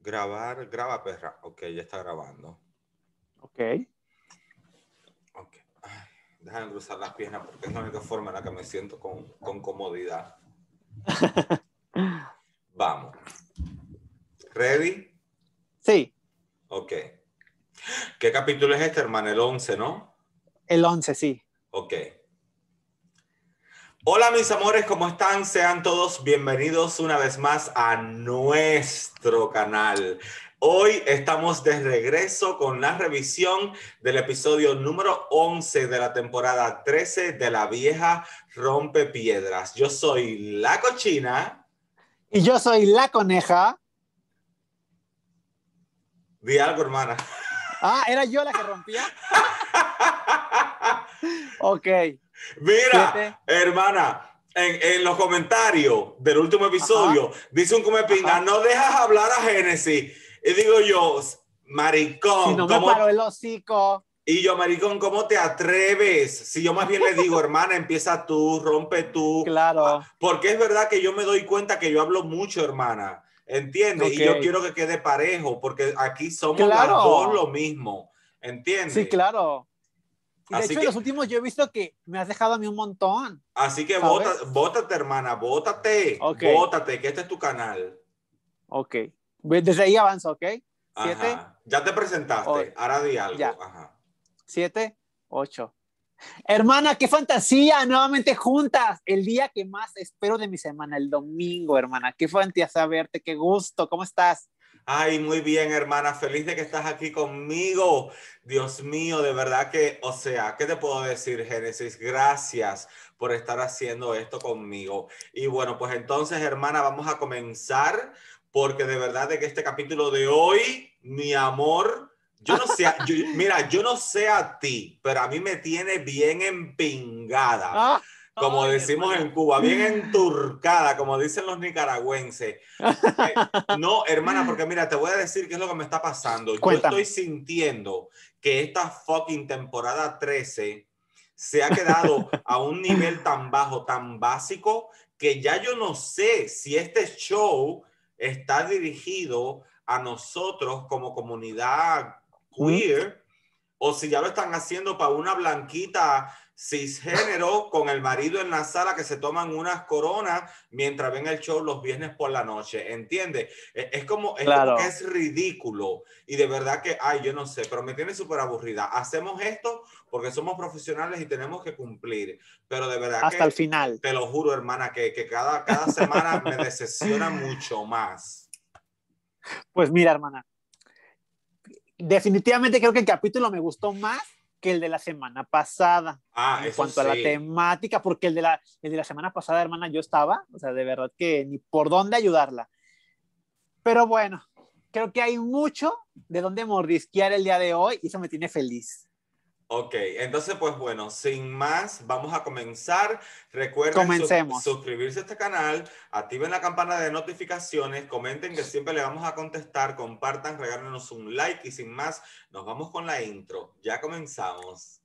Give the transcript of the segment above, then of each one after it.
Grabar, graba perra. Ok, ya está grabando. Ok. Ok. Ay, déjame cruzar las piernas porque es la única forma en la que me siento con, con comodidad. Vamos. ¿Ready? Sí, Ok. ¿Qué capítulo es este, hermano? El 11, ¿no? el 11, sí. Ok. Hola mis amores, ¿cómo están? Sean todos bienvenidos una vez más a nuestro canal. Hoy estamos de regreso con la revisión del episodio número 11 de la temporada 13 de La Vieja Rompe Piedras. Yo soy la cochina. Y yo soy la coneja. Di algo, hermana. Ah, era yo la que rompía. Ok. Mira, Siete. hermana, en, en los comentarios del último episodio dice un come pinga, Ajá. no dejas hablar a Génesis. Y digo yo, maricón, Si no me ¿cómo- paró el hocico. y yo, maricón, ¿cómo te atreves? Si yo más bien le digo, hermana, empieza tú, rompe tú. Claro. Porque es verdad que yo me doy cuenta que yo hablo mucho, hermana. ¿Entiendes? Y yo quiero que quede parejo, porque aquí somos Claro. las dos lo mismo. ¿Entiendes? Sí, claro. Y de Así hecho, que- en los últimos yo he visto que me has dejado a mí un montón. Así que bota, bótate, hermana, bótate. Ok. Bótate, que este es tu canal. Ok. Desde ahí avanzo, ¿ok? Siete, Ajá. Ya te presentaste. Ahora di algo. Ya. Ajá. siete, ocho. Hermana, qué fantasía, nuevamente juntas. El día que más espero de mi semana, el domingo, hermana. Qué fantasía verte, qué gusto. ¿Cómo estás? Ay, muy bien, hermana. Feliz de que estás aquí conmigo. Dios mío, de verdad que, o sea, ¿qué te puedo decir, Génesis? Gracias por estar haciendo esto conmigo. Y bueno, pues entonces, hermana, vamos a comenzar porque de verdad de que este capítulo de hoy, mi amor, yo no sé, mira, yo no sé a ti, pero a mí me tiene bien empingada. Como ay, decimos hermana. en Cuba, bien enturcada, como dicen los nicaragüenses. Eh, no, hermana, porque mira, te voy a decir qué es lo que me está pasando. Cuéntame. Yo estoy sintiendo que esta fucking temporada 13 se ha quedado a un nivel tan bajo, tan básico, que ya yo no sé si este show está dirigido a nosotros como comunidad queer o si ya lo están haciendo para una blanquita cisgénero con el marido en la sala que se toman unas coronas mientras ven el show los viernes por la noche, ¿entiendes? Es, es como, es Claro. como que es ridículo y de verdad que, ay, yo no sé, pero me tiene súper aburrida. Hacemos esto porque somos profesionales y tenemos que cumplir, pero de verdad Hasta que, el final. te lo juro, hermana, que, que cada, cada semana me decepciona mucho más. Pues mira, hermana. Definitivamente creo que el capítulo me gustó más que el de la semana pasada. Ah, en cuanto a la sí. temática, porque el de, la, el de la semana pasada, hermana, yo estaba, o sea, de verdad que ni por dónde ayudarla. Pero bueno, creo que hay mucho de dónde mordisquear el día de hoy y eso me tiene feliz. Ok, entonces pues bueno, sin más, vamos a comenzar. Recuerden su- suscribirse a este canal, activen la campana de notificaciones, comenten que siempre le vamos a contestar, compartan, regálenos un like y sin más, nos vamos con la intro. Ya comenzamos.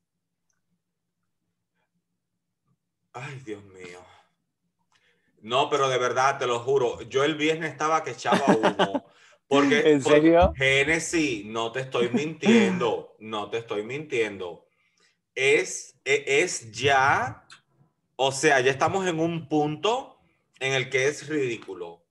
Ay, Dios mío. No, pero de verdad, te lo juro, yo el viernes estaba que echaba humo. Porque, ¿En? Genesis, no te estoy mintiendo, no te estoy mintiendo. Es, e- es ya, o sea, ya estamos en un punto en el que es ridículo.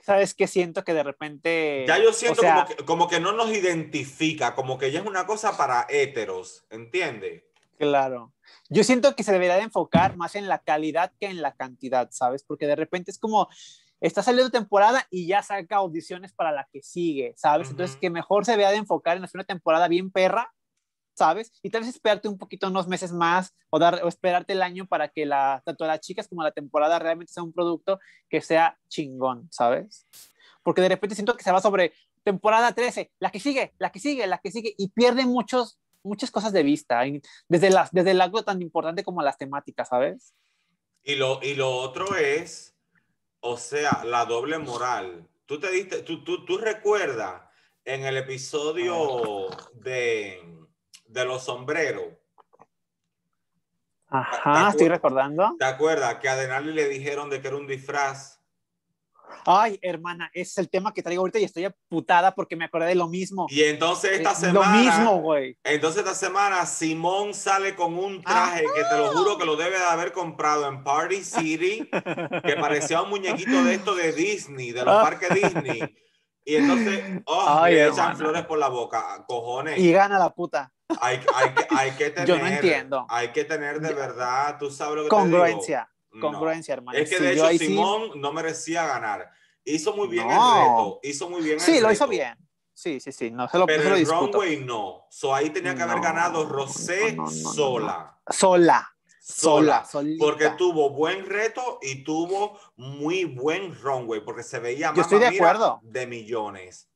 ¿Sabes qué siento que de repente... Ya yo siento o sea, como, que, como que no nos identifica, como que ya es una cosa para héteros, ¿entiendes? Claro. Yo siento que se debería de enfocar más en la calidad que en la cantidad, ¿sabes? Porque de repente es como, está saliendo temporada y ya saca audiciones para la que sigue, ¿sabes? Entonces Ujú. que mejor se debería de enfocar en hacer una temporada bien perra, ¿sabes? Y tal vez esperarte un poquito, unos meses más o, dar, o esperarte el año para que la, tanto las chicas como la temporada realmente sea un producto que sea chingón, ¿sabes? Porque de repente siento que se va sobre temporada 13, la que sigue, la que sigue, la que sigue, y pierde muchos, muchas cosas de vista, desde, las, desde el algo tan importante como las temáticas, ¿sabes? Y lo, y lo otro es, o sea, la doble moral. Tú te diste, tú, tú, tú recuerdas en el episodio de, de los sombreros, Ajá, estoy recordando. ¿te acuerdas que a Denali le dijeron de que era un disfraz? Ay, hermana, es el tema que traigo ahorita y estoy putada porque me acordé de lo mismo. Y entonces esta Eh, semana. Lo mismo, güey. Entonces esta semana Simón sale con un traje que te lo juro que lo debe de haber comprado en Party City, que parecía un muñequito de esto de Disney, de los Ah. parques Disney. Y entonces, oh, Ay, le echan flores por la boca, cojones. Y gana la puta. Hay, hay, que, hay que tener, Yo no entiendo. hay que tener de verdad, tú sabes lo que Congruencia. te digo. No. Congruencia, hermano. Es que Sí, de hecho ahí sí- Simón no merecía ganar. Hizo muy bien el No. reto, hizo muy bien el Sí, lo hizo reto. bien. Sí, sí, sí. No se lo, no Pero se lo el runway no. So ahí tenía que haber No, ganado Rosé no, no, no, no. sola. Sola. Sola. Sola. Porque tuvo buen reto y tuvo muy buen runway. Porque se veía Yo estoy de acuerdo. de millones.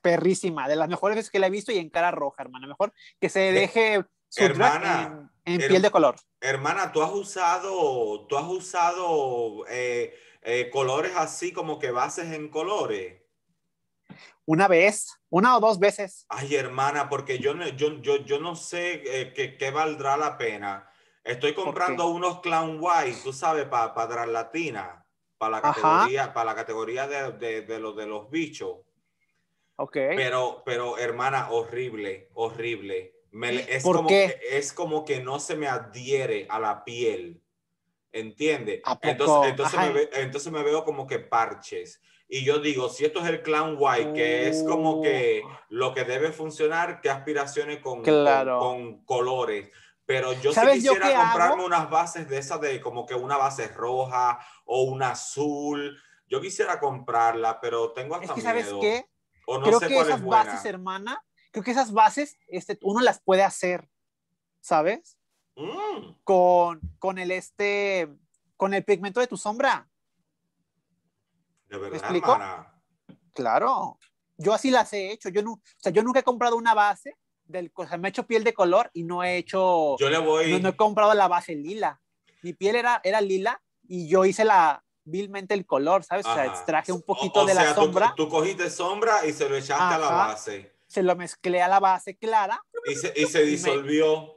Perrísima. De las mejores veces que la he visto y en cara roja, hermana. Mejor que se deje su hermana, en, en her- piel de color. Hermana, tú has usado, tú has usado eh, eh, colores así como que bases en colores. Una vez, una o dos veces. Ay, hermana, porque yo no, yo, yo, yo no sé eh, qué valdrá la pena. Estoy comprando unos clown white, tú sabes, para para latina, para la categoría, para la categoría de, de, de los de los bichos. Ok. Pero, pero, hermana, horrible, horrible. Me es, ¿Por como qué? Que, es como que no se me adhiere a la piel. ¿Entiendes? ¿A poco? Entonces, entonces, me ve- entonces me veo como que parches. Y yo digo, si esto es el clown white, que es como que Oh. lo que debe funcionar, qué aspiraciones con, Claro. con, con colores. Pero yo ¿Sabes yo quisiera qué comprarme hago? unas bases de esas de como que una base roja o una azul. Yo quisiera comprarla, pero tengo hasta Es que, ¿sabes miedo. qué? O no creo sé que cuál esas es buena. bases, hermana, creo que esas bases este, uno las puede hacer, ¿sabes? Mm, Con, con el este, con el pigmento de tu sombra. de verdad, explico? hermana. Claro. Yo así las he hecho. Yo, no, o sea, yo nunca he comprado una base del, o sea, me he hecho piel de color y no he hecho, Yo le voy. no, no he comprado la base lila. Mi piel era, era lila y yo hice la vilmente el color, ¿sabes? O sea, Ajá. extraje un O- poquito o de sea, la tú- sombra, Tú, cogiste sombra y se lo echaste a la Ajá. base. Se lo mezclé a la base clara. Y se, y se disolvió.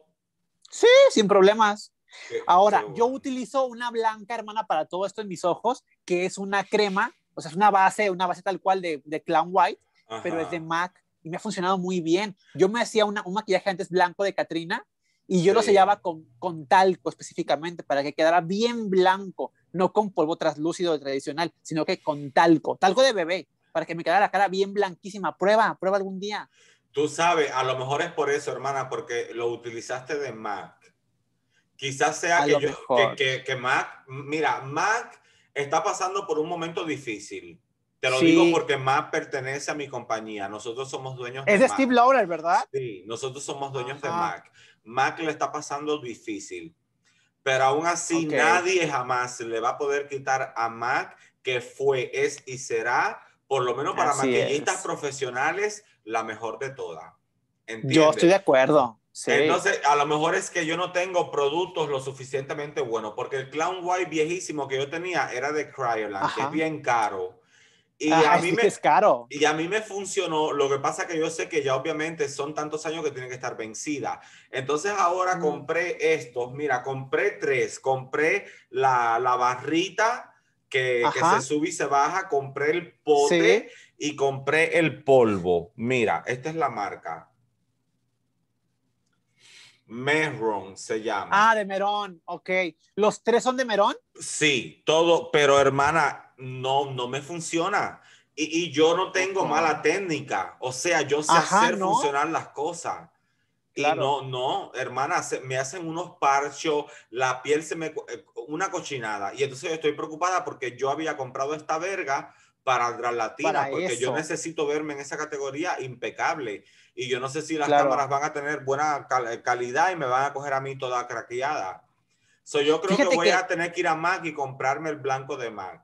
Sí, sin problemas. Qué- Ahora, yo utilizo una blanca, hermana, para todo esto en mis ojos, que es una crema, o sea, es una base, una base tal cual de, de Clown White, pero es de. MAC y me ha funcionado muy bien. Yo me hacía una- un maquillaje antes blanco de Katrina y yo lo sellaba con, con talco específicamente para que quedara bien blanco, no con polvo translúcido tradicional, sino que con talco, talco de bebé, para que me quedara la cara bien blanquísima. Prueba, prueba algún día. Tú sabes, a lo mejor es por eso, hermana, porque lo utilizaste de Mac. Quizás sea que, yo, que, que, que Mac, mira, Mac está pasando por un momento difícil. Te lo Sí. digo porque Mac pertenece a mi compañía. Nosotros somos dueños Es de Mac. Steve Lauder, ¿verdad? Sí, nosotros somos dueños de. Mac. Mac le está pasando difícil, pero aún así nadie jamás le va a poder quitar a Mac que fue, es y será, por lo menos para Así maquillistas es. profesionales, la mejor de todas. ¿Entiendes? Yo estoy de acuerdo. Sí. Entonces, a lo mejor es que yo no tengo productos lo suficientemente buenos, porque el Clown White viejísimo que yo tenía era de Cryoland, que Ajá. es bien caro. Y Ah, a mí que me, es caro. y a mí me funcionó, lo que pasa que yo sé que ya obviamente son tantos años que tienen que estar vencida. Entonces ahora Mm. compré estos, mira, compré tres, compré la, la barrita que, se sube y se baja, compré el pote y compré el polvo. Mira, esta es la marca. Mehron se llama. Ah, de Merón, ok. ¿Los tres son de Merón? Sí, todo, pero hermana, no, no me funciona. Y, y yo no tengo mala técnica. O sea, yo sé Ajá, hacer ¿no? funcionar las cosas. Claro. Y no, no, hermana, se- me hacen unos parchos, la piel se me... eh, Una cochinada. Y entonces yo estoy preocupada porque yo había comprado esta verga para Drag Latina, Para porque yo necesito verme en esa categoría impecable. Y yo no sé si las Claro. cámaras van a tener buena cal- calidad y me van a coger a mí toda craqueada. So, yo creo Fíjate que voy que- a tener que ir a MAC y comprarme el blanco de MAC.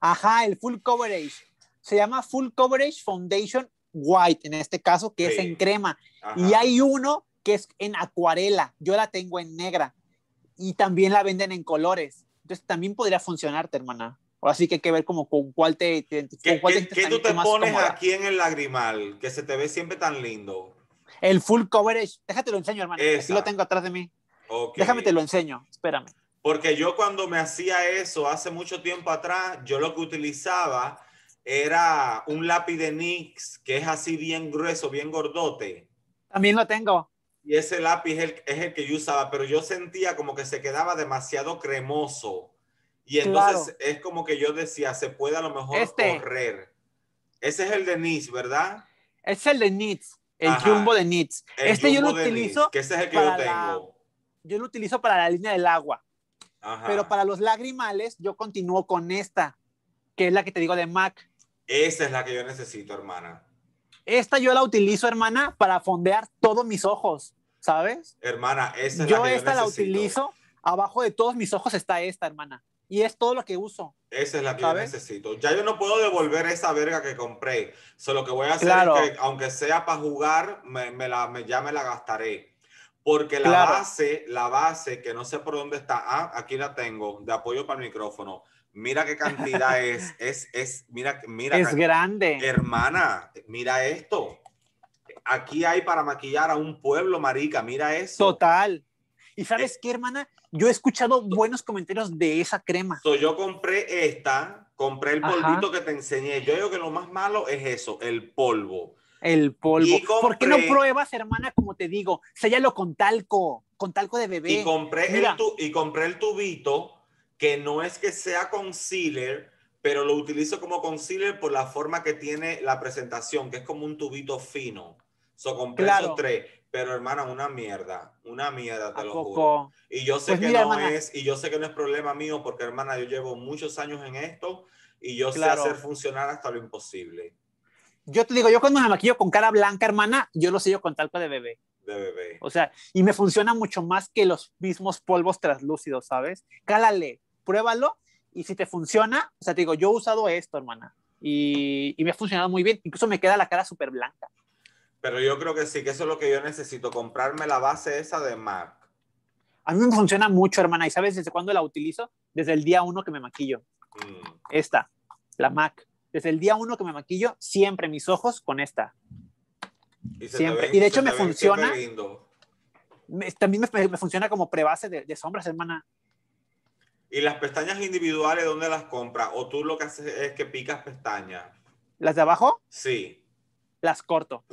Ajá, el full coverage. Se llama full coverage foundation white, en este caso, que es Sí. en crema. Ajá. Y hay uno que es en acuarela. Yo la tengo en negra. Y también la venden en colores. Entonces también podría funcionarte, hermana. Ahora sí que hay que ver como con cuál te, te- ¿Qué, cuál qué- te qué tú te pones cómoda. aquí en el lagrimal? Que se te ve siempre tan lindo. El full coverage. Déjate lo enseño, hermana. Aquí lo tengo atrás de mí. Ok. Déjame te lo enseño. Espérame. Porque yo cuando me hacía eso hace mucho tiempo atrás, yo lo que utilizaba era un lápiz de NYX que es así bien grueso, bien gordote. También lo tengo. Y ese lápiz es el, es el que yo usaba, pero yo sentía como que se quedaba demasiado cremoso. Y entonces es como que yo decía, se puede a lo mejor Este. correr. Ese es el de NYX, ¿verdad? Es el de NITS, el Ajá. jumbo de. El Este yo lo utilizo, NYX, que ese es el que yo la- tengo. yo lo utilizo para la línea del agua, Ajá. pero para los lagrimales yo continúo con esta, que es la que te digo de MAC. Esa es la que yo necesito, hermana. Esta yo la utilizo, hermana, para fondear todos mis ojos, ¿sabes? Hermana, esa es Yo la que esta yo la necesito. utilizo, abajo de todos mis ojos está esta, hermana. Y es todo lo que uso. Esa es la que ¿Sabes? yo necesito. Ya yo no puedo devolver esa verga que compré. So, lo que voy a hacer Claro. es que, aunque sea para jugar, me, me la, me- ya me la gastaré. Porque la Claro. base, la base, que no sé por dónde está. Ah, aquí la tengo, de apoyo para el micrófono. Mira qué cantidad es. Es, es, mira, mira. es can- grande. Hermana, mira esto. Aquí hay para maquillar a un pueblo, marica. Mira eso. Total. ¿Y Eh. sabes qué, hermana? Yo he escuchado buenos comentarios de esa crema. So, yo compré esta, compré el Ajá. polvito que te enseñé. Yo digo que lo más malo es eso, el polvo. El polvo. Y ¿Por qué no compré- pruebas, hermana, como te digo? Séllalo con talco, con talco de bebé. Y compré, Mira. el tu- y compré el tubito que no es que sea concealer, pero lo utilizo como concealer por la forma que tiene la presentación, que es como un tubito fino. So, compré Claro. esos tres. Pero hermana, una mierda, una mierda, te ¿A lo juro. poco? Y yo sé Pues que mira, no hermana. es, y yo sé que no es problema mío, porque hermana, yo llevo muchos años en esto y yo Claro. sé hacer funcionar hasta lo imposible Yo te digo, yo cuando me maquillo con cara blanca, hermana, yo lo sello con talco de bebé. de bebé. O sea, y me funciona mucho más que los mismos polvos translúcidos, ¿sabes? Cálale, pruébalo y si te funciona, o sea, te digo, yo he usado esto, hermana, y, y me ha funcionado muy bien. Incluso me queda la cara súper blanca. Pero yo creo que sí, que eso es lo que yo necesito, comprarme la base esa de MAC. A mí me funciona mucho, hermana, y ¿sabes desde cuándo la utilizo? Desde el día uno que me maquillo. Mm. Esta, la MAC. Desde el día uno que me maquillo, siempre mis ojos con esta. Y Siempre. ven- Y de hecho me funciona. Me- también me, me funciona como prebase de, de sombras, hermana. ¿Y las pestañas individuales dónde las compras? ¿O tú lo que haces es que picas pestañas? Las de abajo, Sí. las corto.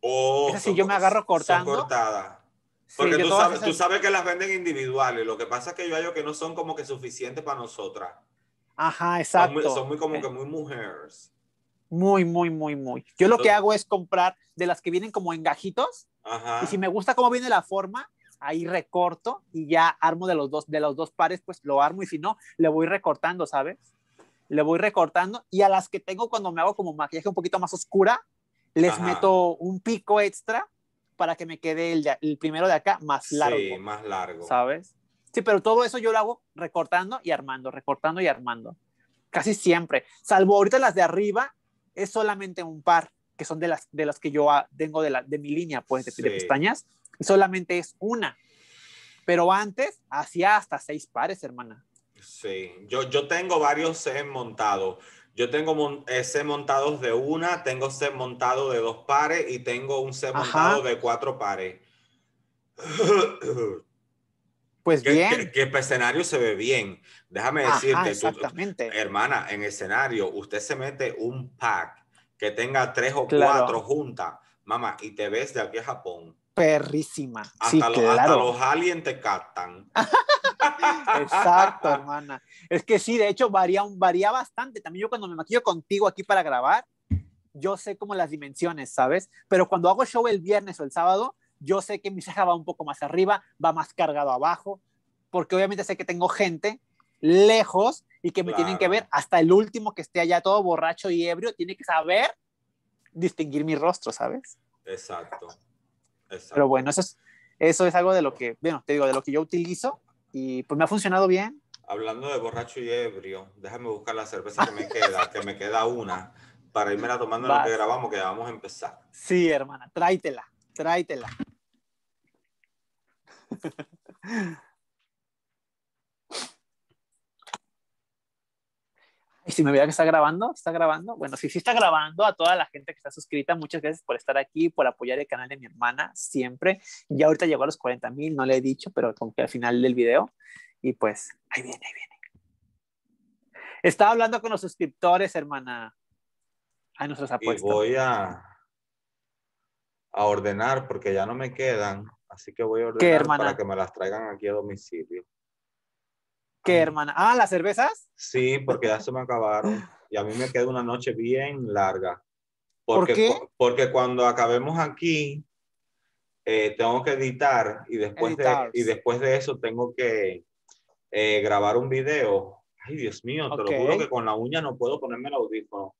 O Esas sí son- yo me agarro son cortando. cortadas. Sí, Porque tú, sabes, esas- tú sabes que las venden individuales. Lo que pasa es que yo hallo que no son como que suficientes para nosotras. Ajá, Son exacto. muy, son muy como Eh, que muy mujeres. Muy, muy, muy, muy. Yo lo que hago es comprar de las que vienen como en gajitos Ajá. y si me gusta cómo viene la forma, ahí recorto y ya armo de los dos, de los dos pares, pues lo armo y si no, le voy recortando, ¿sabes? Le voy recortando y a las que tengo cuando me hago como maquillaje un poquito más oscura, les Ajá. meto un pico extra para que me quede el, de- el primero de acá más largo, Sí, más largo. ¿sabes? Sí, pero todo eso yo lo hago recortando y armando, recortando y armando. Casi siempre. Salvo ahorita las de arriba, es solamente un par, que son de las, de las que yo ah, tengo de, la, de mi línea, pues, de, de Sí. pestañas. Solamente es una. Pero antes hacía hasta seis pares, hermana. Sí, yo, yo tengo varios set montados. Yo tengo mon- eh, set montados de una, tengo set montado de dos pares y tengo un set Ajá. montado de cuatro pares. Pues que, bien. que- que el escenario se ve bien. Déjame Ajá, decirte, tú- hermana, en escenario usted se mete un pack que tenga tres o Claro. cuatro juntas, mamá, y te ves de aquí a Japón. Perrísima. Hasta, sí, los, hasta claro. los aliens te captan. Exacto, hermana. Es que sí, de hecho, varía, varía bastante. También yo cuando me maquillo contigo aquí para grabar, yo sé como las dimensiones, ¿sabes? Pero cuando hago show el viernes o el sábado, yo sé que mi ceja va un poco más arriba, va más cargado abajo, porque obviamente sé que tengo gente lejos y que me tienen que Claro. ver hasta el último que esté allá todo borracho y ebrio, tiene que saber distinguir mi rostro, ¿sabes? Exacto. Exacto. Pero bueno, eso es, eso es algo de lo que, bueno, te digo, de lo que yo utilizo y pues me ha funcionado bien. Hablando de borracho y ebrio, déjame buscar la cerveza que me queda, que me queda una, para irme tomando en lo que grabamos, que ya vamos a empezar. Sí, hermana, tráitela, tráitela. Y si me veía que está grabando, está grabando. Bueno, si sí está grabando, a toda la gente que está suscrita, muchas gracias por estar aquí, por apoyar el canal de mi hermana siempre. Ya ahorita llegó a los 40 mil, no le he dicho, pero como que al final del video. Y pues, ahí viene, ahí viene. Estaba hablando con los suscriptores, hermana. A nuestros Y apuestos. voy a, a ordenar porque ya no me quedan. Así que voy a ordenar para que me las traigan aquí a domicilio. ¿Qué, hermana? Ah, las cervezas. Sí, porque ya se me acabaron. Y a mí me queda una noche bien larga. ¿Por Porque, qué? cu- porque cuando acabemos aquí, eh, tengo que editar y después, de, y después de eso tengo que eh, grabar un video. Ay, Dios mío, te Ok. lo juro que con la uña no puedo ponerme el audífono.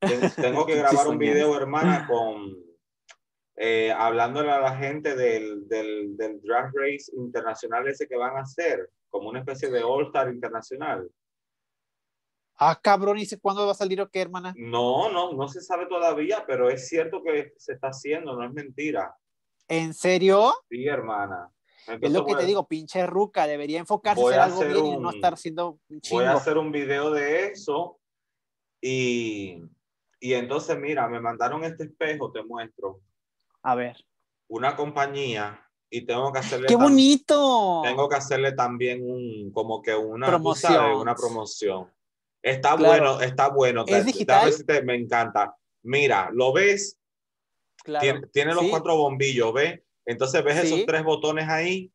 Ten- Tengo que grabar un video, hermana, con eh, hablándole a la gente del, del, del drag race internacional ese que van a hacer, como una especie de All-Star internacional. Ah, cabrón, ¿y cuándo va a salir o qué, hermana? No, no, no se sabe todavía, pero es cierto que se está haciendo, no es mentira. ¿En serio? Sí, hermana. Es lo que te digo, pinche ruca, debería enfocarse en algo bien y no un- estar haciendo un voy chingo. a hacer un video de eso y, y entonces, mira, me mandaron este espejo, te muestro, A ver. una compañía y tengo que hacerle ¡Qué bonito! tengo que hacerle también un como que una Promoción. sabes, una promoción. Está Claro. bueno, está bueno. ¿Es Te- digital? si te- me encanta. Mira, lo ves, Claro. tiene, tiene los Sí. cuatro bombillos, ¿ves? Entonces ves Sí. esos tres botones ahí.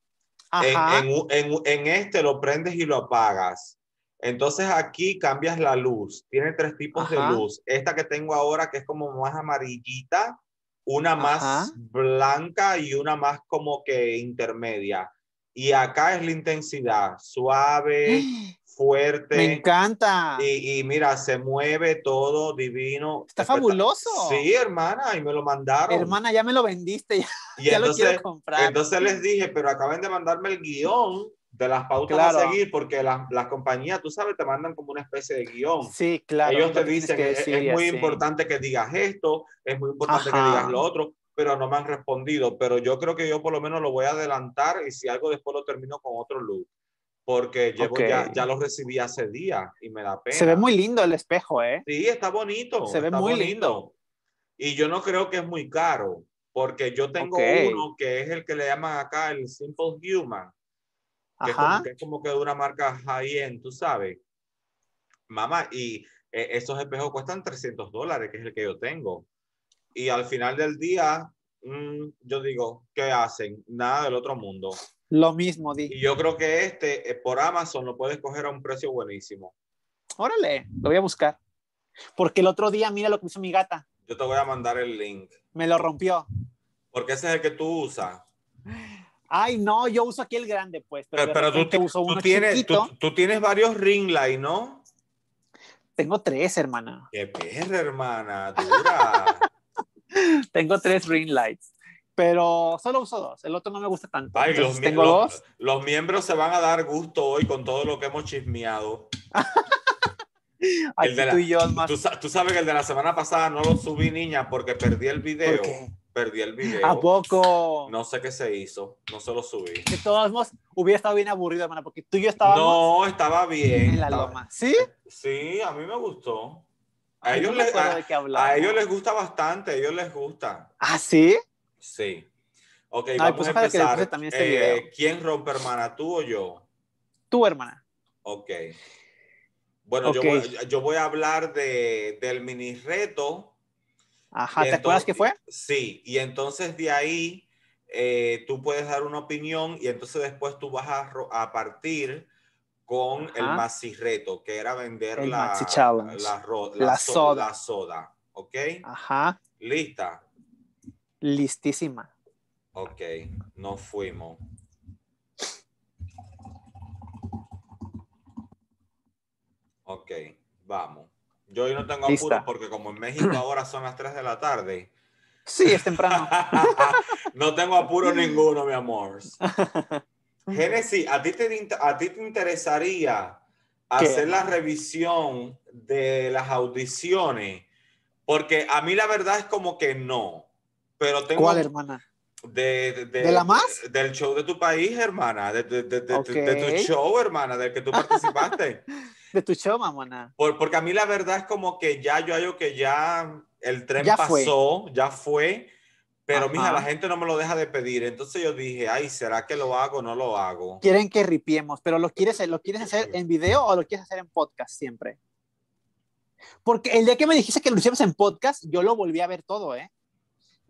En, en en en este lo prendes y lo apagas. Entonces aquí cambias la luz. Tiene tres tipos Ajá. de luz. Esta que tengo ahora, que es como más amarillita, una más Ajá. blanca y una más como que intermedia. Y acá es la intensidad, suave, fuerte. Me encanta. Y, y mira, se mueve todo divino. Está fabuloso. Sí, hermana, y me lo mandaron. Hermana, ya me lo vendiste, ya, y ya lo entonces, quiero comprar. entonces les dije, pero acaben de mandarme el guion de las pautas Claro. a seguir, porque las, las compañías, tú sabes, te mandan como una especie de guion. sí, claro. Ellos lo te que dicen, que es, es decir y muy así. importante que digas esto, es muy importante que Ajá. digas lo otro, pero no me han respondido. Pero yo creo que yo por lo menos lo voy a adelantar y si algo después lo termino con otro look, porque llevo Ok. ya, ya lo recibí hace días y me da pena. Se ve muy lindo el espejo, ¿eh? Sí, está bonito. Se ve está muy bonito. lindo. Y yo no creo que es muy caro, porque yo tengo Ok. uno que es el que le llaman acá el Simple Human, que es, como, que es como que de una marca high-end, tú sabes. Mamá, y eh, esos espejos cuestan 300 dólares, que es el que yo tengo. Y al final del día, mm, yo digo, ¿qué hacen? Nada del otro mundo. Lo mismo, di. Y yo creo que este, eh, por Amazon, lo puedes coger a un precio buenísimo. Órale, lo voy a buscar. Porque el otro día, mira lo que hizo mi gata. Yo te voy a mandar el link, Me lo rompió. porque ese es el que tú usas. Ay, no, yo uso aquí el grande, pues. Pero, Pero, de pero tú, uso tú uno tienes, tú, tú tienes varios ring light, ¿no? Tengo tres, hermana. Qué perra, hermana, dura. Tengo tres ring lights. Pero solo uso dos. El otro no me gusta tanto. Ay, los, tengo los- dos. los miembros se van a dar gusto hoy con todo lo que hemos chismeado. El de la- tú y yo más. Tú, sa- tú sabes que el de la semana pasada no lo subí, niña, porque perdí el video. ¿Por qué? Perdí el video. ¿A poco? No sé qué se hizo, no se lo subí. De todos modos, hubiera estado bien aburrido, hermana, porque tú y yo estábamos No, estaba bien. en la estaba- loma. ¿Sí? Sí, a mí me gustó. A ellos, no les, a, a ellos les gusta bastante, a ellos les gusta. ¿Ah, sí? Sí. Ok, Ay, vamos pues a empezar. también este Eh, video. ¿Quién rompe, hermana? ¿Tú o yo? Tú, hermana. Ok. Bueno, Ok. Yo, voy, yo voy a hablar de, del mini reto. Ajá, ¿te acuerdas qué fue? Sí, y entonces de ahí eh, tú puedes dar una opinión y entonces después tú vas a, partir con el Ajá. maxi reto, que era vender El la, la, ro- La so- soda. la soda. ¿Ok? Ajá, ¿Lista? listísima. Ok, nos fuimos. Ok, vamos. Yo hoy no tengo apuro porque como en México ahora son las 3 de la tarde, Sí, es temprano. no tengo apuro ninguno, mi amor. Génesis, ¿a ti te, a ti te interesaría hacer la revisión de las audiciones? Porque a mí la verdad es como que no. Pero tengo ¿Cuál, hermana? De, de, ¿De la más? Del show de tu país, hermana. De, de- de- de- Ok. de tu show, hermana, del que tú participaste. De tu show, mamona. Por- porque a mí la verdad es como que ya yo hallo que ya el tren Ya fue. pasó, ya fue, Pero, mija, Ajá. la gente no me lo deja de pedir. Entonces yo dije, ay, ¿será que lo hago o no lo hago? Quieren que ripiemos, pero ¿lo quieres, ¿lo quieres hacer en video o lo quieres hacer en podcast siempre? Porque el día que me dijiste que lo hiciéramos en podcast, yo lo volví a ver todo, ¿eh?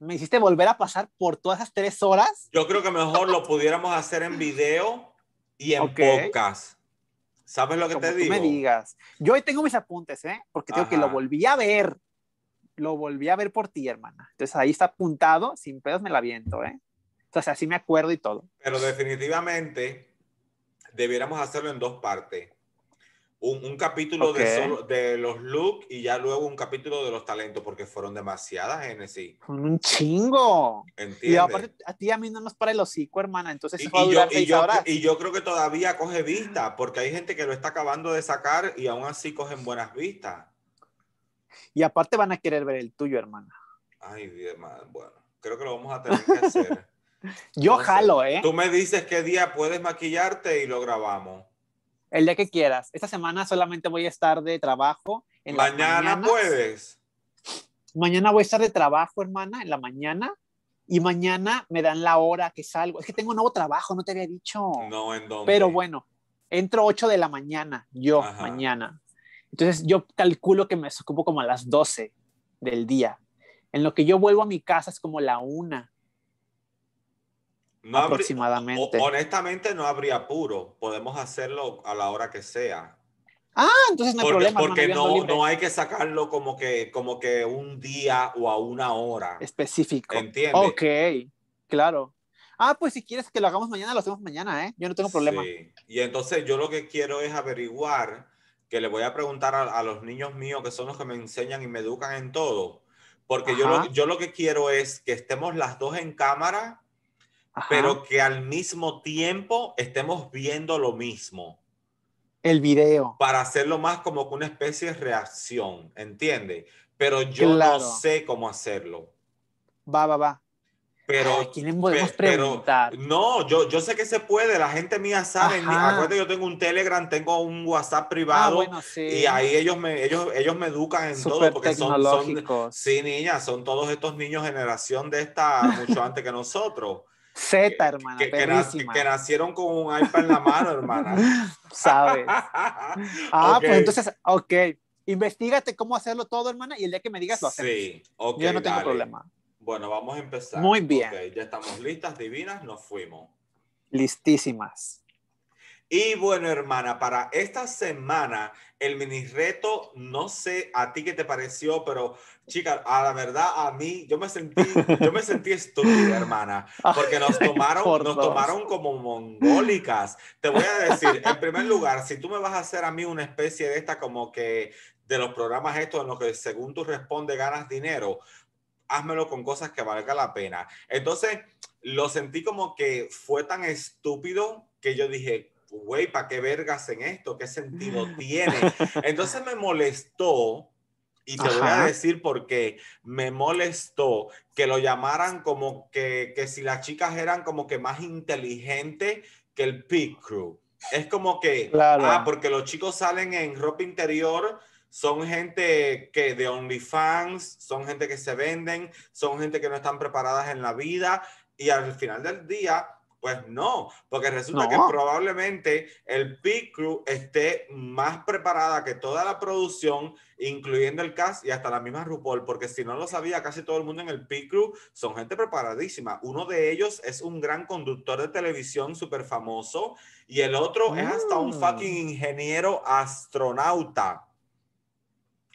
Me hiciste volver a pasar por todas esas tres horas. Yo creo que mejor lo pudiéramos hacer en video y en Ok. podcast. ¿Sabes lo que como te tú digo? me digas. Yo ahí tengo mis apuntes, ¿eh? Porque tengo que lo Ajá. volví a ver. Lo volví a ver por ti, hermana. Entonces ahí está apuntado, sin pedos me la viento, ¿eh? Entonces así me acuerdo y todo. Pero definitivamente debiéramos hacerlo en dos partes. Un, un capítulo de, solo- de los looks y ya luego un capítulo de los talentos, porque fueron demasiadas, Genesis. Un chingo. Y ¿Entiendes? aparte, a ti y a mí no nos para el hocico, hermana. Entonces Y, eso va a y yo, y, yo, horas. y yo creo que todavía coge vista, porque hay gente que lo está acabando de sacar y aún así cogen buenas vistas. Y aparte van a querer ver el tuyo, hermana. Ay, madre, bueno, creo que lo vamos a tener que hacer. Yo jalo, ¿eh? Tú me dices qué día puedes maquillarte y lo grabamos. El día que quieras. Esta semana solamente voy a estar de trabajo. En Mañana puedes. Mañana voy a estar de trabajo, hermana, en la mañana. Y mañana me dan la hora que salgo. Es que tengo un nuevo trabajo, no te había dicho. No, ¿en dónde? Pero bueno, entro 8 de la mañana, yo, Ajá. mañana. Entonces yo calculo que me ocupo como a las 12 del día. En lo que yo vuelvo a mi casa es como la una No habría- aproximadamente. o- honestamente no habría apuro. Podemos hacerlo a la hora que sea. Ah, entonces no hay porque problema. porque no, hay que sacarlo como que, como que un día o a una hora. específico. ¿Entiendes? Ok, claro. Ah, pues si quieres que lo hagamos mañana, lo hacemos mañana, ¿eh? Yo no tengo problema. Sí. Y entonces yo lo que quiero es averiguar, que le voy a preguntar a, a los niños míos que son los que me enseñan y me educan en todo. Porque yo lo, yo lo que quiero es que estemos las dos en cámara, Ajá. pero que al mismo tiempo estemos viendo lo mismo. El video. para hacerlo más como que una especie de reacción, ¿entiendes? Pero yo Claro. no sé cómo hacerlo. Va, va, va. Pero, ¿A quién podemos pe- pero- preguntar? no, yo, yo sé que se puede, la gente mía sabe. Ajá. Acuérdate, yo tengo un Telegram, tengo un WhatsApp ah, privado bueno, sí. y ahí ellos me, ellos, ellos me educan en todo Súper porque son, son, sí, niña, son todos estos niños generación de esta mucho antes que nosotros. Z, hermana, que, que, nacieron con un iPad en la mano, hermana. Sabes. Ah, pues entonces, ok. Investígate cómo hacerlo todo, hermana, y el día que me digas lo hacemos. Sí, ok. Yo no tengo problema. Bueno, vamos a empezar. Muy bien. Ok, ya estamos listas, divinas, nos fuimos. Listísimas. Y bueno, hermana, para esta semana, el mini reto, no sé a ti qué te pareció, pero chica, a la verdad, a mí, yo me sentí, yo me sentí estúpida, hermana, porque nos tomaron, Por nos tomaron como mongólicas. Te voy a decir, en primer lugar, si tú me vas a hacer a mí una especie de esta como que de los programas estos en los que según tú respondes ganas dinero, házmelo con cosas que valga la pena. Entonces, lo sentí como que fue tan estúpido que yo dije, güey, ¿para qué vergas en esto? ¿Qué sentido tiene? Entonces me molestó, y te voy a Ajá. decir por qué, me molestó que lo llamaran como que, que si las chicas eran como que más inteligentes que el Pig Crew. Es como que, Claro. ah, porque los chicos salen en ropa interior, son gente que de OnlyFans, son gente que se venden, son gente que no están preparadas en la vida y al final del día, pues no, porque resulta No. que probablemente el Pit Crew esté más preparada que toda la producción, incluyendo el cast y hasta la misma RuPaul, porque si no lo sabía, casi todo el mundo en el Pit Crew son gente preparadísima. Uno de ellos es un gran conductor de televisión súper famoso y el otro es hasta un Mm. fucking ingeniero astronauta.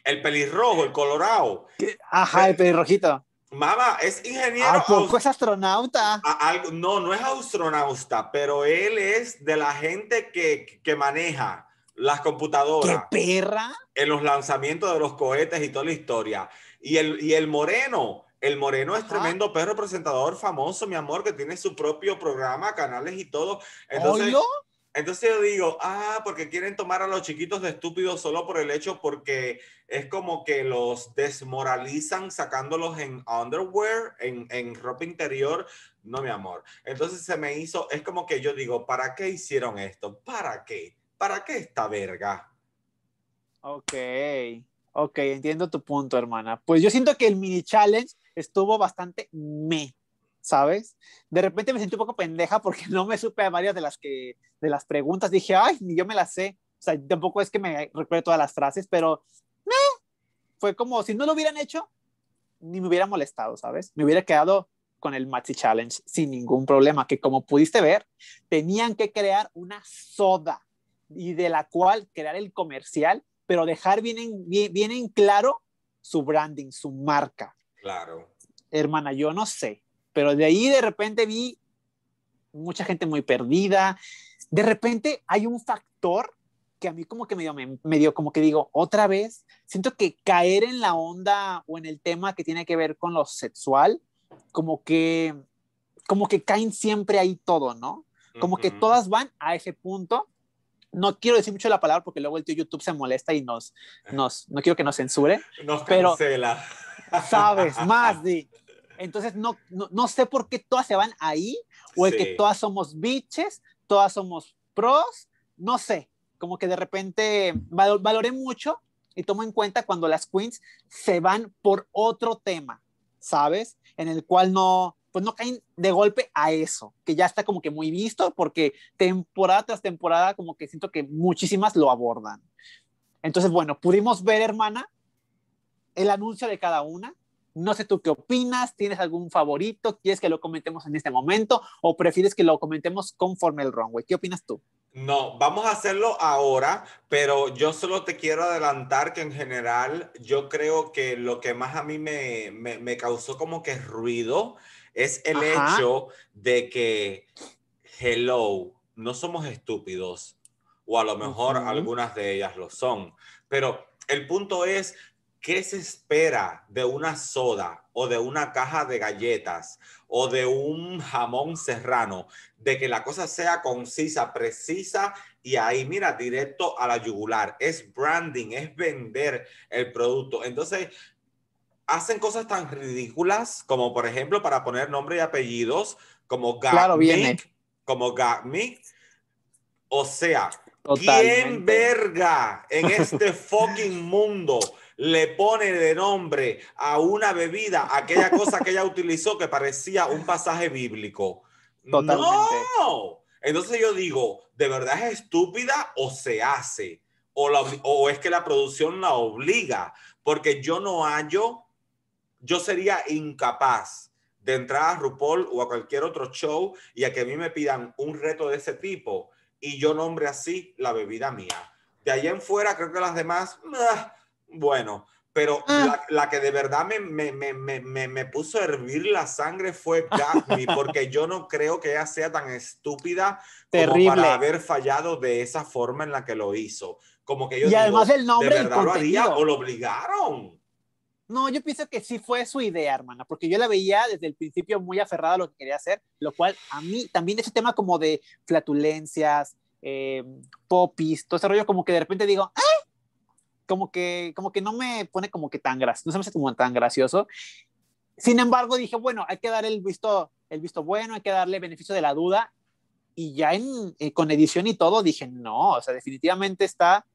El pelirrojo, el colorado. Ajá, el pelirrojito. Mamá, es ingeniero. ¿A poco es astronauta? a- no, no es astronauta, pero él es de la gente que, que maneja las ¡Qué computadoras perra! en los lanzamientos de los cohetes y toda la historia. Y el, y el moreno, el moreno es Ajá. tremendo perro presentador famoso, mi amor, que tiene su propio programa, canales y todo. Entonces, ¿Oilo? entonces yo digo, ah, porque quieren tomar a los chiquitos de estúpidos solo por el hecho porque es como que los desmoralizan sacándolos en underwear, en, en ropa interior. No, mi amor. Entonces se me hizo, es como que yo digo, ¿para qué hicieron esto? ¿Para qué? ¿Para qué esta verga? Ok, ok, entiendo tu punto, hermana. Pues yo siento que el mini challenge estuvo bastante me, ¿sabes? De repente me sentí un poco pendeja porque no me supe a varias de las que, de las preguntas. Dije, ay, ni yo me las sé. O sea, tampoco es que me recuerde todas las frases, pero fue como si no lo hubieran hecho, ni me hubiera molestado, ¿sabes? Me hubiera quedado con el Maxi Challenge sin ningún problema, que como pudiste ver, tenían que crear una soda y de la cual crear el comercial, pero dejar bien en, bien, en claro su branding, su marca. Claro. Hermana, yo no sé, pero de ahí de repente vi mucha gente muy perdida. De repente hay un factor que a mí como que medio, medio como que digo, otra vez, siento que caer en la onda o en el tema que tiene que ver con lo sexual, como que, como que caen siempre ahí todo, ¿no? Como que todas van a ese punto. No quiero decir mucho la palabra porque luego el tío YouTube se molesta y nos, nos no quiero que nos censure. Nos cancela. Pero, sabes, más de... Entonces, no, no, sé por qué todas se van ahí, o el que todas somos bitches, todas somos pros, no sé, como que de repente valoré mucho y tomo en cuenta cuando las queens se van por otro tema, ¿sabes? En el cual no, pues no caen de golpe a eso, que ya está como que muy visto, porque temporada tras temporada como que siento que muchísimas lo abordan. Entonces, bueno, pudimos ver, hermana, el anuncio de cada una. No sé tú qué opinas, tienes algún favorito, quieres que lo comentemos en este momento o prefieres que lo comentemos conforme el runway. ¿Qué opinas tú? No, vamos a hacerlo ahora, pero yo solo te quiero adelantar que en general yo creo que lo que más a mí me, me, causó como que ruido es el hecho de que, hello, no somos estúpidos, o a lo mejor algunas de ellas lo son, pero el punto es, ¿qué se espera de una soda o de una caja de galletas o de un jamón serrano, de que la cosa sea concisa, precisa y ahí, mira, directo a la yugular. Es branding, es vender el producto. Entonces, hacen cosas tan ridículas como, por ejemplo, para poner nombre y apellidos, como Gatmic, como Gatmic. O sea, ¿quién verga en este fucking mundo le pone de nombre a una bebida aquella cosa que ella utilizó que parecía un pasaje bíblico. No. Entonces yo digo, ¿de verdad es estúpida o se hace? O, es que la producción la obliga, porque yo no hallo, yo sería incapaz de entrar a RuPaul o a cualquier otro show y a que a mí me pidan un reto de ese tipo y yo nombre así la bebida mía. De ahí en fuera, creo que las demás, ah, bueno, pero ah. la, que de verdad me, me, me, me, puso a hervir la sangre fue Gatsby, porque yo no creo que ella sea tan estúpida como para haber fallado de esa forma en la que lo hizo. Como que yo y además el nombre ¿de verdad lo haría o lo obligaron? No, yo pienso que sí fue su idea, hermana, porque yo la veía desde el principio muy aferrada a lo que quería hacer, lo cual a mí también ese tema como de flatulencias, eh, popis, todo ese rollo, como que de repente digo, ¡ay! Como que, como que no me pone como que tan gracioso, no se me hace como tan gracioso. Sin embargo, dije, bueno, hay que dar el visto, el visto bueno, hay que darle beneficio de la duda. Y ya en, eh, con edición y todo, dije, no, o sea, definitivamente está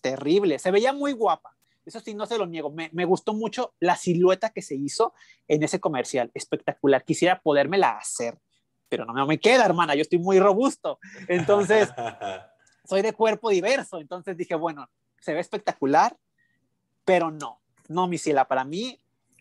terrible. Se veía muy guapa. Eso sí, no se lo niego. Me, me gustó mucho la silueta que se hizo en ese comercial. Espectacular. Quisiera podérmela hacer, pero no me queda, hermana. Yo estoy muy robusto. Entonces, soy de cuerpo diverso. Entonces dije, bueno, se ve espectacular, pero no, no, mi ciela, para mí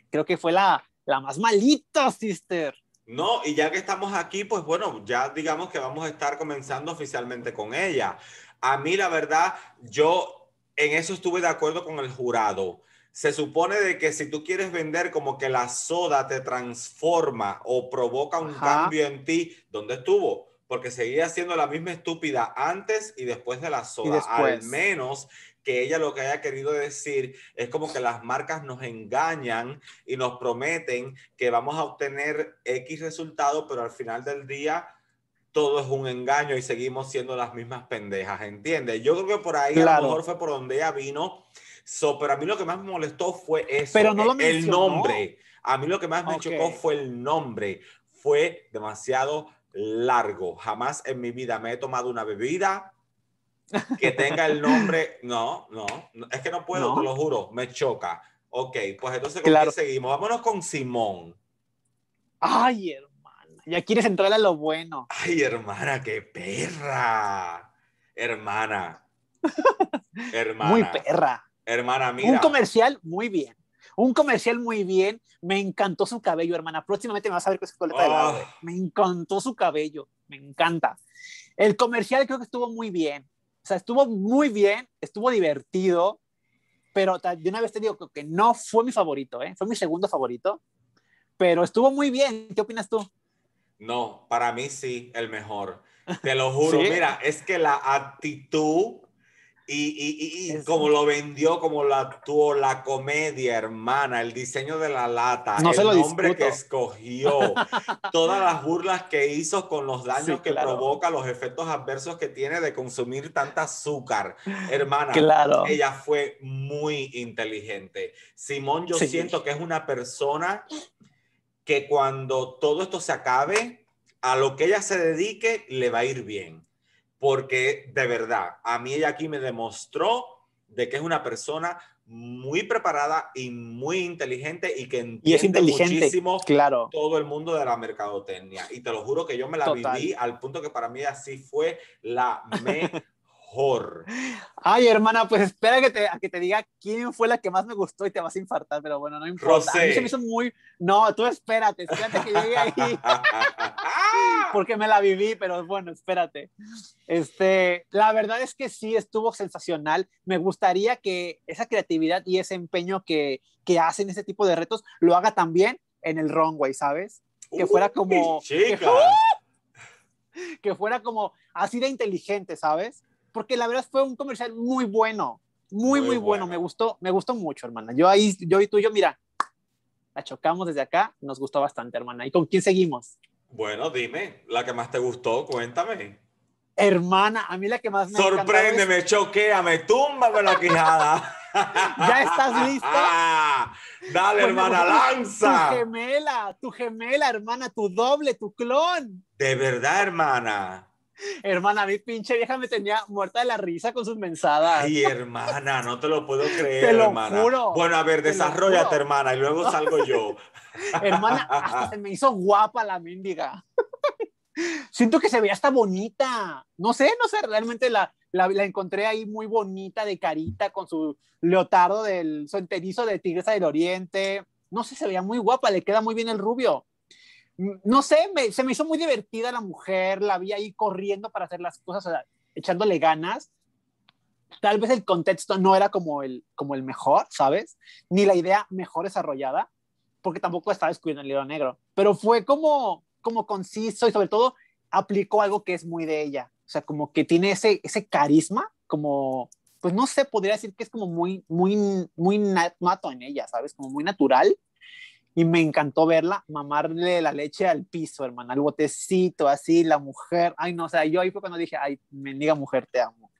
creo que fue la, la más malita, sister. No, y ya que estamos aquí, pues bueno, ya digamos que vamos a estar comenzando oficialmente con ella. A mí, la verdad, yo en eso estuve de acuerdo con el jurado. Se supone de que si tú quieres vender como que la soda te transforma o provoca un cambio en ti, ¿dónde estuvo? Porque seguía siendo la misma estúpida antes y después de la soda. Al menos que ella lo que haya querido decir es como que las marcas nos engañan y nos prometen que vamos a obtener X resultado, pero al final del día todo es un engaño y seguimos siendo las mismas pendejas, ¿entiendes? Yo creo que por ahí a lo mejor fue por donde ella vino, so, pero a mí lo que más me molestó fue eso, pero no lo el nombre. A mí lo que más me chocó fue el nombre. Fue demasiado largo. Jamás en mi vida me he tomado una bebida que tenga el nombre, no, no, es que no puedo, te lo juro, me choca. Ok, pues entonces ¿con Claro. quién seguimos? Vámonos con Simón. Ay, hermana, ya quieres entrar a lo bueno. Ay, hermana, qué perra. Hermana. Hermana. Muy perra. Hermana, mira. Un comercial muy bien. Un comercial muy bien. Me encantó su cabello, hermana. Próximamente me vas a ver con esa coleta de lado. Me encantó su cabello. Me encanta. El comercial creo que estuvo muy bien. O sea, estuvo muy bien, estuvo divertido, pero de una vez te digo que- que no fue mi favorito, ¿eh? Fue mi segundo favorito, pero estuvo muy bien. ¿Qué opinas tú? No, para mí sí, el mejor. Te lo juro. ¿Sí? Mira, es que la actitud y, y- y- y Es- como lo vendió, como lo actuó, la comedia, hermana, el diseño de la lata, No el nombre discuto. que escogió, todas las burlas que hizo con los daños Sí, que claro. provoca, los efectos adversos que tiene de consumir tanta azúcar. Hermana, Claro. ella fue muy inteligente. Simón, yo Sí. siento que es una persona que cuando todo esto se acabe, a lo que ella se dedique, le va a ir bien. Porque de verdad, a mí ella aquí me demostró de que es una persona muy preparada y muy inteligente y que entiende Y es inteligente. muchísimo Claro. todo el mundo de la mercadotecnia. Y te lo juro que yo me la Total. viví al punto que para mí así fue la mejor. Ay, hermana, pues espera que te, a que te diga quién fue la que más me gustó y te vas a infartar, pero bueno, no importa. A mí Rosé. se me hizo muy... No, tú espérate, espérate que llegue ahí, porque me la viví, pero bueno, espérate. Este, la verdad es que sí estuvo sensacional. Me gustaría que esa creatividad y ese empeño que, que hacen ese tipo de retos lo haga también en el runway, ¿sabes? Que fuera como- Uy, chica. que fuera como así de inteligente, ¿sabes? Porque la verdad fue un comercial muy bueno, muy, Muy muy, bueno. bueno. Me gustó, me gustó mucho, hermana. Yo ahí, yo y tú, yo, mira, la chocamos desde acá, nos gustó bastante, hermana. ¿Y con quién seguimos? Bueno, dime, la que más te gustó, cuéntame. Hermana, a mí la que más me Sorpréndeme, choqueame, túmbame la quijada. ¿Ya estás lista? Dale, Pues me hermana, gustó Tu lanza. gemela, tu gemela, hermana, tu doble, tu clon. De verdad, hermana. Hermana, mi pinche vieja me tenía muerta de la risa con sus mensadas. Ay, hermana, no te lo puedo creer, Te lo hermana. juro, Bueno, a ver, desarrollate, hermana, y luego salgo yo. Hermana, hasta se me hizo guapa la mendiga. Siento que se veía hasta bonita. No sé, no sé, realmente la, la, la encontré ahí muy bonita de carita con su leotardo del su enterizo de Tigresa del Oriente. No sé, se veía muy guapa, le queda muy bien el rubio. No sé, me- se me hizo muy divertida la mujer, la vi ahí corriendo para hacer las cosas, o sea, echándole ganas. Tal vez el contexto no era como el, como el mejor, ¿sabes? Ni la idea mejor desarrollada, porque tampoco estaba descubriendo el libro negro, pero fue como, como conciso y sobre todo aplicó algo que es muy de ella, o sea, como que tiene ese, ese carisma, como, pues no sé, podría decir que es como muy, muy, muy nat- nato en ella, ¿sabes? Como muy natural. Y me encantó verla mamarle la leche al piso, hermana, al botecito, así, la mujer. Ay, no, o sea, yo ahí fue cuando dije, ay, mendiga mujer, te amo.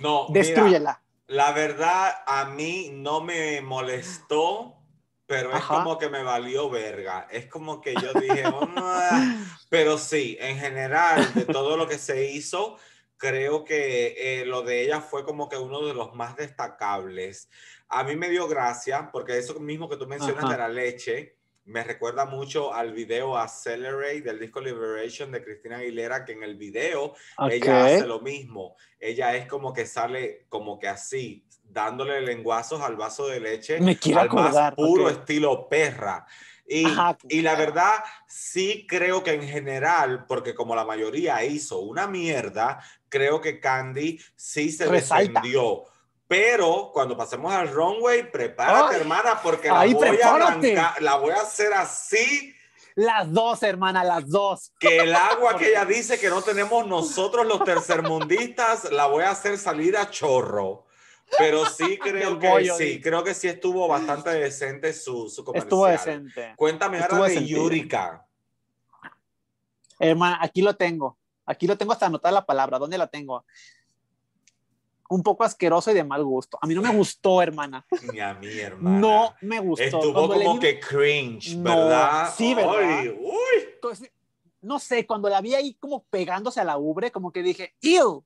No, mira, Destrúyela. la verdad, a mí no me molestó, pero es Ajá. como que me valió verga. Es como que yo dije, "Ah", pero sí, en general, de todo lo que se hizo, creo que eh, lo de ella fue como que uno de los más destacables. A mí me dio gracia, porque eso mismo que tú mencionas Ajá. de la leche, me recuerda mucho al video Accelerate del disco Liberation de Cristina Aguilera, que en el video ella hace lo mismo. Ella es como que sale como que así, dándole lenguazos al vaso de leche. Me quiero al más acordar, puro ok. estilo perra. Y, Ajá, y la verdad, sí creo que en general, porque como la mayoría hizo una mierda, creo que Candy sí se Resalta. defendió. Pero cuando pasemos al runway, prepárate, Ay. hermana, porque la voy a prepárate. arrancar, la voy a hacer así Las dos, hermana, las dos. que el agua que ella dice que no tenemos nosotros los tercermundistas, la voy a hacer salir a chorro. Pero sí creo que bollo, sí, creo que sí estuvo bastante decente su, su comercial. Estuvo decente. Cuéntame Estuvo ahora de. Yurika. Hermana, aquí lo tengo. Aquí lo tengo hasta anotar la palabra. ¿Dónde la tengo? Un poco asqueroso y de mal gusto. A mí no me gustó, hermana. Ni a mi hermana. No me gustó. Estuvo Cuando como vi- que cringe, No, ¿verdad? sí, ¿verdad? Ay, uy. Entonces, no sé, cuando la vi ahí como pegándose a la ubre, como que dije, ¡Ew!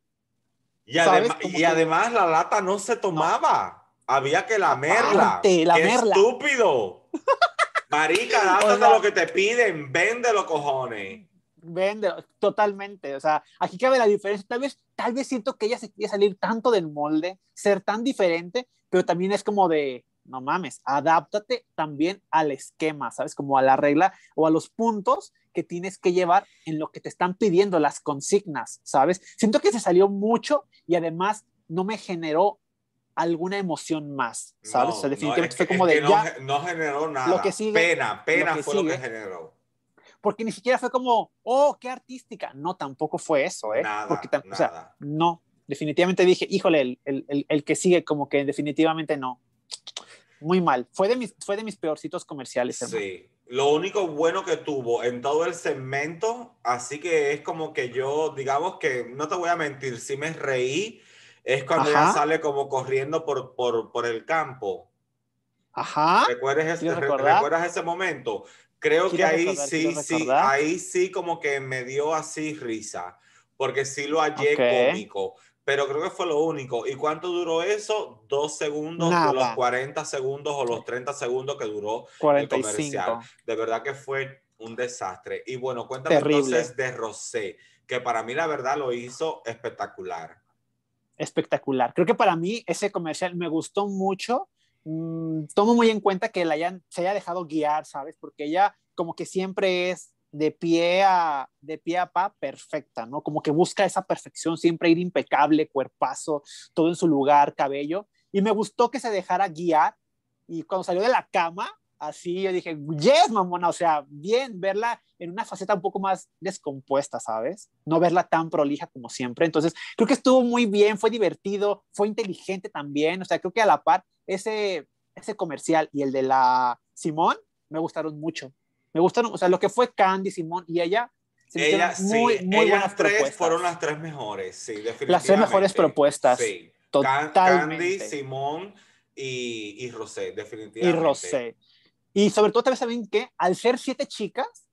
Y, Como y que- además la lata no se tomaba. Había que lamerla. Aparte, lamerla. ¡Qué estúpido! Marica, date O sea- lo que te piden, véndelo, cojones. Vende, totalmente. O sea, aquí cabe la diferencia. Tal vez, tal vez siento que ella se quiere salir tanto del molde, ser tan diferente, pero también es como de, no mames, adáptate también al esquema, ¿sabes? Como a la regla o a los puntos que tienes que llevar en lo que te están pidiendo, las consignas, ¿sabes? Siento que se salió mucho y además no me generó alguna emoción más, ¿sabes? o sea, No, no, definitivamente es fue que- como es de que ya, no, ge- no generó nada. Lo que sigue- pena, pena lo que fue lo que sigue. generó. Porque ni siquiera fue como, oh, qué artística. No, tampoco fue eso, ¿eh? Nada, porque tam- o sea, nada. no, definitivamente dije, híjole, el, el, el, el que sigue como que definitivamente no. Muy mal. Fue de mis, fue de mis peorcitos comerciales. hermano. Sí. Lo único bueno que tuvo en todo el segmento, así que es como que yo, digamos que, no te voy a mentir, sí me reí, es cuando ella Ajá. sale como corriendo por, por, por el campo. Ajá. ¿Recuerdas ese. ¿Recuerdas ese momento? Creo que ¿Quieres ahí recordar? sí, ¿Quieres sí, ahí sí como que me dio así risa, porque sí lo hallé cómico, pero creo que fue lo único. ¿Y cuánto duró eso? Dos segundos Nada. los 40 segundos o los 30 segundos que duró 45. comercial. De verdad que fue un desastre. Y bueno, cuéntame Terrible. entonces de Rosé, que para mí la verdad lo hizo espectacular. Espectacular. Creo que para mí ese comercial me gustó mucho. Mm, tomo muy en cuenta que la hayan, se haya dejado guiar, ¿sabes? Porque ella como que siempre es de pie a de pie a pa perfecta, ¿no? Como que busca esa perfección, siempre ir impecable, cuerpazo, todo en su lugar, cabello. Y me gustó que se dejara guiar y cuando salió de la cama, así yo dije, yes, mamona, o sea, bien verla en una faceta un poco más descompuesta, ¿sabes? No verla tan prolija como siempre. Entonces, creo que estuvo muy bien, fue divertido, fue inteligente también, o sea, creo que a la par ese, ese comercial y el de la Simón me gustaron mucho. Me gustaron, o sea, lo que fue Candy, Simón y ella, se Ella, muy, sí, muy ellas buenas tres propuestas. fueron las tres mejores, sí, definitivamente. Las tres mejores propuestas. Sí. Totalmente. Candy, Simón y, y Rosé, y definitivamente. Rosé. Y sobre todo, también saben que al ser siete chicas,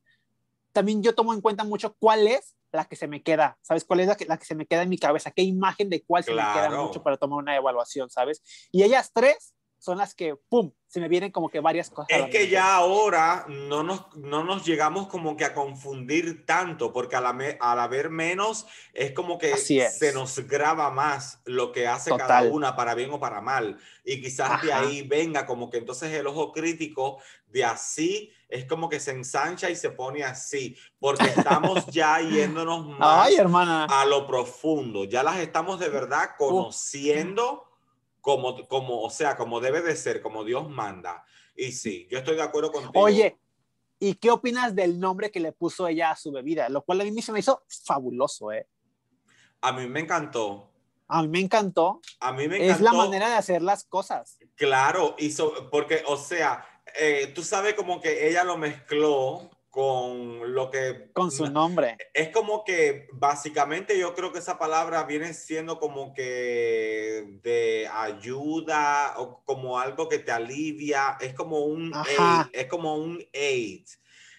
también yo tomo en cuenta mucho cuál es la que se me queda, ¿sabes? ¿Cuál es la que, la que se me queda en mi cabeza? ¿Qué imagen de cuál se me queda mucho para tomar una evaluación, ¿sabes? Y ellas tres son las que, ¡pum!, se me vienen como que varias cosas. Es que ya ahora no nos, no nos llegamos como que a confundir tanto, porque al, ame- al haber menos es como que es. se nos graba más lo que hace cada Total. una, para bien o para mal. Y quizás de Ajá. ahí venga como que entonces el ojo crítico de así es como que se ensancha y se pone así, porque estamos ya yéndonos más Ay, hermana. a lo profundo. Ya las estamos de verdad conociendo como, como, o sea, como debe de ser, como Dios manda. Y sí, yo estoy de acuerdo contigo. Oye, ¿y qué opinas del nombre que le puso ella a su bebida? Lo cual a mí se me hizo fabuloso, ¿eh? a mí me encantó. A mí me encantó. A mí me encantó. Es la manera de hacer las cosas. Claro, hizo, porque, o sea, eh, tú sabes como que ella lo mezcló con lo que... Con su nombre. Es como que básicamente yo creo que esa palabra viene siendo como que de ayuda o como algo que te alivia, es como un aid, es como un aid.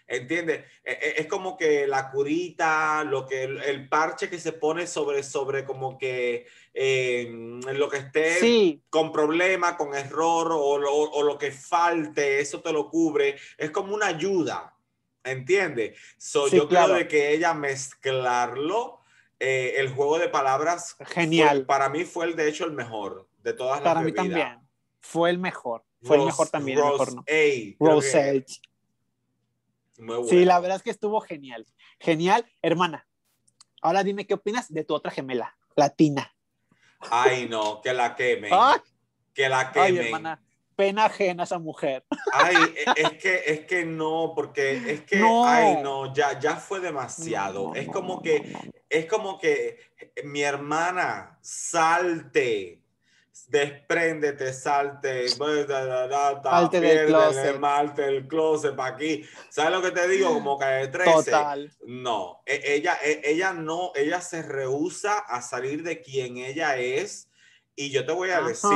¿Entiendes? E- e- Es como que la curita, lo que el, el parche que se pone sobre, sobre como que eh, lo que esté Sí, con problema, con error o lo, o lo que falte, eso te lo cubre. Es como una ayuda, ¿entiendes? So, Sí, yo claro. creo de que ella mezclarlo, eh, el juego de palabras, Genial. fue- para mí fue el de hecho el mejor de todas las para mí bebidas. también. Fue el mejor. Fue el Rose- mejor también. el mejor, ¿no? Rose-A, creo Rose. que muy Sí, bueno. la verdad es que estuvo genial. Genial. Hermana, ahora dime qué opinas de tu otra gemela, Latina. Ay, no, que la quemen. Ay, que la ay, quemen. hermana, pena ajena esa mujer. Ay, e- es que, es que no, porque es que, No. ay, no, ya, ya fue demasiado. No, es como no, que, es como que eh, mi hermana, salte, despréndete, salte, pues, Salte del closet. malte del closet para aquí. ¿Sabes lo que te digo? Como que de 13. Total. No, e- ella, e- ella no, ella se rehúsa a salir de quien ella es. Y yo te voy a decir,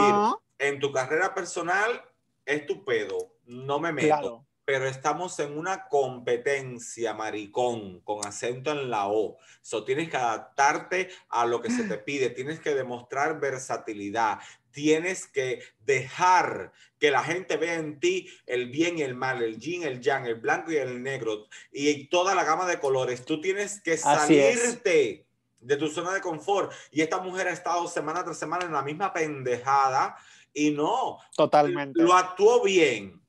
en tu carrera personal es tu pedo, no me meto. claro. pero estamos en una competencia, maricón, con acento en la O. So, tienes que adaptarte a lo que se te pide, tienes que demostrar versatilidad, tienes que dejar que la gente vea en ti el bien y el mal, el yin, el yang, el blanco y el negro, y toda la gama de colores. Tú tienes que salirte de tu zona de confort. Y esta mujer ha estado semana tras semana en la misma pendejada y no. Totalmente. Lo actuó bien.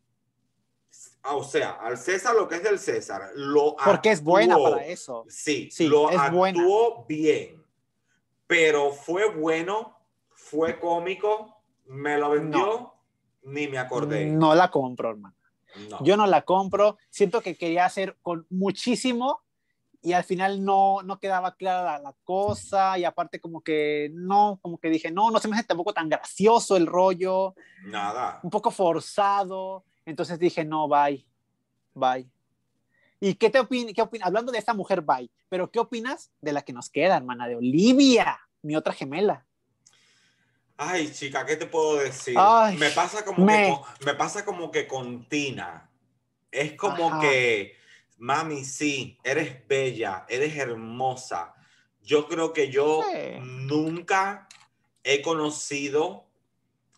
Ah, o sea, al César lo que es del César. Lo Porque es buena para eso. Sí, sí lo actuó bien. Pero fue bueno, fue cómico, me lo vendió, ni me acordé. No la compro, hermano. Yo no la compro. Siento que quería hacer con muchísimo y al final no, no quedaba clara la, cosa y aparte como que no, como que dije, no, no se me hace tampoco tan gracioso el rollo. Nada. Un poco forzado. Entonces dije, no, bye, bye. ¿Y qué te opinas? Qué Hablando de esta mujer, bye, pero ¿qué opinas de la que nos queda, hermana? De Olivia, mi otra gemela. Ay, chica, ¿qué te puedo decir? me pasa como que me pasa como que con Tina. Es como que mami, sí, eres bella, eres hermosa. Yo creo que yo nunca he conocido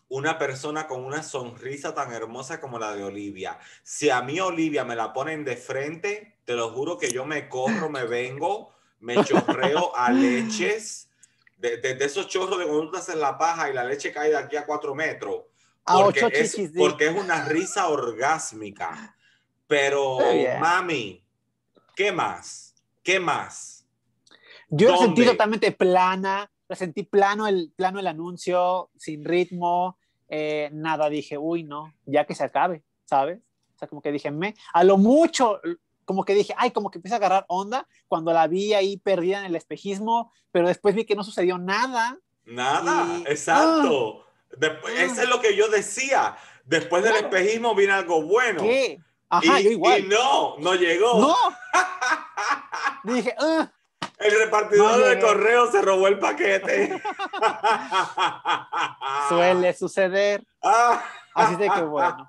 una persona con una sonrisa tan hermosa como la de Olivia. Si a mí Olivia me la ponen de frente, te lo juro que yo me corro, me vengo, me chorreo a leches, de, esos chorros de cuando tú en la paja y la leche cae de aquí a cuatro metros. Porque, es, porque es una risa orgásmica. Pero, mami, ¿qué más? ¿Qué más? Yo la sentí totalmente plana, la sentí plano el, plano el anuncio, sin ritmo, eh, nada, dije, uy, no, ya que se acabe, ¿sabes? O sea, como que dije, me, a lo mucho, como que dije, ay, como que empieza a agarrar onda cuando la vi ahí perdida en el espejismo, pero después vi que no sucedió nada. Nada, exacto. Después, Eso es lo que yo decía. Después del espejismo viene algo bueno. ¿Qué? Ajá, yo igual. Y no, no llegó. No. Dije, ah. El repartidor de correo se robó el paquete. Suele suceder. Así de que bueno.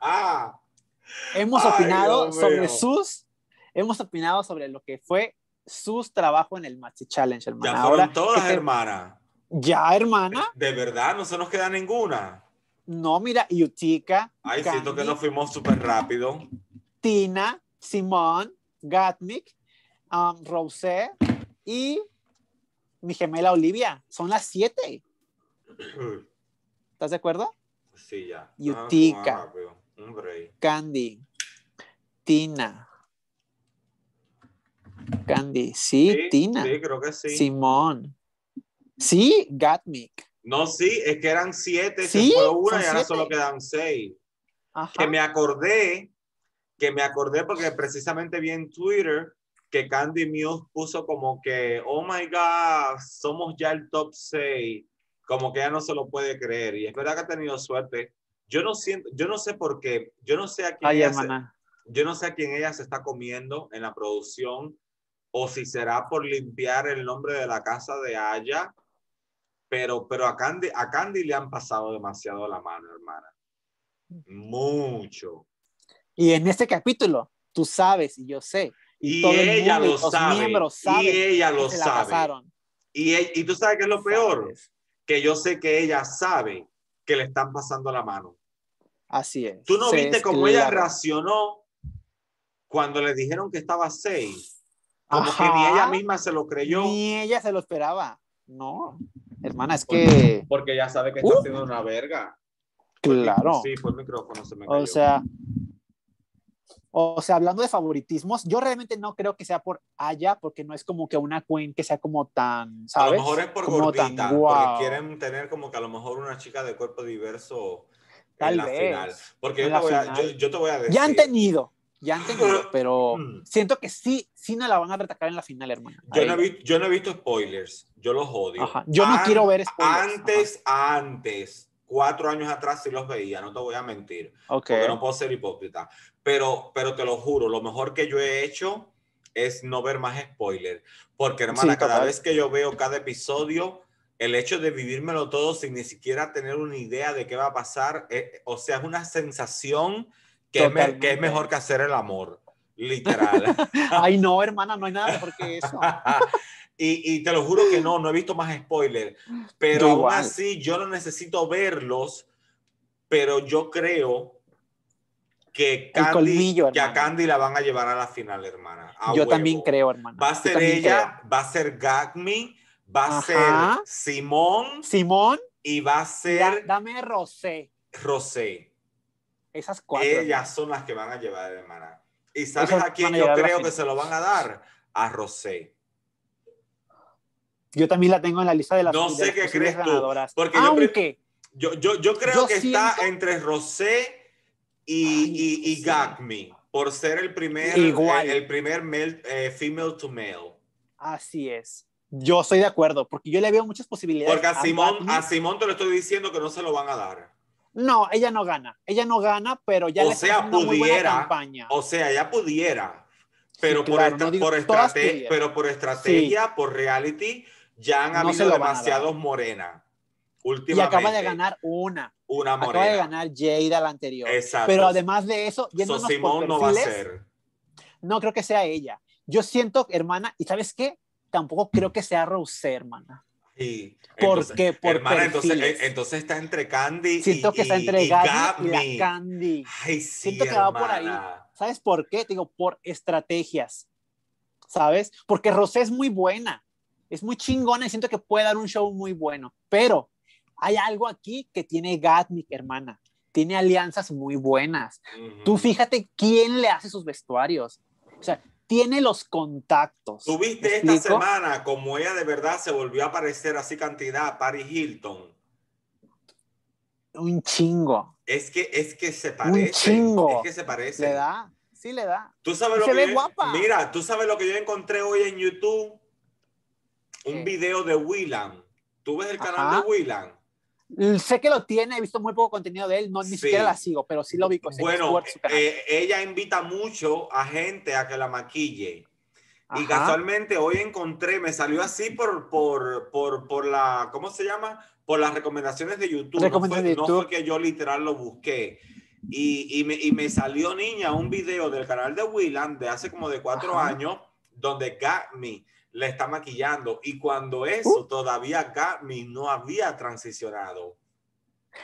Hemos opinado sobre sus, hemos opinado sobre lo que fue sus trabajo en el Match Challenge, hermana. Ya fueron todas, hermana. Ya, hermana. De verdad, no se nos queda ninguna. No, mira, Yutika. Ay, siento que nos fuimos súper rápido. Tina, Simón, Gatmik, um, Rosé y mi gemela Olivia. Son las siete. ¿Estás de acuerdo? Sí, ya. Yutika, Candy, Tina. Candy, sí, Tina. Sí, creo que sí. Simón. Sí, Gatmik. No, sí, es que eran siete, ¿Sí? se fue una y ahora solo quedan seis. Que me acordé que me acordé porque precisamente vi en Twitter que Candy Muse puso como que, oh my God, somos ya el top 6, como que ya no se lo puede creer. Y es verdad que ha tenido suerte. Yo no siento, yo no sé por qué, yo no sé a quién, ella, se, yo no sé a quién ella se está comiendo en la producción o si será por limpiar el nombre de la casa de Aya, pero, pero a, Candy, a Candy le han pasado demasiado la mano, hermana. Mucho. Y en este capítulo, tú sabes y yo sé. Y, ella lo sabe. y ella lo sabe. Y, y tú sabes que es lo peor, que yo sé que ella sabe que le están pasando la mano. Así es. Tú no viste cómo ella reaccionó cuando le dijeron que estaba seis. Como que ni ella misma se lo creyó. Ni ella se lo esperaba. No, hermana, es que. Porque ella sabe que está uh. haciendo una verga. Claro. Sí, fue el micrófono, se me cayó. O sea, o sea, hablando de favoritismos, yo realmente no creo que sea por Aya, porque no es como que una queen que sea como tan, ¿sabes? A lo mejor es por gordita, porque quieren tener como que a lo mejor una chica de cuerpo diverso Tal en la vez, final. Porque yo te, voy a, yo, te, voy a, decir... Ya han tenido, ya han tenido, pero siento que sí, sí no la van a retacar en la final, hermano. Yo no, he, yo no, he, visto spoilers, yo los odio. Yo no quiero ver spoilers. Antes, antes, cuatro años atrás sí los veía, no te voy a mentir. Porque no puedo ser hipócrita. Pero, pero te lo juro, lo mejor que yo he hecho es no ver más spoilers. Porque, hermana, cada vez que yo veo cada episodio, el hecho de vivírmelo todo sin ni siquiera tener una idea de qué va a pasar, eh, o sea, es una sensación Que es, me- que es Totalmente. mejor que hacer el amor, literal. Ay, no, hermana, no hay nada mejor que eso. y, y te lo juro que no, no he visto más spoilers. Pero aún así, yo no necesito verlos, pero yo creo que, Candy, que a. Candy la van a llevar a la final, hermana. Yo huevo. también creo, hermana. Va a ser ella, va a ser Gagme, va a ser Simón Simón, y va a ser dame Rosé. Rosé. Esas cuatro. Ellas hermana. son las que van a llevar, hermana. ¿Y sabes Esas a quién yo a creo que se lo van a dar? A Rosé. Yo también la tengo en la lista de las, No de sé las qué crees tú, ganadoras. porque Aunque, Yo, yo, yo creo Yo que siento- está entre Rosé y, y, y sí. Gagme, por ser el primer, Igual. eh, el primer male, eh, female to male. así es. Yo estoy de acuerdo, porque yo le veo muchas posibilidades. Porque a Simón, Batman. a Simón te lo estoy diciendo que no se lo van a dar. No, ella no gana. Ella no gana, pero ya O le sea, una muy buena pudiera, campaña. O sea, ya pudiera, pero, Sí, por, claro, estra- no por, todas estrate- pudieran. pero por estrategia, por reality, ya han No habido demasiados morenas. y Últimamente. acaba de ganar una. Una Acaba morena. de ganar Jada la anterior. Exacto. Pero además de eso, So, yéndonos por Simón no va a ser. no creo que sea ella. Yo siento, hermana, ¿y sabes qué? Tampoco creo que sea Rosé, hermana. Sí. ¿Por qué? Por hermana, entonces, eh, entonces está entre Candy Siento y, que está entre y Gaby y Gabby. la Candy. Ay, sí, Siento que va por ahí. hermana. ¿Sabes por qué? Te digo, por estrategias. ¿Sabes? Porque Rosé es muy buena. Es muy chingona y siento que puede dar un show muy bueno. Pero hay algo aquí que tiene Gatnick, hermana. Tiene alianzas muy buenas. Ujú. Tú fíjate quién le hace sus vestuarios. O sea, tiene los contactos. ¿Tú ¿Me viste esta semana como ella de verdad se volvió a parecer así cantidad Paris Hilton? Un chingo. Es que, es que se parece. chingo. Es que se parece. Le da. Sí, le da. Tú sabes lo se que ve yo- guapa. Mira, tú sabes lo que yo encontré hoy en YouTube. Un ¿Qué? video de Willan. ¿Tú ves el canal Ajá. de Willan? Sé que lo tiene, he visto muy poco contenido de él, no, ni Sí. siquiera la sigo, pero sí lo vi. en Bueno, canal. eh, ella invita mucho a gente a que la maquille. Y Ajá. casualmente hoy encontré, me salió así por, por, por, por la, ¿cómo se llama? Por las recomendaciones de YouTube. No fue, Recomendaciones de no YouTube. fue que yo literal lo busqué. Y, y, me, y me salió, niña, un video del canal de Willan de hace como de cuatro Ajá. años, donde Gatme le está maquillando. Y cuando eso, Uh. todavía Gatme no había transicionado.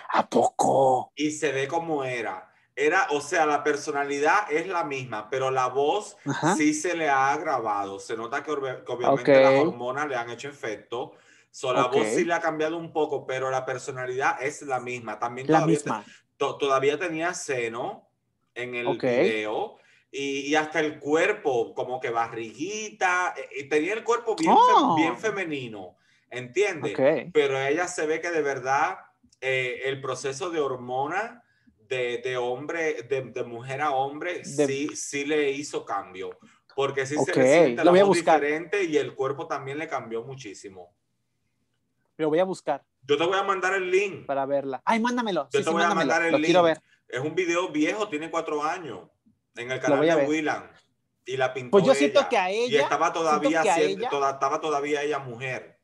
¿A poco? Y se ve como era. Era, o sea, la personalidad es la misma, pero la voz Ajá. sí se le ha agravado. Se nota que, que obviamente Ok. las hormonas le han hecho efecto. So, la Ok. voz sí le ha cambiado un poco, pero la personalidad es la misma. También La todavía, misma. to- todavía tenía seno en el Ok. video y, y hasta el cuerpo, como que barriguita. eh, eh, tenía el cuerpo bien, Oh. fe- bien femenino, ¿entiendes? Ok. pero ella se ve que de verdad eh, el proceso de hormona de, de hombre, de, de mujer a hombre, De- sí, sí le hizo cambio. Porque sí Ok, se le siente la a voz diferente y el cuerpo también le cambió muchísimo. Lo voy a buscar Yo te voy a mandar el link. para verla. Ay, mándamelo. Yo Sí, te sí, voy a mándamelo. mandar el Lo link. quiero ver. Es un video viejo, tiene cuatro años, en el canal de. Willan. Y la pintó Pues yo siento ella. que a Y ella. estaba todavía, siendo- ella- toda- estaba todavía ella mujer.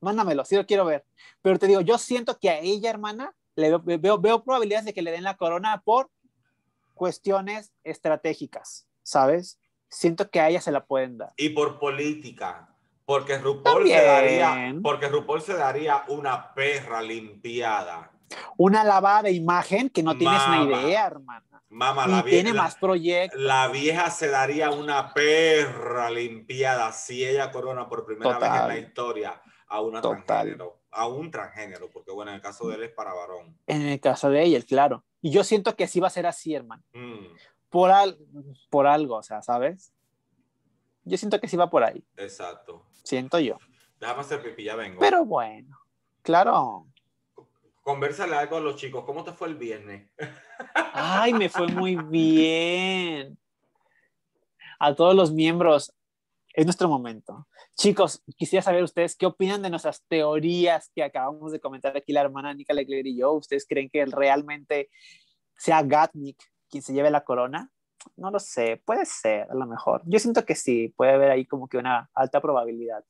Mándamelo, sí lo quiero ver. Pero te digo, yo siento que a ella, hermana, le veo, veo, veo probabilidades de que le den la corona por cuestiones estratégicas, ¿sabes? Siento que a ella se la pueden dar. y por política. Porque RuPaul se daría, porque RuPaul se daría una perra limpiada. Una lavada de imagen que no tienes una idea, hermana. Mamá, la tiene vieja, más proyectos. la vieja se daría una perra limpiada si ella corona por primera vez en la historia a una Total. transgénero. A un transgénero, porque bueno, en el caso de él es para varón. En el caso de ella, claro. Y yo siento que sí va a ser así, hermano. Mm, Por, al, por algo, o sea, ¿sabes? Yo siento que sí va por ahí. exacto. Siento yo. Déjame hacer pipí, ya vengo. Pero bueno, claro. Conversale algo a los chicos. ¿Cómo te fue el viernes? Ay, me fue muy bien. A todos los miembros, es nuestro momento. Chicos, quisiera saber ustedes qué opinan de nuestras teorías que acabamos de comentar aquí la hermana Nika Leclerc y yo. ¿Ustedes creen que realmente sea Gatnik quien se lleve la corona? No lo sé, puede ser, a lo mejor. Yo siento que sí, puede haber ahí como que una alta probabilidad.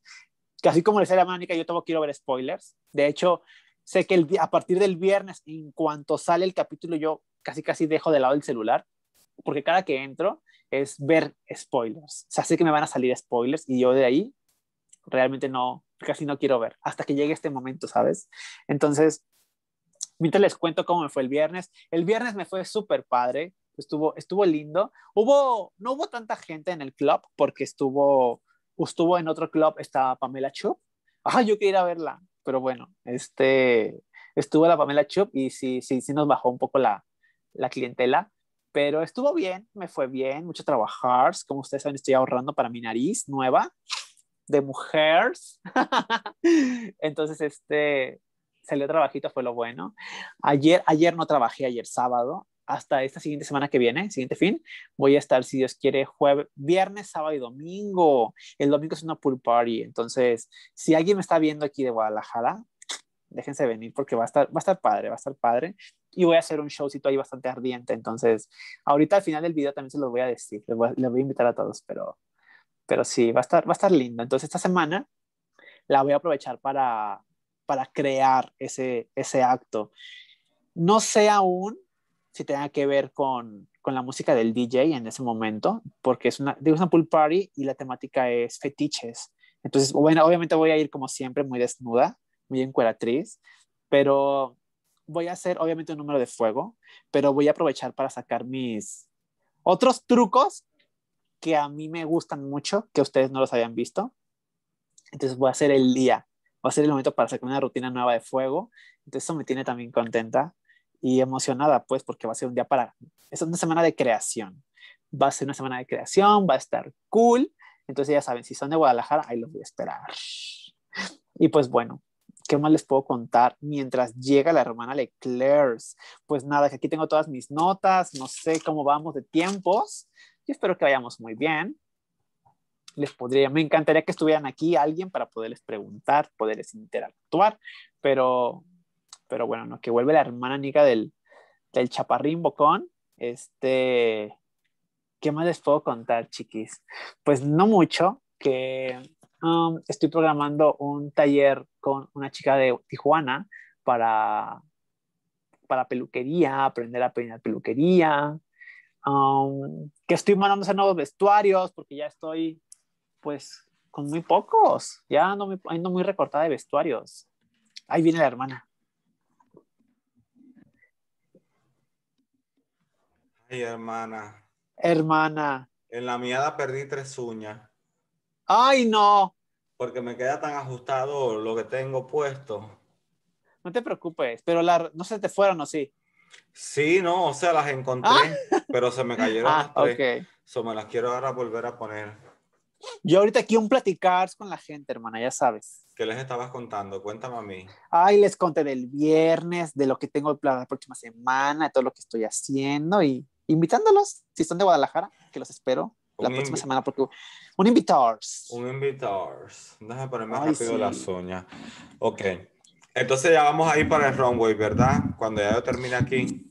Que así como le decía la hermana Nika, yo tampoco quiero ver spoilers. De hecho, sé que el, a partir del viernes, en cuanto sale el capítulo, yo casi casi dejo de lado el celular, porque cada que entro es ver spoilers. O sea, sé que me van a salir spoilers y yo de ahí realmente no, casi no quiero ver hasta que llegue este momento, ¿sabes? Entonces, mientras les cuento cómo me fue el viernes. El viernes me fue súper padre, estuvo, estuvo lindo. Hubo, no hubo tanta gente en el club porque estuvo, estuvo en otro club, estaba Pamela Chup. Ah, yo quería ir a verla, pero bueno, este, estuvo la Pamela Chup y sí, sí, sí nos bajó un poco la, la clientela, pero estuvo bien, me fue bien, mucho trabajar, como ustedes saben, estoy ahorrando para mi nariz nueva de mujeres. Entonces, este, salió trabajito, fue lo bueno. Ayer, ayer no trabajé, ayer sábado, hasta esta siguiente semana que viene, siguiente fin, voy a estar, si Dios quiere, jueves, viernes, sábado y domingo. El domingo es una pool party, entonces, si alguien me está viendo aquí de Guadalajara, déjense venir porque va a estar, va a estar padre, va a estar padre. Y voy a hacer un showcito ahí bastante ardiente, entonces, ahorita al final del video también se los voy a decir, les voy, a invitar a todos, pero, pero sí, va a estar, va a estar lindo. Entonces, esta semana la voy a aprovechar para, para crear ese, ese acto. No sé aún si tenga que ver con, con la música del DJ en ese momento, porque es una, digo, es una pool party y la temática es fetiches. Entonces, bueno, obviamente voy a ir como siempre muy desnuda, muy encueratriz, pero voy a hacer obviamente un número de fuego, pero voy a aprovechar para sacar mis otros trucos que a mí me gustan mucho, que ustedes no los habían visto. Entonces voy a hacer el día va a ser el momento para sacar una rutina nueva de fuego. Entonces eso me tiene también contenta y emocionada, pues, porque va a ser un día para, es una semana de creación. Va a ser una semana de creación, va a estar cool. Entonces ya saben, si son de Guadalajara, ahí los voy a esperar. Y pues bueno, ¿qué más les puedo contar mientras llega la hermana Leclerc? Pues nada, que aquí tengo todas mis notas, no sé cómo vamos de tiempos. Yo espero que vayamos muy bien les podría, me encantaría que estuvieran aquí alguien para poderles preguntar, poderles interactuar, pero, pero bueno, ¿no? que vuelve la hermana amiga del, del chaparrín bocón, este, ¿qué más les puedo contar, chiquis? Pues no mucho, que um, estoy programando un taller con una chica de Tijuana para, para peluquería, aprender a peinar peluquería, um, que estoy mandándose nuevos vestuarios porque ya estoy pues con muy pocos. Ya ando muy, ando muy recortada de vestuarios. Ahí viene la hermana. Ay, hermana. Hermana. En la miada perdí tres uñas. Ay, no. Porque me queda tan ajustado lo que tengo puesto. No te preocupes, pero la, no se te fueron o sí. Sí, no, o sea, las encontré, ah. pero se me cayeron ah, las tres. me las quiero ahora volver a poner. Yo ahorita aquí un platicar con la gente, hermana, ya sabes. ¿Qué les estabas contando? Cuéntame a mí. Ay, les conté del viernes, de lo que tengo para la próxima semana, de todo lo que estoy haciendo y invitándolos, si son de Guadalajara, que los espero la próxima semana, porque un invitars. Un invitars. Déjame ponerme Ay, rápido la las uñas. Ok. Entonces ya vamos a ir para el runway, ¿verdad? Cuando ya yo termine aquí.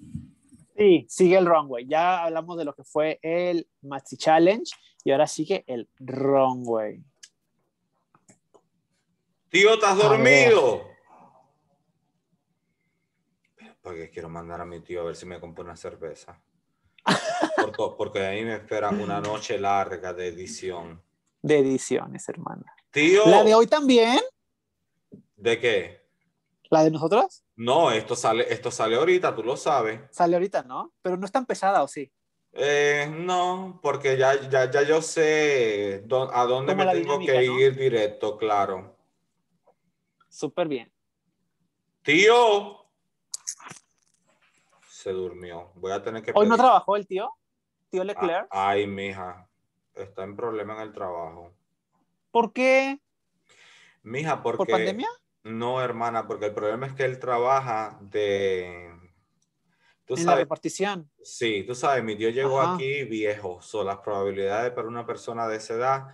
Sí, sigue el runway. Ya hablamos de lo que fue el Maxi Challenge y ahora sigue el runway. Tío, ¿estás dormido? Porque quiero mandar a mi tío a ver si me compra una cerveza. Porque, porque ahí me espera una noche larga de edición. De ediciones, hermana. Tío. ¿La de hoy también? ¿De qué? ¿La de nosotros? No, esto sale, esto sale ahorita, tú lo sabes. Sale ahorita, ¿no? Pero no es tan pesada, ¿o sí? Eh, no, porque ya, ya, ya yo sé a dónde me tengo que ir directo, claro. Súper bien. Tío. Se durmió. Voy a tener que... ¿Hoy no trabajó el tío? ¿Tío Leclerc? Ah, ay, mija. Está en problema en el trabajo. ¿Por qué? Mija, porque... ¿Por pandemia? No, hermana, porque el problema es que él trabaja de en la repartición. Sí, tú sabes, mi tío llegó aquí viejo, son las probabilidades para una persona de esa edad,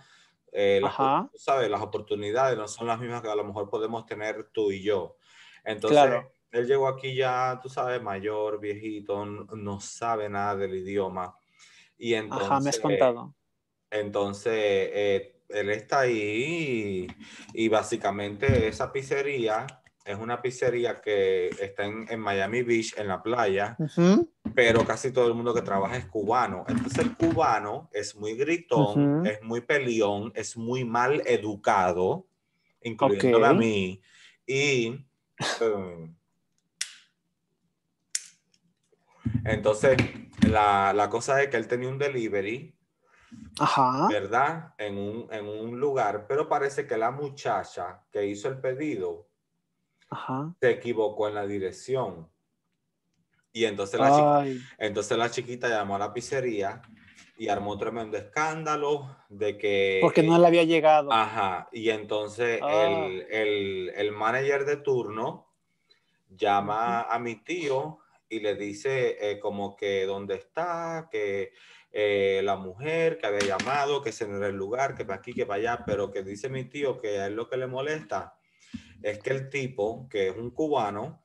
eh, las, tú sabes, las oportunidades no son las mismas que a lo mejor podemos tener tú y yo. Entonces, él llegó aquí ya, tú sabes, mayor, viejito, no, sabe nada del idioma. Y entonces, Ajá, me has contado. Entonces, eh, él está ahí y, y, básicamente esa pizzería es una pizzería que está en, en Miami Beach, en la playa, pero casi todo el mundo que trabaja es cubano. Entonces el cubano es muy gritón, es muy peleón, es muy mal educado, incluyendo a mí. Y um, entonces la, la, cosa es que él tenía un delivery, Ajá. ¿verdad? En un, en un lugar, pero parece que la muchacha que hizo el pedido se equivocó en la dirección. Y entonces la, entonces la chiquita llamó a la pizzería y armó tremendo escándalo de que... Porque no le había llegado. Ajá, y entonces ah. el, el, el, manager de turno llama a mi tío y le dice eh, como que dónde está, que eh, la mujer que había llamado, que se en el lugar, que para aquí, que para allá, pero que dice mi tío que a él lo que le molesta es que el tipo, que es un cubano,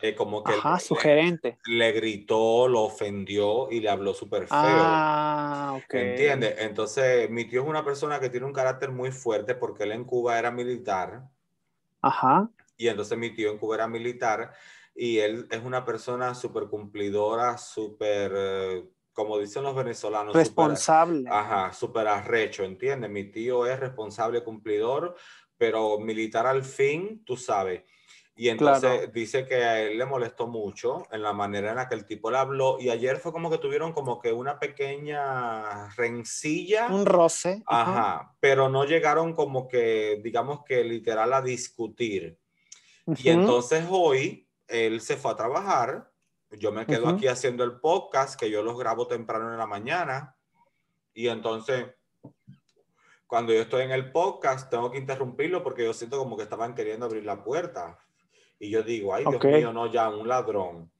eh, como que Ajá, sugerente. Le, gritó, lo ofendió y le habló súper feo. Ah, ok. ¿Entiendes? Entonces, mi tío es una persona que tiene un carácter muy fuerte porque él en Cuba era militar. Ajá. Y entonces mi tío en Cuba era militar y él es una persona súper cumplidora, súper, eh, como dicen los venezolanos. Responsable. ajá, súper arrecho, ¿entiendes? Mi tío es responsable, cumplidor, pero militar al fin, tú sabes. Y entonces dice que a él le molestó mucho en la manera en la que el tipo le habló. Y ayer fue como que tuvieron como que una pequeña rencilla. Un roce. Ajá. Pero no llegaron como que, digamos que literal a discutir. Y entonces hoy él se fue a trabajar. Yo me quedo aquí haciendo el podcast, que yo los grabo temprano en la mañana. Y entonces cuando yo estoy en el podcast, tengo que interrumpirlo porque yo siento como que estaban queriendo abrir la puerta. Y yo digo, ay, Dios mío, no, ya, un ladrón.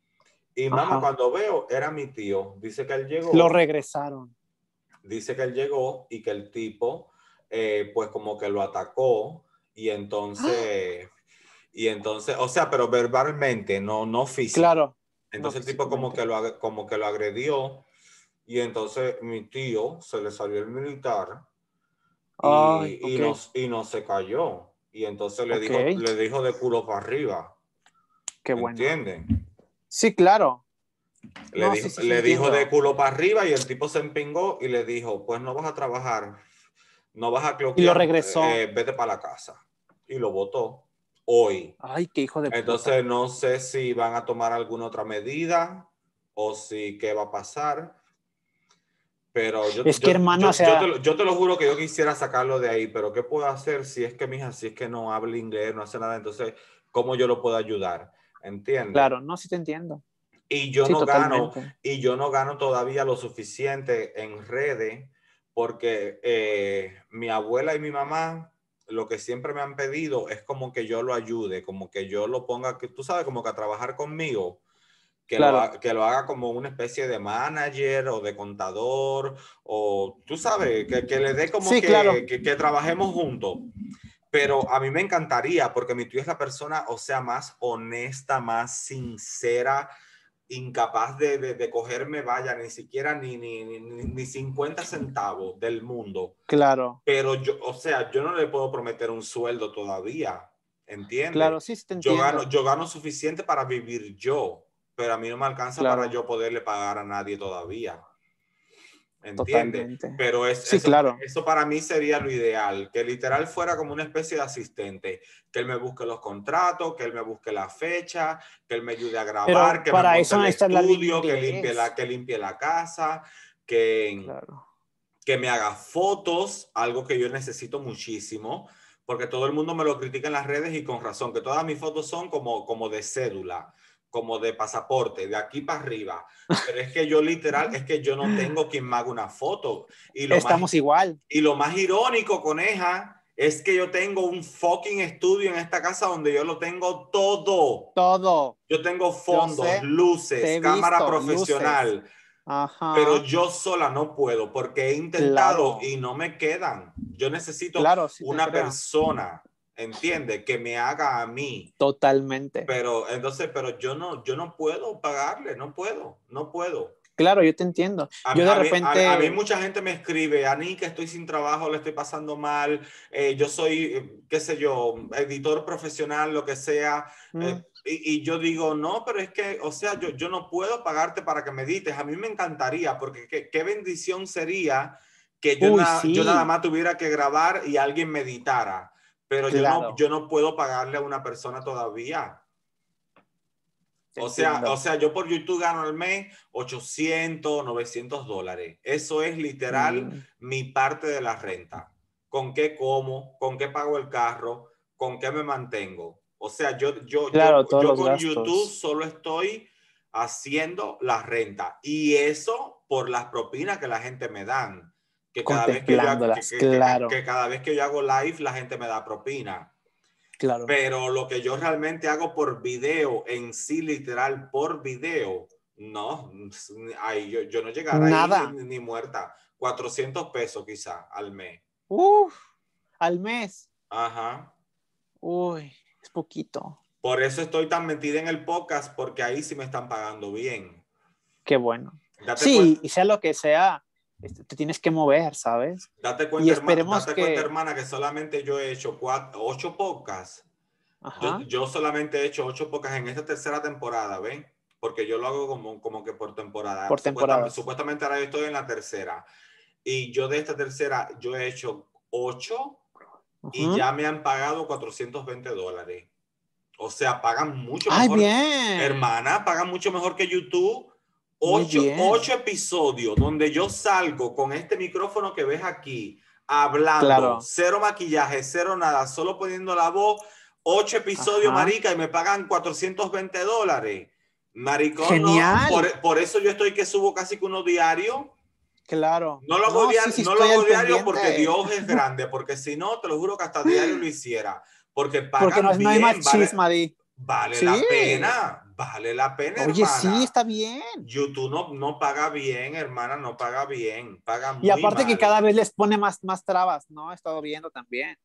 Y mamá, cuando veo, era mi tío. Dice que él llegó. Lo regresaron. Dice que él llegó y que el tipo, eh, pues como que lo atacó. Y entonces, y entonces, o sea, pero verbalmente, no, no físico. Claro. Entonces el tipo como que, lo, como que lo agredió. Y entonces mi tío se le salió el militar y, no, y no se cayó. Y entonces le, dijo, le dijo de culo para arriba. Qué bueno. ¿Entienden? Sí, claro. Le, dijo, le dijo de culo para arriba y el tipo se empingó y le dijo, pues no vas a trabajar, no vas a cloquear. Y lo regresó. Eh, vete para la casa. Y lo votó hoy. Ay, qué hijo de Entonces no sé si van a tomar alguna otra medida o si qué va a pasar. Pero yo, es que hermano, yo, te lo, juro que yo quisiera sacarlo de ahí, pero ¿qué puedo hacer si es que mi hija, si es que no habla inglés, no hace nada? Entonces, ¿cómo yo lo puedo ayudar? ¿Entiendes? Claro, no, sí te entiendo. Y yo no gano, y yo no gano todavía lo suficiente en redes, porque eh, mi abuela y mi mamá lo que siempre me han pedido es como que yo lo ayude, como que yo lo ponga, que tú sabes, como que a trabajar conmigo que, lo, que lo haga como una especie de manager o de contador, o tú sabes, que, que le dé como que, que, que, trabajemos juntos. Pero a mí me encantaría, porque mi tío es la persona, o sea, más honesta, más sincera, incapaz de, de, de cogerme, vaya, ni siquiera ni, ni, ni, ni 50 centavos del mundo. Claro. Pero yo, o sea, yo no le puedo prometer un sueldo todavía, ¿entiendes? Claro, sí, te Yo gano, yo gano suficiente para vivir yo pero a mí no me alcanza para yo poderle pagar a nadie todavía. ¿Entiendes? Pero es, eso, claro. eso para mí sería lo ideal, que literal fuera como una especie de asistente, que él me busque los contratos, que él me busque la fecha, que él me ayude a grabar, que para me eso el estudio, que limpie, la, que limpie la casa, que, que me haga fotos, algo que yo necesito muchísimo, porque todo el mundo me lo critica en las redes y con razón, que todas mis fotos son como, como de cédula como de pasaporte, de aquí para arriba. Pero es que yo literal, es que yo no tengo quien me haga una foto. Y lo Estamos igual. Y lo más irónico, coneja, es que yo tengo un fucking estudio en esta casa donde yo lo tengo todo. Todo. Yo tengo fondos, luces, cámara profesional. Ajá. Pero yo sola no puedo porque he intentado y no me quedan. Yo necesito una persona entiende que me haga a mí totalmente pero entonces pero yo no yo no puedo pagarle no puedo no puedo Claro, yo te entiendo. A, yo de a mí- repente. a- a mí mucha gente me escribe, Ani, que estoy sin trabajo, le estoy pasando mal, eh, yo soy, qué sé yo, editor profesional, lo que sea, Mm, eh, y, y yo digo, no, pero es que, o sea, yo, yo no puedo pagarte para que me edites, a mí me encantaría, porque qué, qué bendición sería que yo, Uy, na- yo sí. nada más tuviera que grabar y alguien me editara, pero yo, no, yo no puedo pagarle a una persona todavía. te O sea, o sea, yo por YouTube gano al mes 800, 900 dólares. Eso es literal Mm, mi parte de la renta. ¿Con qué como? ¿Con qué pago el carro? ¿Con qué me mantengo? O sea, yo, yo, Claro, yo, yo con gastos. YouTube solo estoy haciendo la renta. Y eso por las propinas que la gente me dan. Que cada vez que yo que- claro. que cada vez que yo hago live, la gente me da propina. claro. Pero lo que yo realmente hago por video, en sí, literal, por video, no, ahí yo, yo no llegaré ahí Nada. ni, ni muerta. 400 pesos quizá al mes. Uf, al mes. Ajá. Uy, es poquito. Por eso estoy tan metida en el podcast, porque ahí sí me están pagando bien. Qué bueno. Date, Sí, y sea lo que sea, te tienes que mover, ¿sabes? date cuenta, herma- esperemos date que- cuenta, hermana, que solamente yo he hecho cuatro, ocho podcasts. Yo, yo solamente he hecho ocho podcasts en esta tercera temporada, ¿ven? Porque yo lo hago como, como que por temporada. Por temporadas. Supuestamente, supuestamente ahora yo estoy en la tercera. Y yo de esta tercera, yo he hecho ocho y ya me han pagado 420 dólares. O sea, pagan mucho Ay, mejor. bien. Hermana, pagan mucho mejor que YouTube. Ocho, bien. ocho episodios donde yo salgo con este micrófono que ves aquí, hablando, Claro. cero maquillaje, cero nada, solo poniendo la voz. Ocho episodios, Ajá. marica, y me pagan 420 dólares. Maricón, no. Genial. Por, por eso yo estoy que subo casi que uno diario. Claro. No lo hago, No, diario, sí, sí, no lo hago diario porque Dios es grande, porque si no, te lo juro que hasta diario lo hiciera. Porque pagan Porque no, no hay bien, vale-. Vale Sí. la pena, vale la pena, Oye, hermana. sí, está bien. YouTube no, no paga bien, hermana, no paga bien, paga muy Y aparte que mal. cada vez les pone más, más trabas, ¿no? He estado viendo también.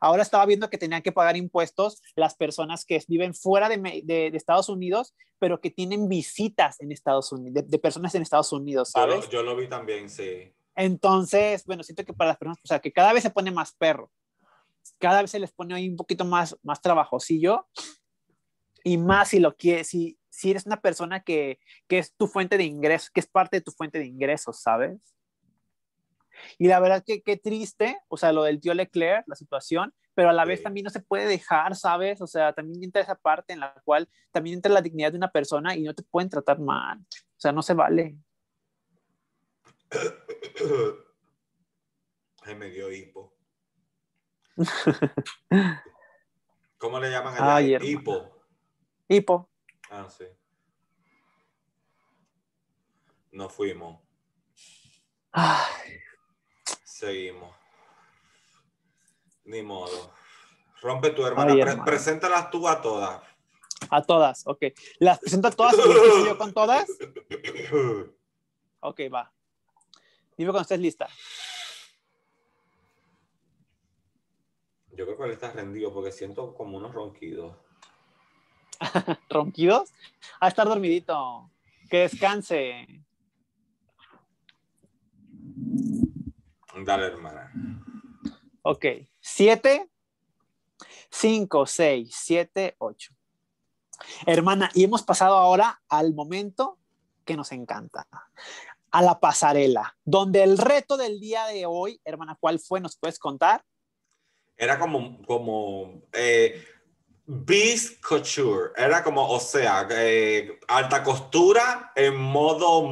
Ahora estaba viendo que tenían que pagar impuestos las personas que viven fuera de, de- de Estados Unidos, pero que tienen visitas en Estados Unidos, de, de personas en Estados Unidos, Yo ¿sabes? lo, yo lo vi también, sí. Entonces, bueno, siento que para las personas, o sea, que cada vez se pone más perro, cada vez se les pone ahí un poquito más, más trabajosillo y más si lo quieres, si, si eres una persona que, que es tu fuente de ingresos, que es parte de tu fuente de ingresos, ¿sabes? Y la verdad que qué triste, o sea, lo del tío Leclerc, la situación, pero a la vez también no se puede dejar, ¿sabes? O sea, también entra esa parte en la cual también entra la dignidad de una persona y no te pueden tratar mal, o sea, no se vale. Ay, me dio hipo. ¿Cómo le llaman allá? Ay, hipo. Hipo. Ah, sí. Nos fuimos. Ay. Seguimos. Ni modo. Rompe tu hermana. Ay, Pre- hermano. preséntalas tú a todas. A todas, ok. ¿Las presento a todas y yo con todas? Ok, va. Dime cuando estés lista. Yo creo que él está rendido porque siento como unos ronquidos. ¿Ronquidos? A estar dormidito. Que descanse. Dale, hermana. Ok. Siete, cinco, seis, siete, ocho. Hermana, y hemos pasado ahora al momento que nos encanta. A la pasarela, donde el reto del día de hoy, hermana, ¿cuál fue? ¿Nos puedes contar? Era como, como eh, Beast Couture. Era como, o sea, eh, alta costura en modo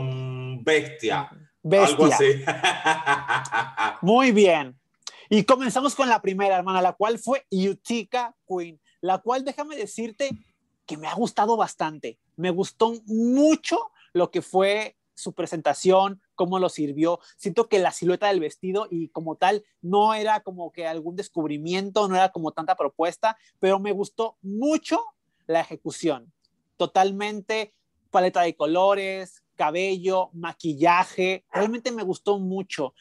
bestia. Algo así. Muy bien. Y comenzamos con la primera, hermana, la cual fue Utica Queen, la cual déjame decirte que me ha gustado bastante. Me gustó mucho lo que fue su presentación, cómo lo sirvió. Siento que la silueta del vestido y como tal no era como que algún descubrimiento, no era como tanta propuesta, pero me gustó mucho la ejecución. Totalmente paleta de colores, cabello, maquillaje. Realmente me gustó mucho.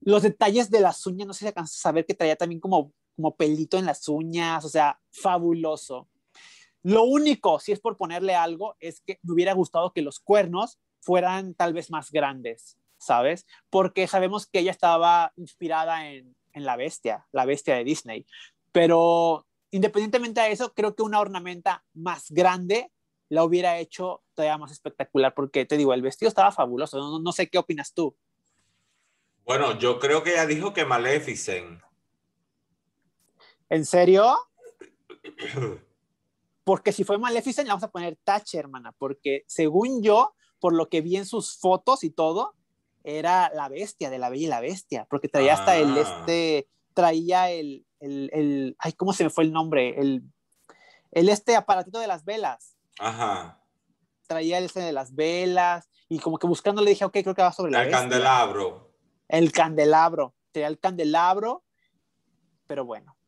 Los detalles de las uñas, no sé si alcanzas a saber que traía también como, como pelito en las uñas, o sea, fabuloso. Lo único, si es por ponerle algo, es que me hubiera gustado que los cuernos fueran tal vez más grandes, ¿sabes? Porque sabemos que ella estaba inspirada en, en la bestia, la bestia de Disney. Pero independientemente de eso, creo que una ornamenta más grande la hubiera hecho todavía más espectacular, porque te digo, el vestido estaba fabuloso. No, no sé qué opinas tú. Bueno, yo creo que ella dijo que Maleficent. ¿En serio? Porque si fue Maleficent, le vamos a poner Tache, hermana, porque según yo, por lo que vi en sus fotos y todo, era la bestia de la Bella y la Bestia, porque traía hasta el Ah. este, traía el, el, el, ay, ¿cómo se me fue el nombre? El, el este aparatito de las velas, Ajá. traía el este de las velas, y como que buscando le dije, ok, creo que va sobre la El bestia. candelabro. El candelabro, tenía el candelabro, pero bueno,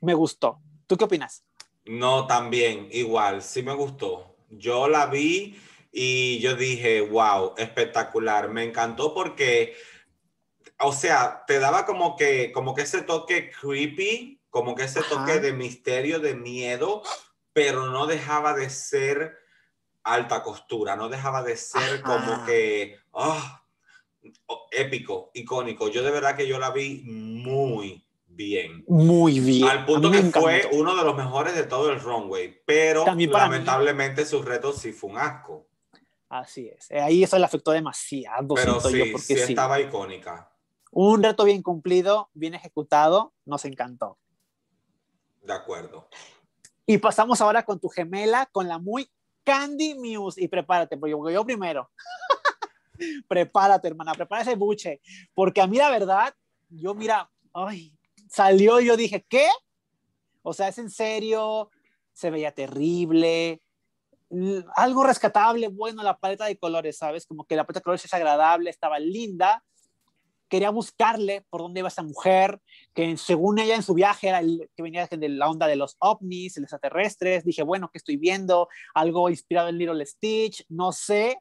me gustó. ¿Tú qué opinas? No, también, igual, sí me gustó. Yo la vi y yo dije, wow, espectacular. Me encantó porque, o sea, te daba como que, como que ese toque creepy, como que ese Ajá. toque de misterio, de miedo, pero no dejaba de ser alta costura, no dejaba de ser Ajá. como que, oh, épico, icónico. Yo de verdad que yo la vi muy bien. Muy bien. Al punto que fue encantó. uno de los mejores de todo el runway, pero para mí. lamentablemente su reto sí fue un asco. Así es. Eh, Ahí eso le afectó demasiado, Pero sí, yo, porque sí. estaba icónica. Un reto bien cumplido, bien ejecutado, nos encantó. De acuerdo. Y pasamos ahora con tu gemela, con la muy Candy Muse. Y prepárate, porque voy yo primero. prepárate, hermana, prepara ese buche. Porque a mí, la verdad, yo, mira, ay, salió y yo dije, ¿qué? O sea, es en serio, se veía terrible. Algo rescatable, bueno, la paleta de colores, ¿sabes? Como que la paleta de colores es agradable, estaba linda. Quería buscarle por dónde iba esa mujer, que según ella en su viaje era el que venía de la onda de los ovnis, los extraterrestres. Dije, bueno, ¿qué estoy viendo? Algo inspirado en Little Stitch, no sé,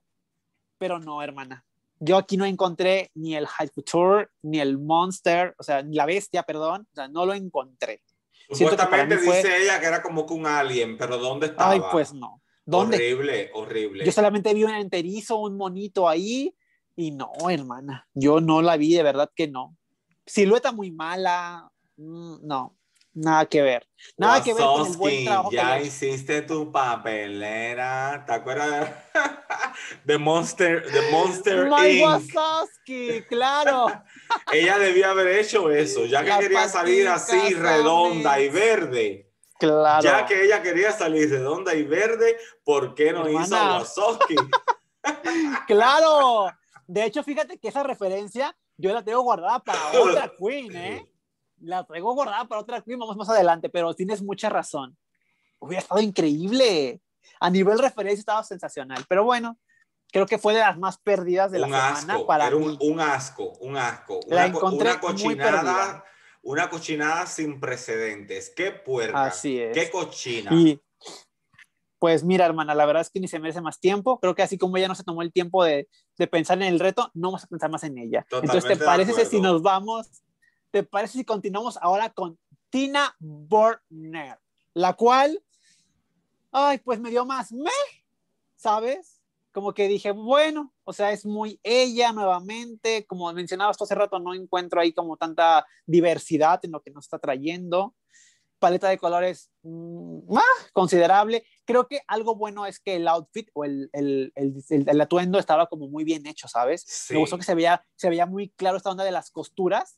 pero no, hermana. Yo aquí no encontré ni el High Couture, ni el Monster, o sea, ni la bestia, perdón, o sea, no lo encontré. Supuestamente mí fue- dice ella que era como que un alien, pero ¿dónde estaba? Ay, pues no. ¿Dónde? Horrible, horrible. Yo solamente vi un enterizo, un monito ahí, y no, hermana, yo no la vi, de verdad que no. Silueta muy mala, mm, no, nada que ver. Nada que ver con el buen trabajo que ya le- hiciste tu papelera. ¿Te acuerdas de, de Monster, de Monster Mike Inc? Claro. Ella debía haber hecho eso, ya que La quería salir así redonda y verde. Claro. Ya que ella quería salir redonda y verde, ¿por qué no hizo Hermana. Wazowski? Claro. De hecho, fíjate que esa referencia yo la tengo guardada para otra queen, ¿eh? La traigo guardada para otra queen, vamos más adelante, pero tienes mucha razón. Hubiera estado increíble. A nivel referencia estaba sensacional, pero bueno, creo que fue de las más perdidas de la un semana asco, para era un, mí. un asco, un asco. La Una, co- encontré una muy cochinada, perdida. Una cochinada sin precedentes. Qué puerca. Así es. Qué cochina. Y pues mira, hermana, la verdad es que ni se merece más tiempo. Creo que así como ella no se tomó el tiempo de, de pensar en el reto, no vamos a pensar más en ella. Totalmente Entonces, ¿te parece si nos vamos? ¿Te parece si continuamos ahora con Tina Burner? La cual, ay, pues me dio más me, ¿sabes? Como que dije, bueno, o sea, es muy ella nuevamente. Como mencionabas tú hace rato, no encuentro ahí como tanta diversidad en lo que nos está trayendo paleta de colores mm, ah, considerable. Creo que algo bueno es que el outfit o el, el, el, el- el atuendo estaba como muy bien hecho, ¿sabes? Sí. Me gustó que se veía, se veía muy claro esta onda de las costuras,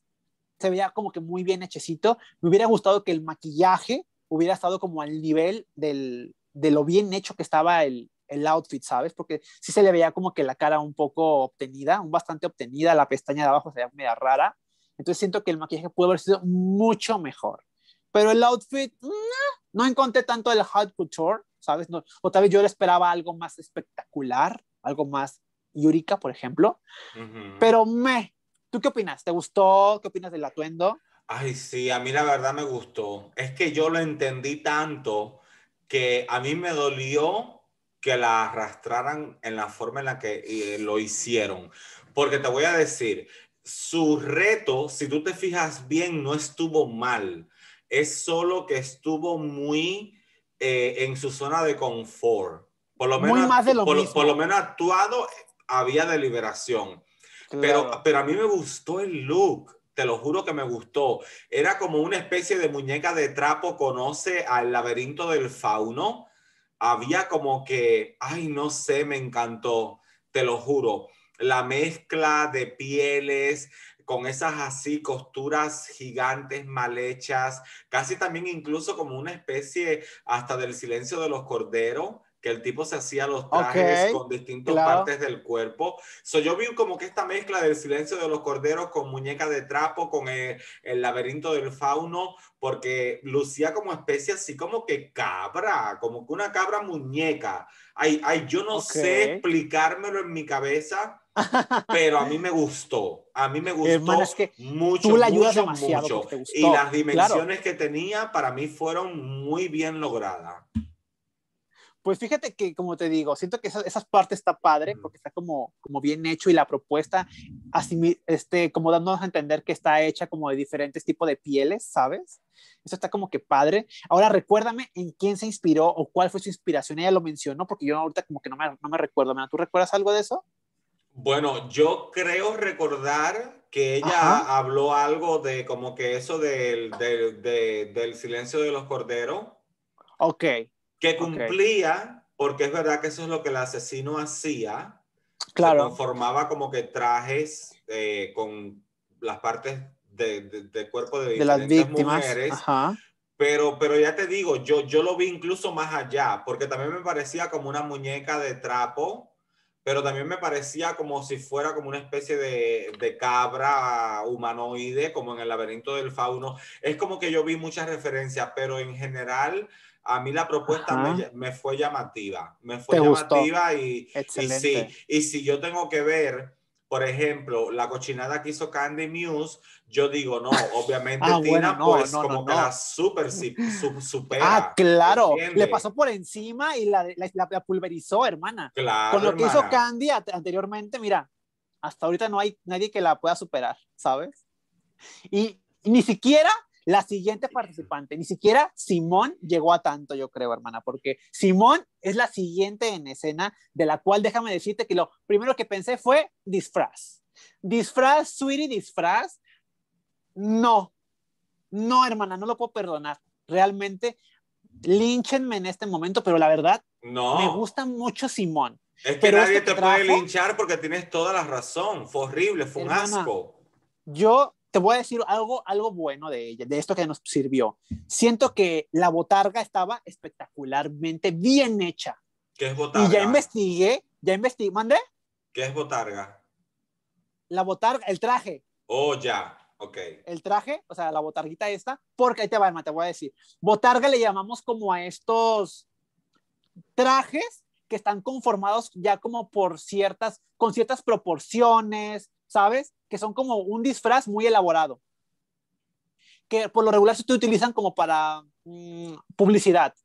se veía como que muy bien hechecito. Me hubiera gustado que el maquillaje hubiera estado como al nivel del, de lo bien hecho que estaba el, el outfit, ¿sabes? Porque sí se le veía como que la cara un poco obtenida, un bastante obtenida, la pestaña de abajo se veía media rara. Entonces siento que el maquillaje pudo haber sido mucho mejor. Pero el outfit, no, no encontré tanto el hot couture, ¿sabes? No, o tal vez yo le esperaba algo más espectacular, algo más Yurika, por ejemplo. Ujú. Pero me, ¿tú qué opinas? ¿Te gustó? ¿Qué opinas del atuendo? Ay, sí, a mí la verdad me gustó. Es que yo lo entendí tanto que a mí me dolió que la arrastraran en la forma en la que eh, lo hicieron. Porque te voy a decir, su reto, si tú te fijas bien, no estuvo mal. Es solo que estuvo muy eh, en su zona de confort. Por lo Muy menos, más de lo por, mismo. por lo menos actuado, había deliberación. Claro. Pero, pero a mí me gustó el look, te lo juro que me gustó. Era como una especie de muñeca de trapo, conoce al laberinto del fauno. Había como que, ay, no sé, me encantó, te lo juro. La mezcla de pieles, con esas así costuras gigantes mal hechas, casi también incluso como una especie hasta del silencio de los corderos, que el tipo se hacía los trajes con distintas claro. partes del cuerpo. So, yo vi como que esta mezcla del silencio de los corderos con muñeca de trapo, con el, el laberinto del fauno, porque lucía como especie así como que cabra, como que una cabra muñeca. Ay, ay, yo no sé explicármelo en mi cabeza, pero a mí me gustó. A mí me gustó es que mucho, tú la ayudas mucho, demasiado mucho. porque te gustó. Y las Claro. dimensiones que tenía para mí fueron muy bien logradas. Pues fíjate que, como te digo, siento que esa, esas partes está padre porque está como, como bien hecho y la propuesta, así, este, como dándonos a entender que está hecha como de diferentes tipos de pieles, ¿sabes? Eso está como que padre. Ahora recuérdame en quién se inspiró o cuál fue su inspiración. Ella lo mencionó porque yo ahorita como que no me, no me recuerdo. ¿Tú recuerdas algo de eso? Bueno, yo creo recordar que ella Ajá. habló algo de como que eso del, del, de- del silencio de los corderos, Ok, que cumplía, porque es verdad que eso es lo que el asesino hacía. Se claro. conformaba como que trajes eh, con las partes de, de- de cuerpo de De las víctimas. mujeres. Ajá. Pero, pero ya te digo, yo, yo lo vi incluso más allá, porque también me parecía como una muñeca de trapo, pero también me parecía como si fuera como una especie de, de cabra humanoide, como en el laberinto del fauno. Es como que yo vi muchas referencias, pero en general a mí la propuesta me, me fue llamativa, me fue llamativa y, sí, y si yo tengo que ver, por ejemplo, la cochinada que hizo Candy Muse, yo digo, no, obviamente Ah, Tina, bueno, no, pues no, no, como que la super su- supera. Ah, claro. ¿entiendes? Le pasó por encima y la, la, la- pulverizó, hermana. Claro, Con lo que hizo. Candy anteriormente, mira, hasta ahorita no hay nadie que la pueda superar, ¿sabes? Y, y ni siquiera la siguiente participante, ni siquiera Simón llegó a tanto, yo creo, hermana, porque Simón es la siguiente en escena, de la cual déjame decirte que lo primero que pensé fue disfraz. Disfraz, sweetie, disfraz. No, no, hermana, no lo puedo perdonar. Realmente, línchenme en este momento, pero la verdad, No, me gusta mucho Simón. es que pero nadie esto te puede linchar porque tienes toda la razón. Fue horrible, fue un Hermana, asco. Yo te voy a decir algo, algo bueno de ella, de esto que nos sirvió. Siento que la botarga estaba espectacularmente bien hecha. ¿Qué es botarga? Y ya investigué, ya investigué, mandé ¿Qué es botarga? la botarga, el traje, Oh, ya, ok. el traje, o sea, la botarguita esta, porque ahí te va, hermana, te voy a decir. Botarga le llamamos como a estos trajes que están conformados ya como por ciertas, con ciertas proporciones, ¿sabes? Que son como un disfraz muy elaborado. Que por lo regular se utilizan como para mm, publicidad.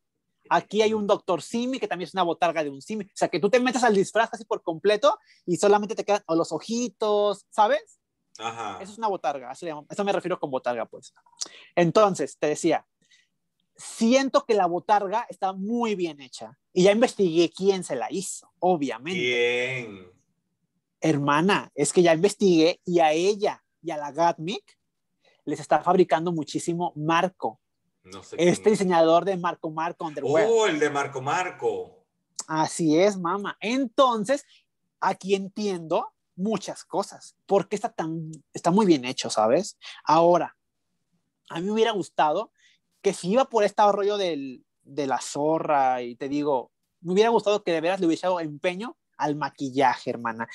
Aquí hay un doctor Simi que también es una botarga de un Simi. O sea, que tú te metes al disfraz casi por completo y solamente te quedan o los ojitos, ¿sabes? Ajá. Eso es una botarga, eso me refiero con botarga, pues. Entonces, te decía, siento que la botarga está muy bien hecha. Y ya investigué quién se la hizo, obviamente. Bien. Hermana, es que ya investigué y a ella y a la Gatmic les está fabricando muchísimo Marco, No sé este quién. diseñador de Marco Marco Underwear. Oh, el de Marco Marco. Así es, mamá. Entonces, aquí entiendo muchas cosas, porque está tan, está muy bien hecho, ¿sabes? Ahora, a mí me hubiera gustado que si iba por este rollo del, de la zorra y te digo, me hubiera gustado que de veras le hubiese dado empeño al maquillaje, hermana.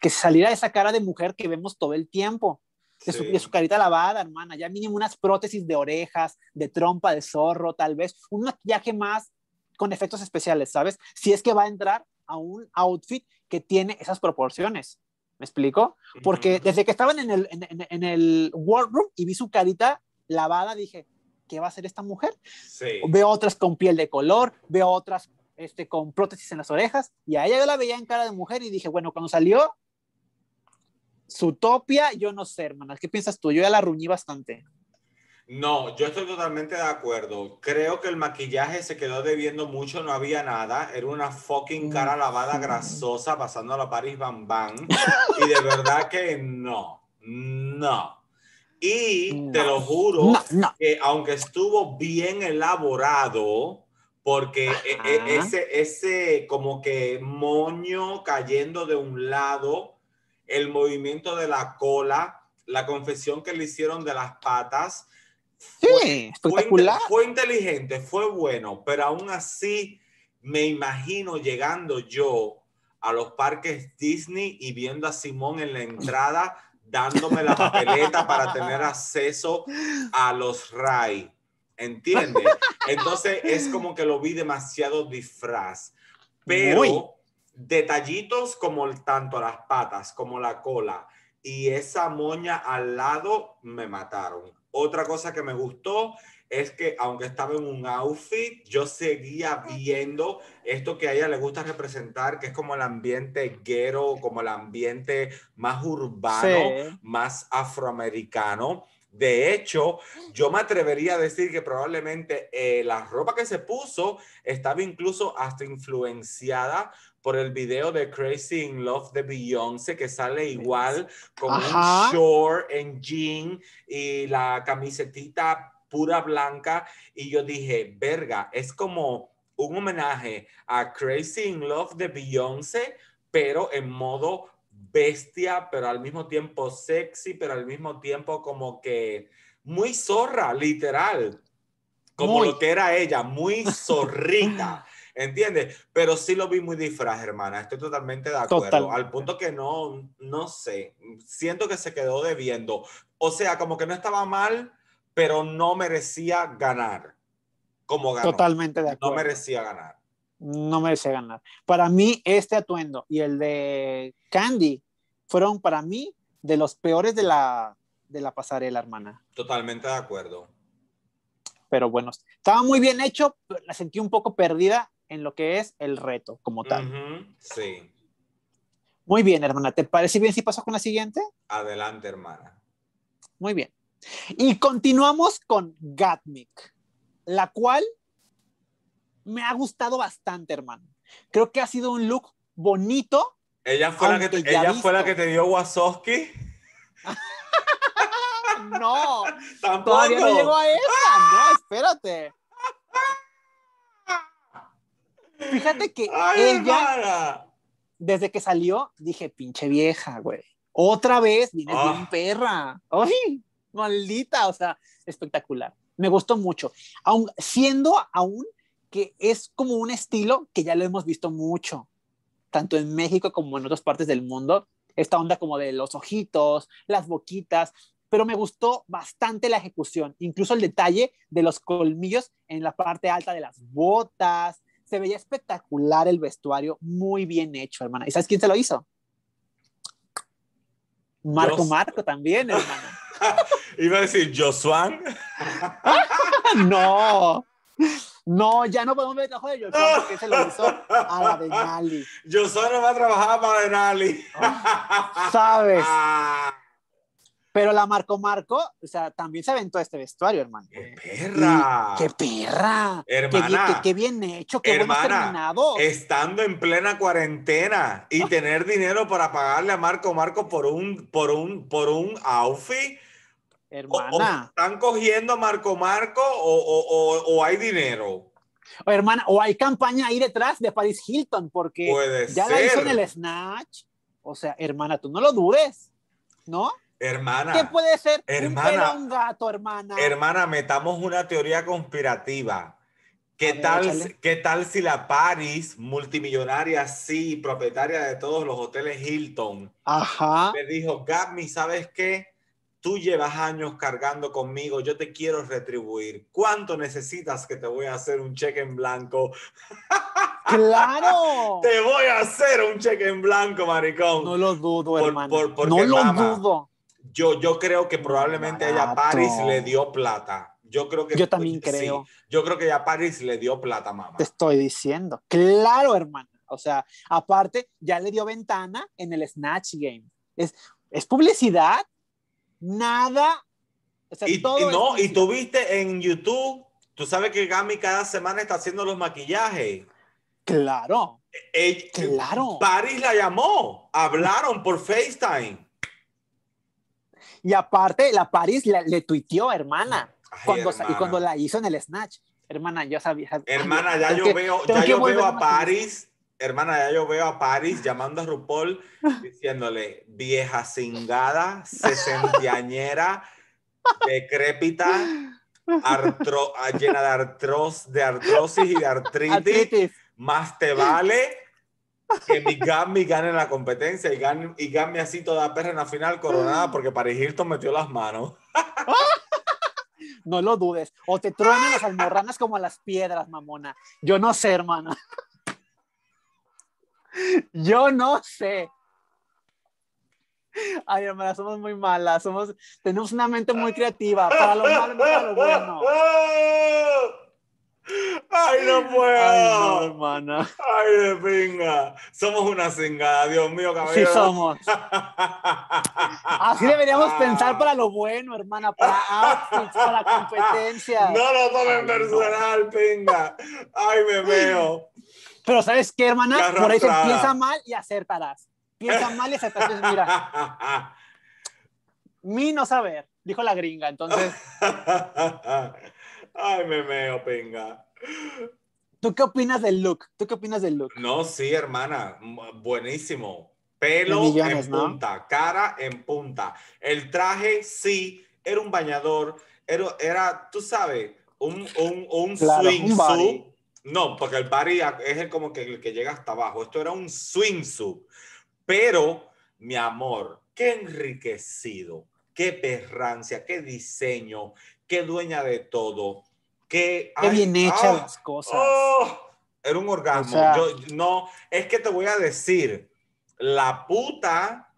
Que saliera esa cara de mujer que vemos todo el tiempo. De, su, Sí. de su carita lavada, hermana. Ya mínimo unas prótesis de orejas, de trompa de zorro, tal vez. Un maquillaje más con efectos especiales, ¿sabes? Si es que va a entrar a un outfit que tiene esas proporciones. ¿Me explico? Porque desde que estaban en el, en, en- en el wardrobe y vi su carita lavada, dije, ¿qué va a hacer esta mujer? Sí. Veo otras con piel de color, veo otras este, con prótesis en las orejas, y a ella yo la veía en cara de mujer y dije, bueno, cuando salió Zootopia, yo no sé, hermana, ¿qué piensas tú? Yo ya la ruñí bastante. No, yo estoy totalmente de acuerdo. Creo que el maquillaje se quedó debiendo mucho, no había nada. Era una fucking cara lavada grasosa pasando a la Paris Van Van. Y de verdad que no, no. Y te lo juro que aunque estuvo bien elaborado, porque e, e, ese, ese como que moño cayendo de un lado, el movimiento de la cola, la confesión que le hicieron de las patas, Sí, espectacular. Fue, inteligente, fue bueno, pero aún así me imagino llegando yo a los parques Disney y viendo a Simón en la entrada dándome la papeleta para tener acceso a los RAI. ¿Entiendes? Entonces es como que lo vi demasiado disfraz. Pero detallitos como tanto las patas como la cola y esa moña al lado me mataron. Otra cosa que me gustó es que aunque estaba en un outfit, yo seguía viendo esto que a ella le gusta representar, que es como el ambiente guero, como el ambiente más urbano, más afroamericano. De hecho, yo me atrevería a decir que probablemente eh, la ropa que se puso estaba incluso hasta influenciada por el video de Crazy in Love de Beyoncé, que sale igual con un short en jean y la camisetita pura blanca. Y yo dije, verga, es como un homenaje a Crazy in Love de Beyoncé, pero en modo bestia, pero al mismo tiempo sexy, pero al mismo tiempo como que muy zorra, literal. Como lo que era ella, muy zorrita. ¿Entiendes? Pero sí lo vi muy disfraz, hermana. Estoy totalmente de acuerdo. Al punto que no, no sé. Siento que se quedó debiendo. O sea, como que no estaba mal, pero no merecía ganar. Como ganó. Totalmente de acuerdo. No merecía ganar. No merecía ganar. Para mí, este atuendo y el de Candy fueron para mí de los peores de la, de la pasarela, hermana. Totalmente de acuerdo. Pero bueno, estaba muy bien hecho, la sentí un poco perdida en lo que es el reto como tal. sí. Muy bien, hermana. ¿Te parece bien si paso con la siguiente? Adelante, hermana. Muy bien. Y continuamos con Gatmik, la cual me ha gustado bastante, hermano. Creo que ha sido un look bonito. ¿Ella fue, la que, te, ella fue la que te dio Wasowski? no, todavía no llegó a esa. No, espérate. Fíjate que ella, desde que salió, dije, pinche vieja, güey. Otra vez, vienes bien ah. perra. ¡Ay! Maldita, o sea, espectacular. Me gustó mucho. Aun, siendo aún que es como un estilo que ya lo hemos visto mucho, tanto en México como en otras partes del mundo. Esta onda como de los ojitos, las boquitas, pero me gustó bastante la ejecución, incluso el detalle de los colmillos en la parte alta de las botas, se veía espectacular el vestuario, muy bien hecho, hermana. ¿Y sabes quién se lo hizo? Marco Marco también, hermana. Iba a decir Josuan. no. No, ya no podemos ver el trabajo de Josuan porque se lo hizo a la de Nali. Josuan no va a trabajar para Denali. ¿Sabes? Ah. Pero la Marco Marco, o sea, también se aventó este vestuario, hermano. ¡Qué perra! ¡Qué perra! Hermana. Qué bien, hecho, qué hermana, terminado. Estando en plena cuarentena y tener dinero para pagarle a Marco Marco por un, por un, por un outfit. Hermana. ¿Están cogiendo a Marco Marco o, o, hay dinero? O, hermana, o hay campaña ahí detrás de Paris Hilton, porque ya la hizo en el Snatch. O sea, hermana, tú no lo dudes, ¿no? Hermana. ¿Qué puede ser hermana, un, gato, hermana? Hermana, metamos una teoría conspirativa. ¿Qué tal, ¿Qué tal si la Paris, multimillonaria, sí, propietaria de todos los hoteles Hilton, Ajá. le dijo, Gabby, ¿sabes qué? Tú llevas años cargando conmigo, yo te quiero retribuir. ¿Cuánto necesitas que te voy a hacer un cheque en blanco? ¡Claro! te voy a hacer un cheque en blanco, maricón. No lo dudo, hermano. no lo dudo. Yo, yo creo que probablemente ella Paris le dio plata. Yo creo que yo también creo. yo creo que ya Paris le dio plata, mamá. Te estoy diciendo. Claro, hermano. O sea, aparte, ya le dio ventana en el Snatch Game. Es, es publicidad. Nada O sea, Y, todo y no, y tú viste en YouTube, tú sabes que Gami cada semana está haciendo los maquillajes. Claro, Ell- claro. Paris la llamó, hablaron por FaceTime. Y aparte, la Paris le, le tuiteó, hermana, Ay, cuando, y cuando la hizo en el Snatch. Hermana, yo sabía. Hermana, ya yo que- veo, ya yo veo a. Paris, hermana, ya yo veo a Paris llamando a RuPaul diciéndole, vieja cingada, sesentiañera, decrépita, artro- ah, llena de, artros, de artrosis y de artritis, Artritis. más te vale que mi Gami gane la competencia y Gami, y Gami así toda perra en la final coronada porque Paris Hilton metió las manos. No lo dudes. O te truenan las almorranas como las piedras, mamona. Yo no sé, hermana. Yo no sé. Ay, hermana, somos muy malas. Somos, tenemos una mente muy creativa. Para lo malo, para lo bueno. Ay, no puedo. Ay, no, hermana. Ay, de pinga. Somos una cingada, Dios mío, Sí caballero. somos. Así deberíamos pensar para lo bueno, hermana. Para outfits, para competencias. No lo tomen Ay, no. personal, pinga. Ay, me veo. Pero ¿sabes qué, hermana? Por arrastrada. piensa mal y acertarás. Piensa mal y acertarás. Mira, mi no saber, dijo la gringa. Entonces, Ay, me veo, pinga. ¿tú qué opinas del look? ¿Tú qué opinas del look? No, sí, hermana. M- Buenísimo. Pelo millones, en ¿no? punta, cara en punta. El traje, sí, era un bañador. Era, era tú sabes, un, un, un Claro, un swimsuit. body. No, porque el body es el como que el que llega hasta abajo. Esto era un swimsuit. Pero, mi amor, qué enriquecido, qué perrancia, qué diseño, qué dueña de todo. Qué, Qué ay, bien hechas ah, las cosas. Oh, era un orgasmo. O sea- Yo, no, es que te voy a decir, la puta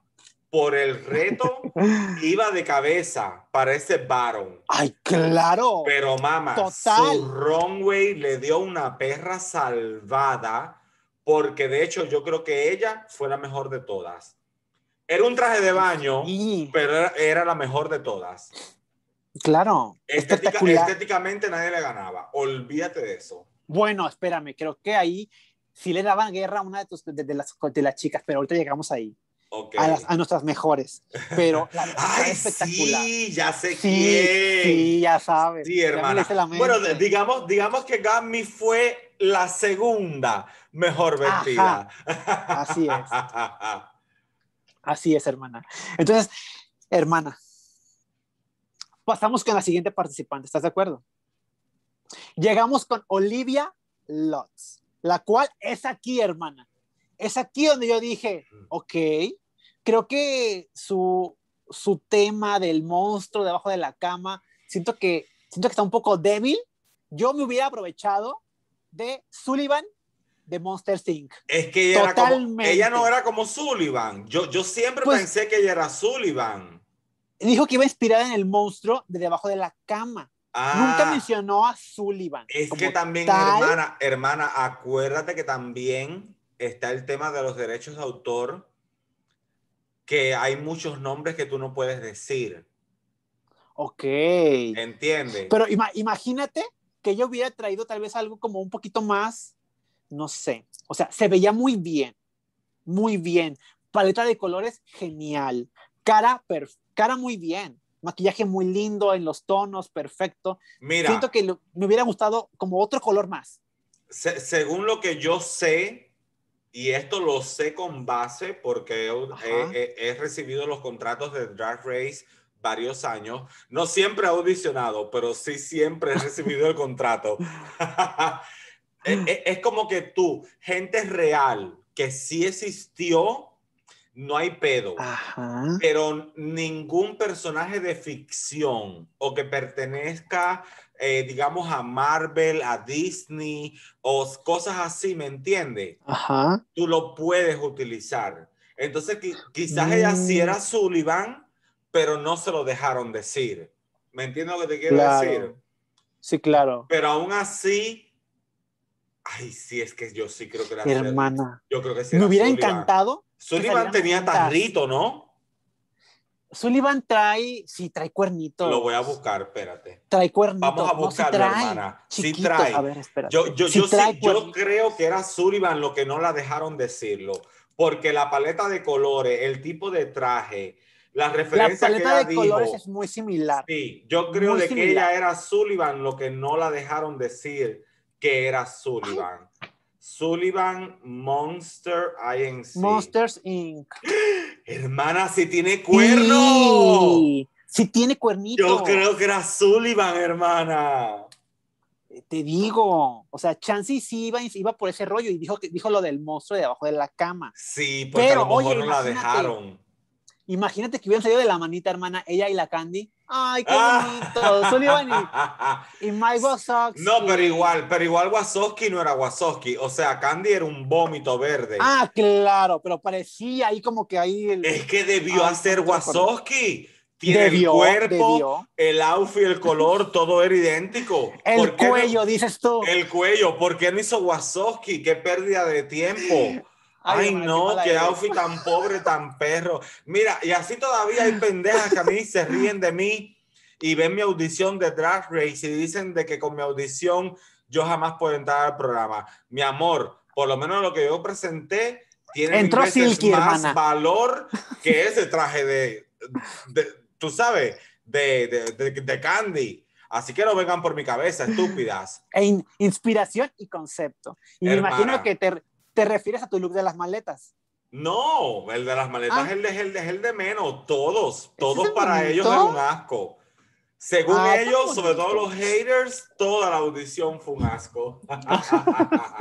por el reto iba de cabeza para ese baron. Ay, claro. Pero mamá, su runway le dio una perra salvada porque de hecho yo creo que ella fue la mejor de todas. Era un traje de baño, Sí, pero era, era la mejor de todas. claro. Estética- estéticamente nadie le ganaba. Olvídate de eso. Bueno, espérame, creo que ahí sí le daban guerra a una de, tus, de, de las, de las chicas, pero ahorita llegamos ahí, Ok. a, las- a nuestras mejores. Pero la Ay, es espectacular. sí, ya sé Sí, quién. sí, ya sabes. Sí, hermana. Bueno, digamos, digamos que Gami fue la segunda mejor vestida. Así es. Así es, hermana. Entonces, hermana, pasamos con la siguiente participante, ¿estás de acuerdo? Llegamos con Olivia Lutz, la cual es aquí, hermana. Es aquí donde yo dije, ok, creo que su, su tema del monstruo debajo de la cama, siento que, siento que está un poco débil. Yo me hubiera aprovechado de Sullivan de Monster Inc. Es que ella, era como, ella no era como Sullivan. Yo, yo siempre Pues- pensé que ella era Sullivan. dijo que iba inspirada en el monstruo de debajo de la cama. Ah, Nunca mencionó a Sullivan. Es que también, tal. hermana, hermana, acuérdate que también está el tema de los derechos de autor, que hay muchos nombres que tú no puedes decir. Ok. ¿Entiendes? Pero ima- imagínate que yo hubiera traído tal vez algo como un poquito más, no sé. O sea, se veía muy bien. Muy bien. Paleta de colores, genial. Cara, cara muy bien. Maquillaje muy lindo en los tonos, perfecto. Mira, Siento que me hubiera gustado como otro color más. se- según lo que yo sé, y esto lo sé con base porque he, he- he recibido los contratos de Drag Race varios años. No siempre he audicionado, pero sí siempre he recibido el contrato. es, es- es como que tú, gente real que sí existió, no hay pedo. Ajá. Pero ningún personaje de ficción o que pertenezca, eh, digamos, a Marvel, a Disney o cosas así, ¿me entiendes? Ajá. Tú lo puedes utilizar. Entonces, qui- quizás ella sí Mm. era Sullivan, pero no se lo dejaron decir. ¿Me entiendes lo que te quiero Claro. decir? Sí, claro. Pero aún así, ay, sí, es que yo sí creo que era Hermana. Yo creo que sí Me era hubiera Sullivan. encantado. Sullivan tenía tarrito, ¿no? Sullivan trae, sí, trae cuernitos. Lo voy a buscar, espérate. Trae cuernitos. Vamos a No, sí buscarlo, trae. hermana. Sí Chiquitos. trae. A ver, espera. Yo, yo, Sí yo, trae sí, yo creo que era Sullivan lo que no la dejaron decirlo, porque la paleta de colores, el tipo de traje, la La referencia que paleta ella de colores dijo, es muy similar. sí, yo creo de que ella era Sullivan lo que no la dejaron decir que era Sullivan. Sullivan Monster INC. Monsters Inc. Hermana, si tiene cuerno. Sí, sí tiene cuernitos. Yo creo que era Sullivan, hermana. Te digo. O sea, Chansey sí iba, iba por ese rollo y dijo, que, dijo lo del monstruo de abajo de la cama. Sí, Pero, a lo mejor oye, no la dejaron. Imagínate que hubieran salido de la manita, hermana, ella y la Candy. ¡Ay, qué Ah. bonito! Sullivan y, y Mike Wazowski. No, pero igual, pero igual Wazowski no era Wazowski. O sea, Candy era un vómito verde. Ah, claro, pero parecía ahí como que ahí. el- Es que debió Ah, hacer. Wazowski. Tiene debió, el cuerpo, debió. el outfit, el color, todo era idéntico. El ¿Por qué no- cuello, dices tú. el cuello, ¿por qué no hizo Wazowski? Qué pérdida de tiempo. Ay, hermana, no, qué idea. outfit tan pobre, tan perro. Mira, y así todavía hay pendejas que a mí se ríen de mí y ven mi audición de Drag Race y dicen de que con mi audición yo jamás puedo entrar al programa. Mi amor, por lo menos lo que yo presenté tiene mil Entró veces Silky, más hermana. valor que ese traje de, de- tú sabes, de, de, de- de Candy. Así que no vengan por mi cabeza, estúpidas. E in- inspiración y concepto. Y me Hermana. imagino que te, te refieres a tu look de las maletas. No, el de las maletas Ah. es el de, el de, el de menos. Todos, todos es para bonito? ellos era un asco. Según Ah, ellos, sobre todo los haters, toda la audición fue un asco.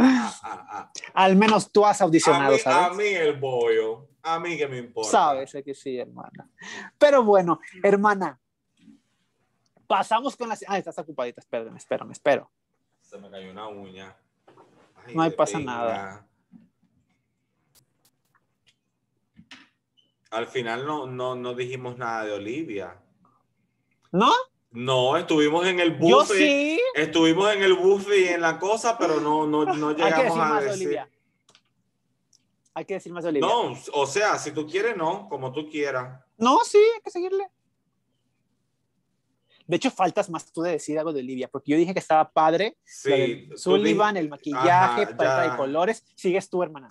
Al menos tú has a, audicionado, mí, a ¿sabes? mí el bollo, a mí que me importa. Sabes que sí, hermana. Pero bueno, hermana, pasamos con las... Ah, estás ocupadita, espérame, espérame, espero. Se me cayó una uña. Ay, No hay pasa pinga. nada. Al final no, no, no dijimos nada de Olivia. ¿No? No, estuvimos en el Yo buffet. sí. Estuvimos en el buffet y en la cosa, pero no, no, no Hay que llegamos decir a más de decir. Olivia. Hay que decir más de Olivia. No, o sea, si tú quieres, no, como tú quieras. No, sí, hay que seguirle. De hecho, faltas más tú de decir algo de Olivia, porque yo dije que estaba padre. Sí, Sullivan, el maquillaje, Ajá, paleta de colores. Sigues tú, hermana.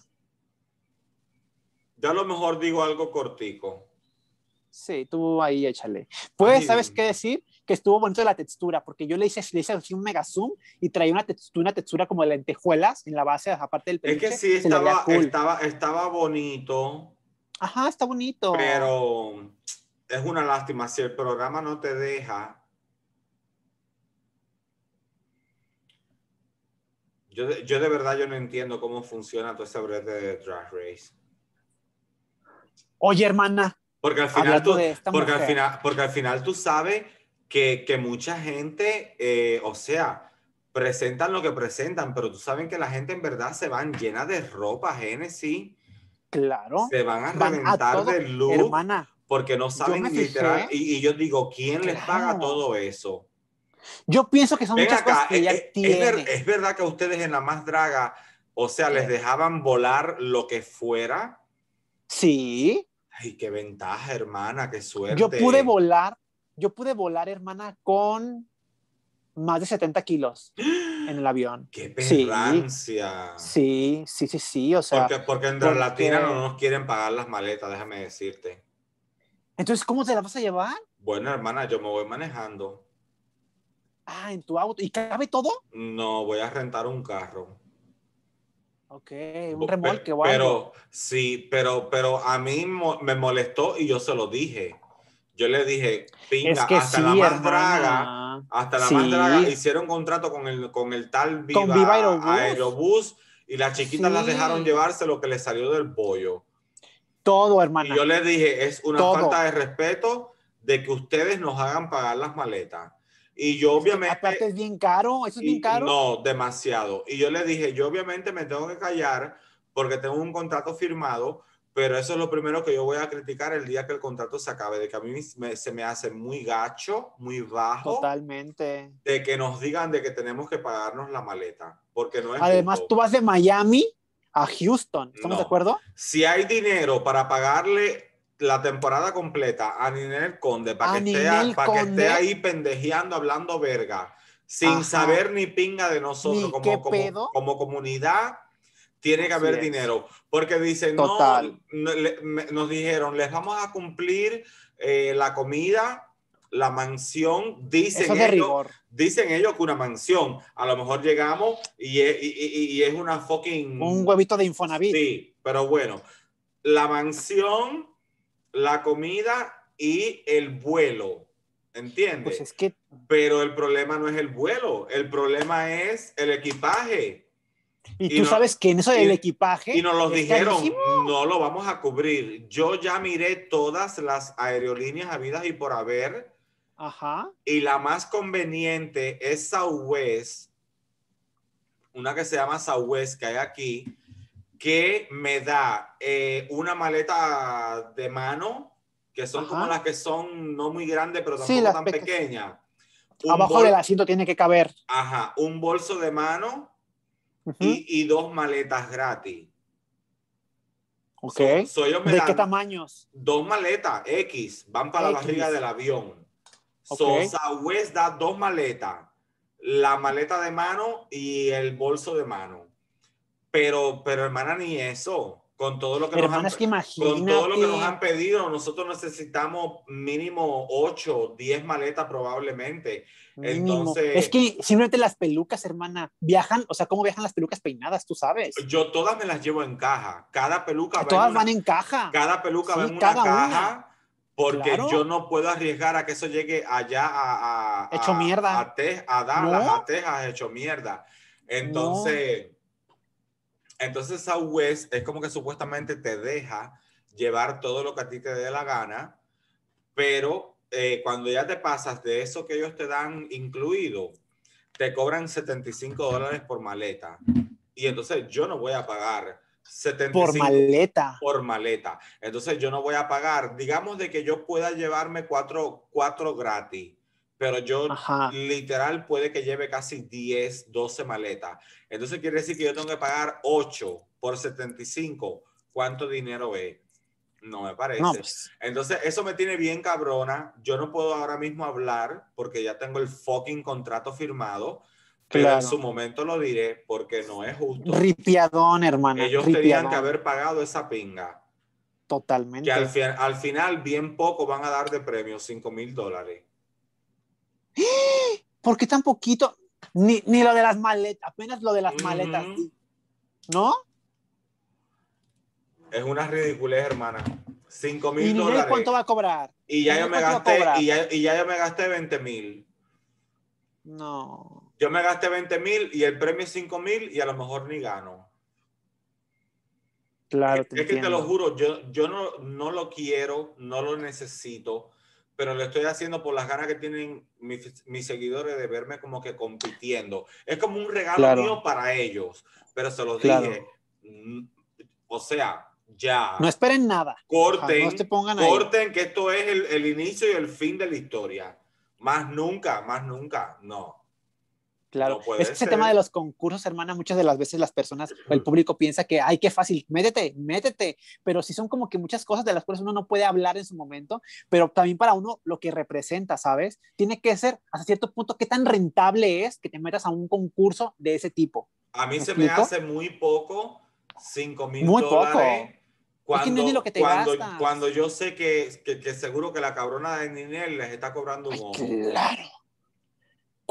Yo a lo mejor digo algo cortico. Sí, tú ahí échale. Pues, Ay. ¿sabes qué decir? Que estuvo bonito la textura, porque yo le hice, le hice así un mega zoom y traía una textura, una textura como de lentejuelas en la base, aparte del Es peluche. que sí, estaba, cool. estaba, estaba bonito, Ajá, está bonito. pero es una lástima. Si el programa no te deja. Yo de, yo de verdad yo no entiendo cómo funciona todo ese brete de Drag Race. Oye, hermana, Porque al final tú, de esta porque al mujer. final, porque al final tú sabes que, que mucha gente, eh, o sea, presentan lo que presentan, pero tú sabes que la gente en verdad se van llena de ropa, Genesis, claro. se van a Van a reventar todo. de luz Hermana, porque no saben literal. Y, y yo digo, ¿quién les paga Claro. todo eso? yo pienso que son Ven muchas acá, cosas que eh, eh, tiene. es, ver- es verdad que a ustedes en la más draga, o sea, les dejaban volar lo que fuera. Sí, Ay, qué ventaja, hermana, qué suerte. yo pude volar, yo pude volar, hermana, con más de 70 kilos en el avión. Qué perrancia. Sí, sí, sí, sí, o sea, Porque, porque en porque- Latina no nos quieren pagar las maletas, déjame decirte. entonces, ¿cómo te la vas a llevar? Bueno, hermana, yo me voy manejando. Ah, en tu auto. ¿Y cabe todo? No, voy a rentar un carro. Ok, un remolque algo. Pero, sí, pero, pero a mí mo- me molestó y yo se lo dije. Yo le dije, pinga, Es que hasta sí, la más draga, hasta la Sí. más draga hicieron contrato con el, con el tal Viva, Con Viva Aerobús. Aerobús, y las chiquitas las dejaron llevarse lo que les salió del bollo. Todo, hermana. Y yo les dije, es una Todo. falta de respeto de que ustedes nos hagan pagar las maletas. Y yo obviamente... Aparte es bien caro, eso es y- bien caro. No, demasiado. Y yo le dije, yo obviamente me tengo que callar porque tengo un contrato firmado, pero eso es lo primero que yo voy a criticar el día que el contrato se acabe, de que a mí me- se me hace muy gacho, muy bajo, Totalmente. de que nos digan de que tenemos que pagarnos la maleta, porque no es Además, justo. tú vas de Miami a Houston, ¿estamos No. de acuerdo? Si hay dinero para pagarle la temporada completa a Ninel Conde para que, esté, que esté ahí pendejeando, hablando verga, sin Ajá. saber ni pinga de nosotros como, como, comunidad. Tiene que Así haber es. dinero, porque dicen, Total. no, no, le- me- nos dijeron, les vamos a cumplir eh, la comida, la mansión, dicen ellos, rigor. dicen ellos que una mansión, a lo mejor llegamos y es, y- y- y es una fucking... Un huevito de Infonavit. Sí, pero bueno, la mansión, la comida y el vuelo, ¿entiendes? Pues es que Pero el problema no es el vuelo, el problema es el equipaje. Y, Y tú no- sabes que en eso del y- equipaje. Y nos lo es dijeron, carísimo. no lo vamos a cubrir. Yo ya miré todas las aerolíneas habidas y por haber, Ajá. y la más conveniente es Southwest, una que se llama Southwest que hay aquí, que me da eh, una maleta de mano, que son Ajá. como las que son no muy grandes, pero tampoco tan peque- pequeñas. Abajo del asiento tiene que caber. Ajá, un bolso de mano y, y dos maletas gratis. Ok. So- so ellos me ¿De dan qué tamaños? Dos maletas X van para la barriga del avión. Ok. So, Southwest da dos maletas, la maleta de mano y el bolso de mano. Pero, pero hermana, ni eso. Con todo lo que nos han, que con todo lo que nos han pedido, nosotros necesitamos mínimo 8, 10 maletas probablemente. mínimo. entonces- Es que simplemente las pelucas, hermana, viajan, o sea, ¿cómo viajan las pelucas peinadas? Tú sabes. Yo todas me las llevo en caja. Cada peluca va Todas en una- van en caja. Cada peluca va Sí, en una caja una. porque Claro. yo no puedo arriesgar a que eso llegue allá a, a- Hecho a- mierda. a, Te- a Dallas, No. a Texas, hecho mierda. Entonces, entonces Southwest es como que supuestamente te deja llevar todo lo que a ti te dé la gana, pero eh, cuando ya te pasas de eso que ellos te dan incluido, te cobran 75 dólares por maleta. Y entonces yo no voy a pagar 75 Por maleta. por maleta. Entonces yo no voy a pagar, digamos de que yo pueda llevarme cuatro, cuatro gratis, pero yo Ajá. literal puede que lleve casi 10, 12 maletas. Entonces quiere decir que yo tengo que pagar 8 por 75. ¿Cuánto dinero es? No me parece. No, pues, Entonces eso me tiene bien cabrona. Yo no puedo ahora mismo hablar porque ya tengo el fucking contrato firmado. Pero en su momento lo diré porque no es justo. ripiadón, hermana. Ellos tenían que haber pagado esa pinga. Totalmente. Que al, fi- al final bien poco van a dar de premio, 5 mil dólares. ¿Por qué tan poquito? Ni, ni lo de las maletas, apenas lo de las maletas. ¿No? Es una ridiculez, hermana. 5 ¿Y mil dólares. cuánto va a cobrar? Y ya yo me cuánto va a gasté, cobrar? y ya, y ya yo me gasté 20 mil. No. Yo me gasté 20 mil y el premio es 5 mil y a lo mejor ni gano. Claro, es te que te lo juro, yo, yo no, no lo quiero, no lo necesito, pero lo estoy haciendo por las ganas que tienen mis, mis seguidores de verme como que compitiendo. Es como un regalo Claro. mío para ellos, pero se los Claro. dije. mm, O sea, ya. No esperen nada. corten, no te pongan ahí. corten que esto es el, el inicio y el fin de la historia. Más nunca, más nunca, no. Claro, No es que ese tema de los concursos, hermana, muchas de las veces las personas el público piensa que, ay, qué fácil, métete, métete, pero sí son como que muchas cosas de las cuales uno no puede hablar en su momento, pero también para uno lo que representa, ¿sabes? Tiene que ser hasta cierto punto qué tan rentable es que te metas a un concurso de ese tipo. A mí ¿Me se me explico? hace muy poco, 5 mil Muy poco. dólares. Cuando, no es lo que te cuando, cuando yo sé que, que, que seguro que la cabrona de Ninel les está cobrando un Ay, ojo. claro.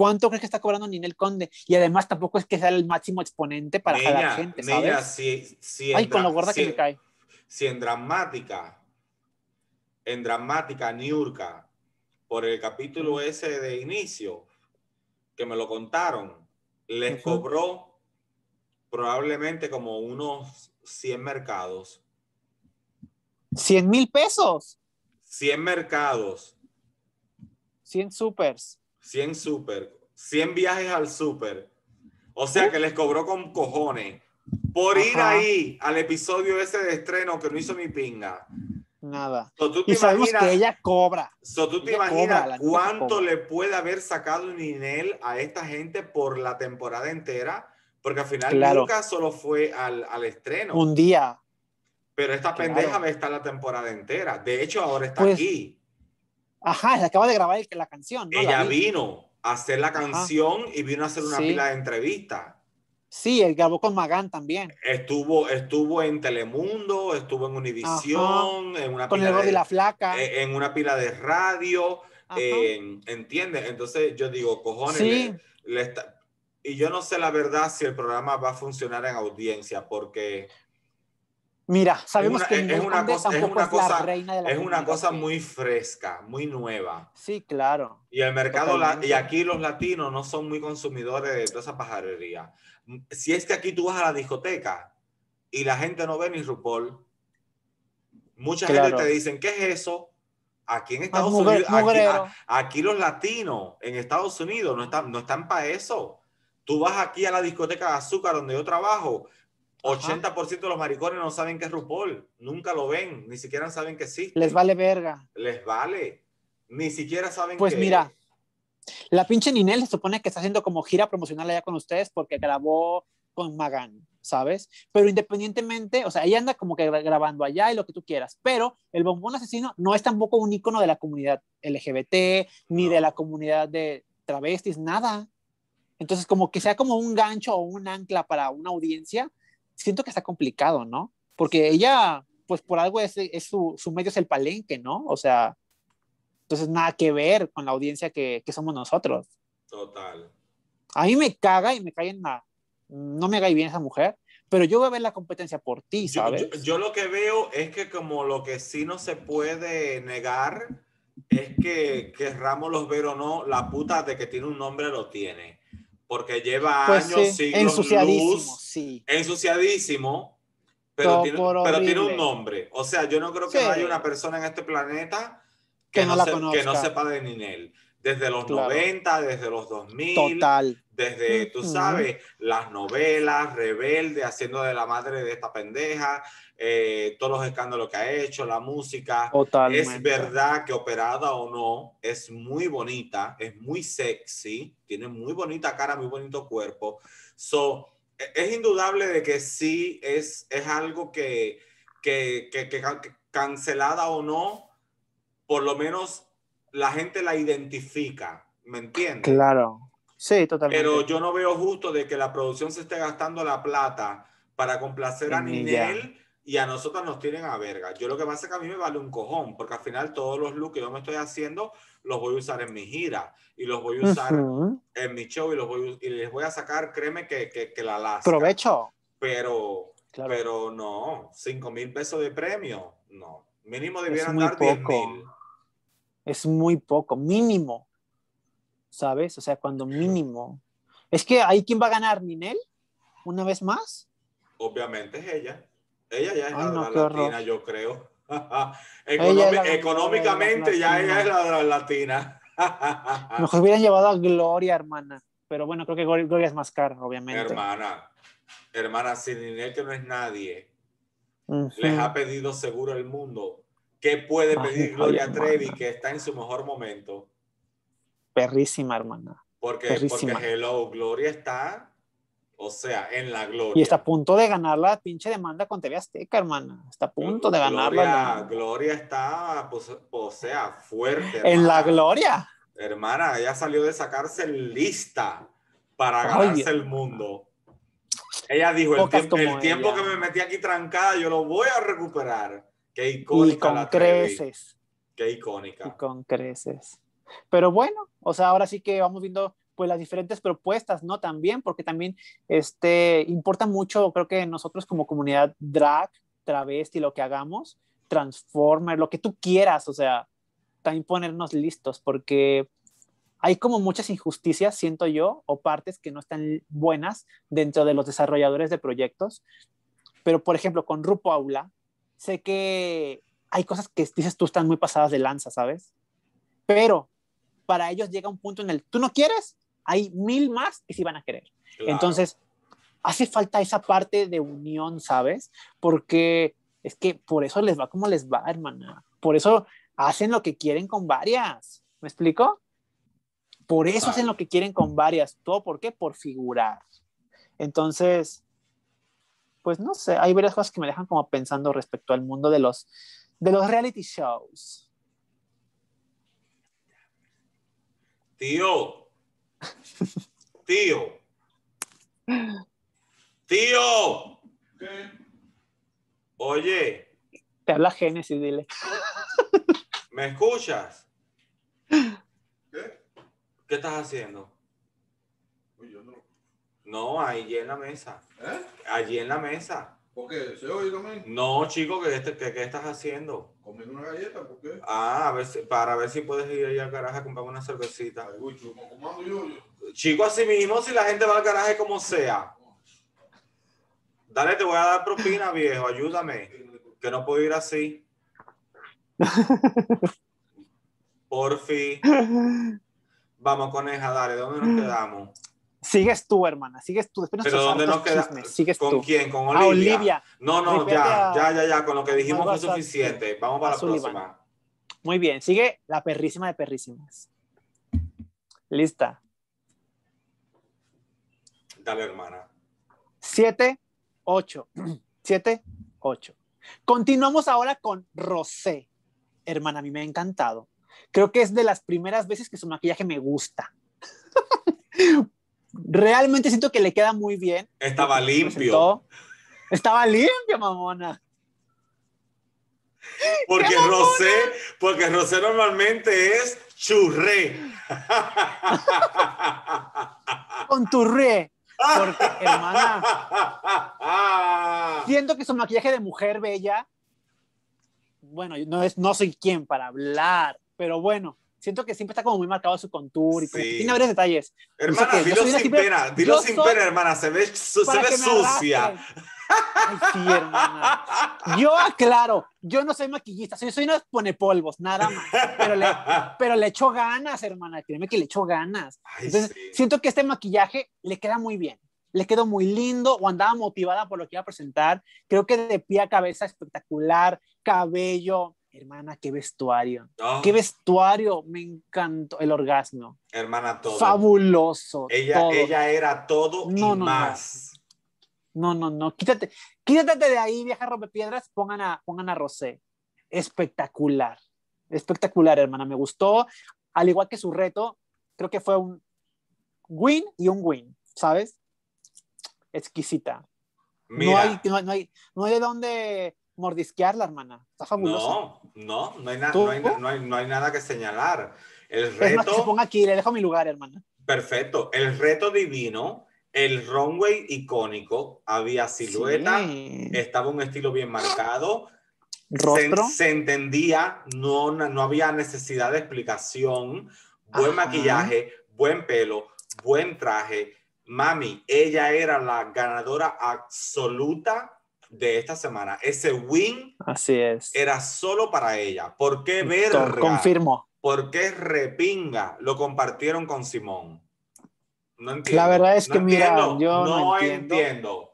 ¿Cuánto crees que está cobrando Ninel Conde? Y además tampoco es que sea el máximo exponente para jalar gente, ¿sabes? niña, si, si en Ay, con lo gorda que me cae. si en dramática, en dramática, Niurka, por el capítulo ese de inicio, que me lo contaron, les cobró probablemente como unos 100 mercados. 100 mil pesos, 100 mercados, 100 supers. 100 super, 100 viajes al super. O sea que les cobró con cojones por ir Ajá. ahí al episodio ese de estreno que no hizo mi pinga. Nada. So, ¿tú te Y sabemos imaginas- que ella cobra. So, ¿Tú te Ella imaginas cobra, cuánto le puede haber sacado Ninel a esta gente por la temporada entera? Porque al final Claro. nunca solo fue al, al estreno. Un día. Pero esta Claro. pendeja va a estar la temporada entera. De hecho, ahora está Pues, aquí. Ajá, se acaba de grabar el- la canción, ¿no? La Ella vi. vino a hacer la canción y vino a hacer una Sí. pila de entrevistas. Sí, él grabó con Magán también. Estuvo, estuvo en Telemundo, estuvo en Univisión, en una Con pila el de, la flaca. eh, en una pila de radio. Ajá. eh, ¿Entiendes? Entonces yo digo, cojones, Sí. le- le está- y yo no sé la verdad si el programa va a funcionar en audiencia, porque Mira, sabemos que es una cosa- es una cosa- muy fresca, muy nueva. Sí, claro. Y el mercado, la- y aquí los latinos no son muy consumidores de toda esa pajarería. Si es que aquí tú vas a la discoteca y la gente no ve ni RuPaul, mucha Claro. gente te dicen, ¿qué es eso? Aquí en Estados mugre- Unidos, aquí, mugrero. a- aquí los latinos en Estados Unidos no están, no están para eso. Tú vas aquí a la discoteca de azúcar donde yo trabajo, Ajá. 80% de los maricones no saben qué es RuPaul, nunca lo ven, ni siquiera saben que existe. Les vale verga. Les vale. Ni siquiera saben Pues que mira, La pinche Ninel se supone que está haciendo como gira promocional allá con ustedes porque grabó con Magán, ¿sabes? Pero independientemente, o sea, ella anda como que gra- grabando allá y lo que tú quieras, pero el bombón asesino no es tampoco un icono de la comunidad LGBT, ni No. de la comunidad de travestis, nada. Entonces, como que sea como un gancho o un ancla para una audiencia, siento que está complicado, ¿no? Porque ella, pues por algo es, es su, su medio es el palenque, ¿no? O sea, entonces nada que ver con la audiencia que, que somos nosotros. Total. A mí me caga y me cae en la... No me cae bien esa mujer, pero yo voy a ver la competencia por ti, Yo, ¿sabes? yo- yo lo que veo es que como lo que sí no se puede negar es que querrámoslos ver o no, la puta de que tiene un nombre lo tiene. Porque lleva pues años, sí, siglos, ensuciadísimo, luz, sí. ensuciadísimo, pero, Todo tiene, por pero tiene un nombre. O sea, yo no creo que Sí. no haya una persona en este planeta que, Que no, no la se- que no conozca. sepa de Ninel. Desde los Claro. 90, desde los 2000, Total. Desde, tú sabes, las novelas, Rebelde, haciendo de la madre de esta pendeja, eh, todos los escándalos que ha hecho, la música. Totalmente. Es verdad que operada o no, es muy bonita, es muy sexy, tiene muy bonita cara, muy bonito cuerpo. So, e- es indudable de que sí es, es algo que, que, que- que cancelada o no, por lo menos la gente la identifica, ¿me entiendes? Claro. Sí, totalmente. Pero yo no veo justo de que la producción se esté gastando la plata para complacer a. Ninel y a nosotros nos tienen a verga. Yo lo que pasa es que a mí me vale un cojón, porque al final todos los looks que yo me estoy haciendo los voy a usar en mi gira y los voy a usar en mi show y, los voy, y les voy a sacar, créeme que, que, que la lasca. Provecho. Pero, Claro. pero no, 5 mil pesos de premio, no. Mínimo debieran dar 10 poco. mil. es muy poco, mínimo. ¿Sabes? O sea, cuando mínimo. Es que ahí quién va a ganar, Ninel, una vez más. Obviamente es ella. Ella ya es Ay, la, no, la latina, yo creo. Economi- la económicamente ya ella es la, la latina. Mejor hubieran llevado a Gloria, hermana. Pero bueno, creo que Gloria es más cara, obviamente. hermana, hermana, sin Ninel que no es nadie, les ha pedido seguro el mundo. ¿Qué puede Ay, pedir Gloria. Trevi que está en su mejor momento? Perrísima, hermana. Porque, Perrísima. porque Hello, Gloria está, o sea, en la gloria. Y está a punto de ganar la pinche demanda con TV Azteca, hermana. Está a punto de ganarla. Gloria, ¿no? Gloria está, pues, o sea, fuerte. En la hermana. gloria. Hermana, ella salió de sacarse lista para Ay, ganarse Dios. el mundo. Ella dijo, el, Pocas como el tiempo ella. que me metí aquí trancada, yo lo voy a recuperar. Qué Y icónica con la creces. Qué Y icónica. con creces. Pero bueno, o sea, ahora sí que vamos viendo pues las diferentes propuestas, ¿no? También, porque también este, importa mucho, creo que nosotros como comunidad drag, travesti, lo que hagamos, transformer, lo que tú quieras, o sea, también ponernos listos, porque hay como muchas injusticias, siento yo, o partes que no están buenas dentro de los desarrolladores de proyectos. Pero, por ejemplo, con Rupo Aula, sé que hay cosas que dices tú están muy pasadas de lanza, ¿sabes? Pero para ellos llega un punto en el, tú no quieres, hay mil más que sí van a querer. Claro. Entonces, hace falta esa parte de unión, ¿sabes? Porque es que por eso les va como les va, hermana. Por eso hacen lo que quieren con varias. ¿Me explico? Por eso hacen lo que quieren con varias. ¿Todo por qué? Por figurar. Entonces, pues no sé, hay varias cosas que me dejan como pensando respecto al mundo de los, de los reality shows. Tío. Tío. Tío. ¿Qué? Oye, Te habla Génesis, dile. ¿me escuchas? ¿Qué? ¿Qué estás haciendo? Uy, yo no. No, allí en la mesa. ¿Eh? Allí en la mesa. ¿Por qué? ¿Se oye también? No, chico, ¿qué, este- qué- qué estás haciendo? Comiendo una galleta, ¿por qué? Ah, a ver si- para ver si puedes ir allá al garaje a comprar una cervecita. Ay, uy, ¿cómo comando yo? yo? Chico, así mismo, si la gente va al garaje como sea. Dale, te voy a dar propina, viejo, ayúdame. Que no puedo ir así. Porfi. Vamos, coneja, dale, ¿dónde nos quedamos? Sigues tú, hermana, sigues tú. Después Pero ¿dónde nos Sigues ¿Con tú. quién? ¿Con Olivia? Olivia. No, no, ya, a- ya, ya, ya, con lo que dijimos fue suficiente. Vamos para la Sullivan. próxima. Muy bien, sigue la perrísima de perrísimas. Lista. Dale, hermana. 7, 8. 7, 8. Continuamos ahora con Rosé. Hermana, a mí me ha encantado. Creo que es de las primeras veces que su maquillaje me gusta. Realmente siento que le queda muy bien. Estaba limpio. Estaba limpio, mamona. Porque ¡Qué mamona! Rosé, porque Rosé normalmente es churré. Con tu re. Porque, hermana, siento que su maquillaje de mujer bella, bueno, no, es, no soy quien para hablar, pero bueno, siento que siempre está como muy marcado su contour y como que Sí. tiene varios detalles. Hermana, dilo sin tipa- pena, dilo sin soy- pena, hermana. Se ve, su- se ve sucia. Ay, sí, hermana. Yo aclaro, yo no soy maquillista, soy, soy una ponepolvos, nada más. Pero le, pero le echo ganas, hermana, créeme que le echo ganas. Ay, Entonces, sí. siento que este maquillaje le queda muy bien. Le quedó muy lindo o andaba motivada por lo que iba a presentar. Creo que de pie a cabeza espectacular, cabello. Hermana, qué vestuario. Oh, Qué vestuario. Me encantó el orgasmo. hermana, todo. Fabuloso. Ella, todo. ella era todo No, y no, más. No, no, no. Quítate, quítate de ahí, vieja rompepiedras. Pongan a, pongan a Rosé. Espectacular. Espectacular, hermana. Me gustó. Al igual que su reto, creo que fue un win y un win, ¿sabes? Exquisita. No Mira, hay, no, hay, no, hay, no hay de dónde mordisquearla, hermana. Está fabulosa. no, no, no hay, na- no, hay, no hay- no hay nada que señalar. El es más, que se reto, ponga aquí, le dejo mi lugar, hermana. perfecto. El reto divino, el runway icónico, había silueta, Sí. estaba un estilo bien marcado, se, Rostro. se entendía, no, no había necesidad de explicación, buen Ajá. maquillaje, buen pelo, buen traje. Mami, ella era la ganadora absoluta de esta semana. Ese win Así es. era solo para ella. ¿Por qué verga? Confirmo. ¿Por qué repinga lo compartieron con Simón? No entiendo. La verdad es No que, mira, entiendo, yo no no entiendo. entiendo.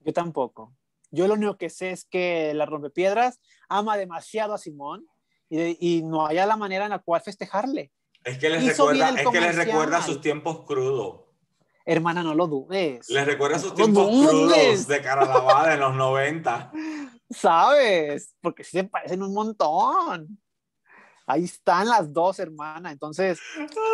Yo tampoco. Yo lo único que sé es que la rompepiedras ama demasiado a Simón y, no haya la manera en la cual festejarle. Es que les Hizo recuerda, es que les recuerda sus tiempos crudos. Hermana, no lo dudes. Les recuerda sus No tiempos crudos de cara lavada en los 90. ¿Sabes? Porque sí se parecen un montón. Ahí están las dos, hermana. Entonces,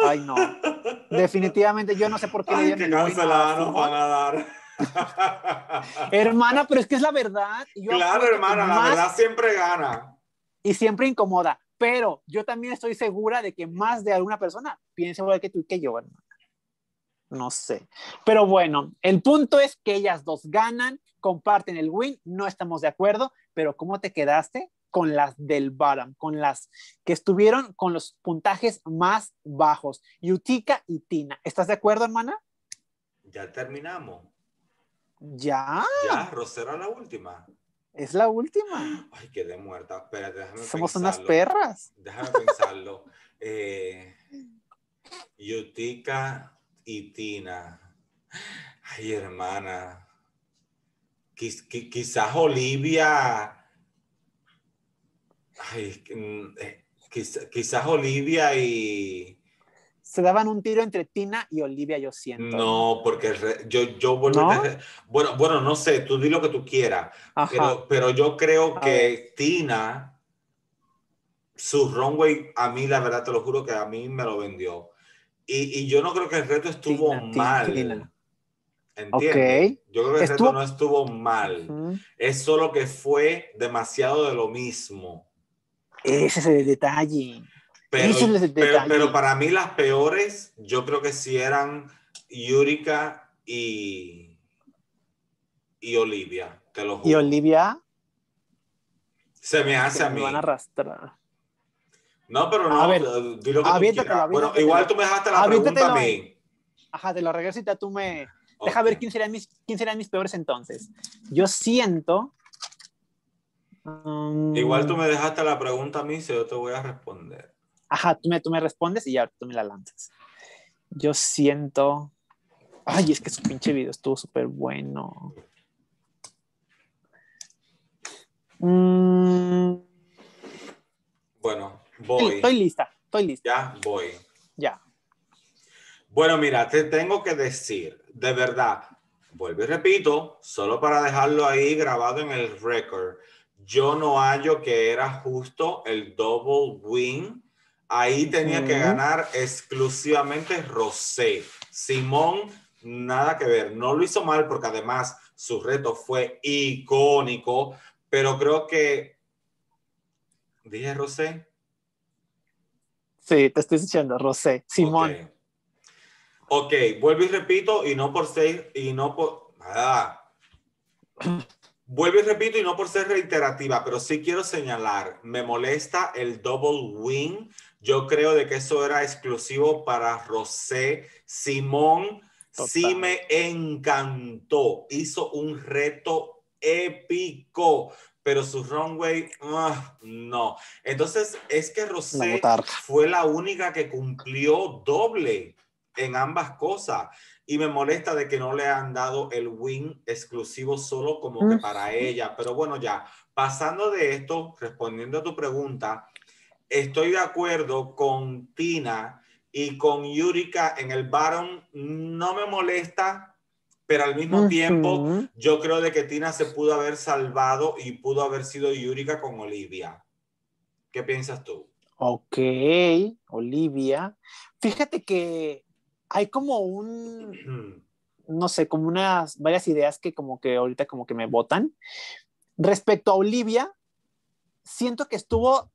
ay, no. Definitivamente yo no sé por qué le Ay, nos Simón. van a dar. Hermana, pero es que es la verdad. yo claro, que hermana, la verdad siempre gana. y siempre incomoda. Pero yo también estoy segura de que más de alguna persona piensa igual que tú y que yo, hermana. No sé. Pero bueno, el punto es que ellas dos ganan, comparten el win, no estamos de acuerdo, pero ¿cómo te quedaste con las del bottom, con las que estuvieron con los puntajes más bajos? Yutika y Tina. ¿Estás de acuerdo, hermana? Ya terminamos. Ya, Ya, Rosera la última. es la última. Ay, quedé muerta. Espérate, déjame Somos unas perras. Déjame pensarlo. Eh, Yutica y Tina. Ay, hermana. Quiz- qui- quizás Olivia. Ay, mm, eh, quiz- quizás Olivia y. se daban un tiro entre Tina y Olivia, yo siento. No, porque re- yo, yo vuelvo ¿No? a bueno, bueno, no sé, tú di lo que tú quieras, Ajá. pero, pero yo creo que Tina, su runway, a mí la verdad te lo juro que a mí me lo vendió. Y, y yo no creo que el reto estuvo Tina, mal. Tina. ¿Entiendes? Yo creo que el reto no estuvo mal. Es solo que fue demasiado de lo mismo. Ese es el detalle. Pero, Ese es el pero, detalle. pero para mí las peores, yo creo que sí eran Yurika y, y Olivia, te lo juro. Y Olivia Se me hace que a me mí. van a arrastrar. No, pero no, A ver, di lo que tú quieras. Bueno, igual tú me dejaste la pregunta a mí. Ajá, te lo regreso y tú me... Deja ver quién serían mis, quién serían mis peores entonces. Yo siento... um, Igual tú me dejaste la pregunta a mí, si yo te voy a responder. Ajá, tú me, tú me respondes y ya tú me la lanzas. Yo siento... Ay, es que su pinche video estuvo súper bueno. Mm, Bueno, voy. estoy lista, estoy lista. Ya voy. Ya. Bueno, mira, te tengo que decir, de verdad, vuelvo y repito, solo para dejarlo ahí grabado en el record, yo no hallo que era justo el double win. Ahí tenía que Ujú. ganar exclusivamente Rosé. Simón, nada que ver. No lo hizo mal porque además su reto fue icónico, pero creo que... ¿Dije Rosé? Sí, te estoy diciendo, Rosé. Simón. Ok. Vuelvo y repito, y no por ser, y no por. Ah. Vuelvo y repito, y no por ser reiterativa, pero sí quiero señalar, me molesta el double win. Yo creo de que eso era exclusivo para Rosé. Simón sí Total. me encantó. Hizo un reto épico, pero su runway, ah, no. Entonces, es que La Rosé botarga. fue la única que cumplió doble en ambas cosas. Y me molesta de que no le han dado el win exclusivo solo como que para ella. Pero bueno, ya, pasando de esto, respondiendo a tu pregunta, estoy de acuerdo con Tina y con Yurika en el Baron. No me molesta, pero al mismo tiempo yo creo de que Tina se pudo haber salvado y pudo haber sido Yurika con Olivia. ¿Qué piensas tú? Ok, Olivia. Fíjate que hay como un, no sé, como unas varias ideas que como que ahorita como que me botan. Respecto a Olivia, siento que estuvo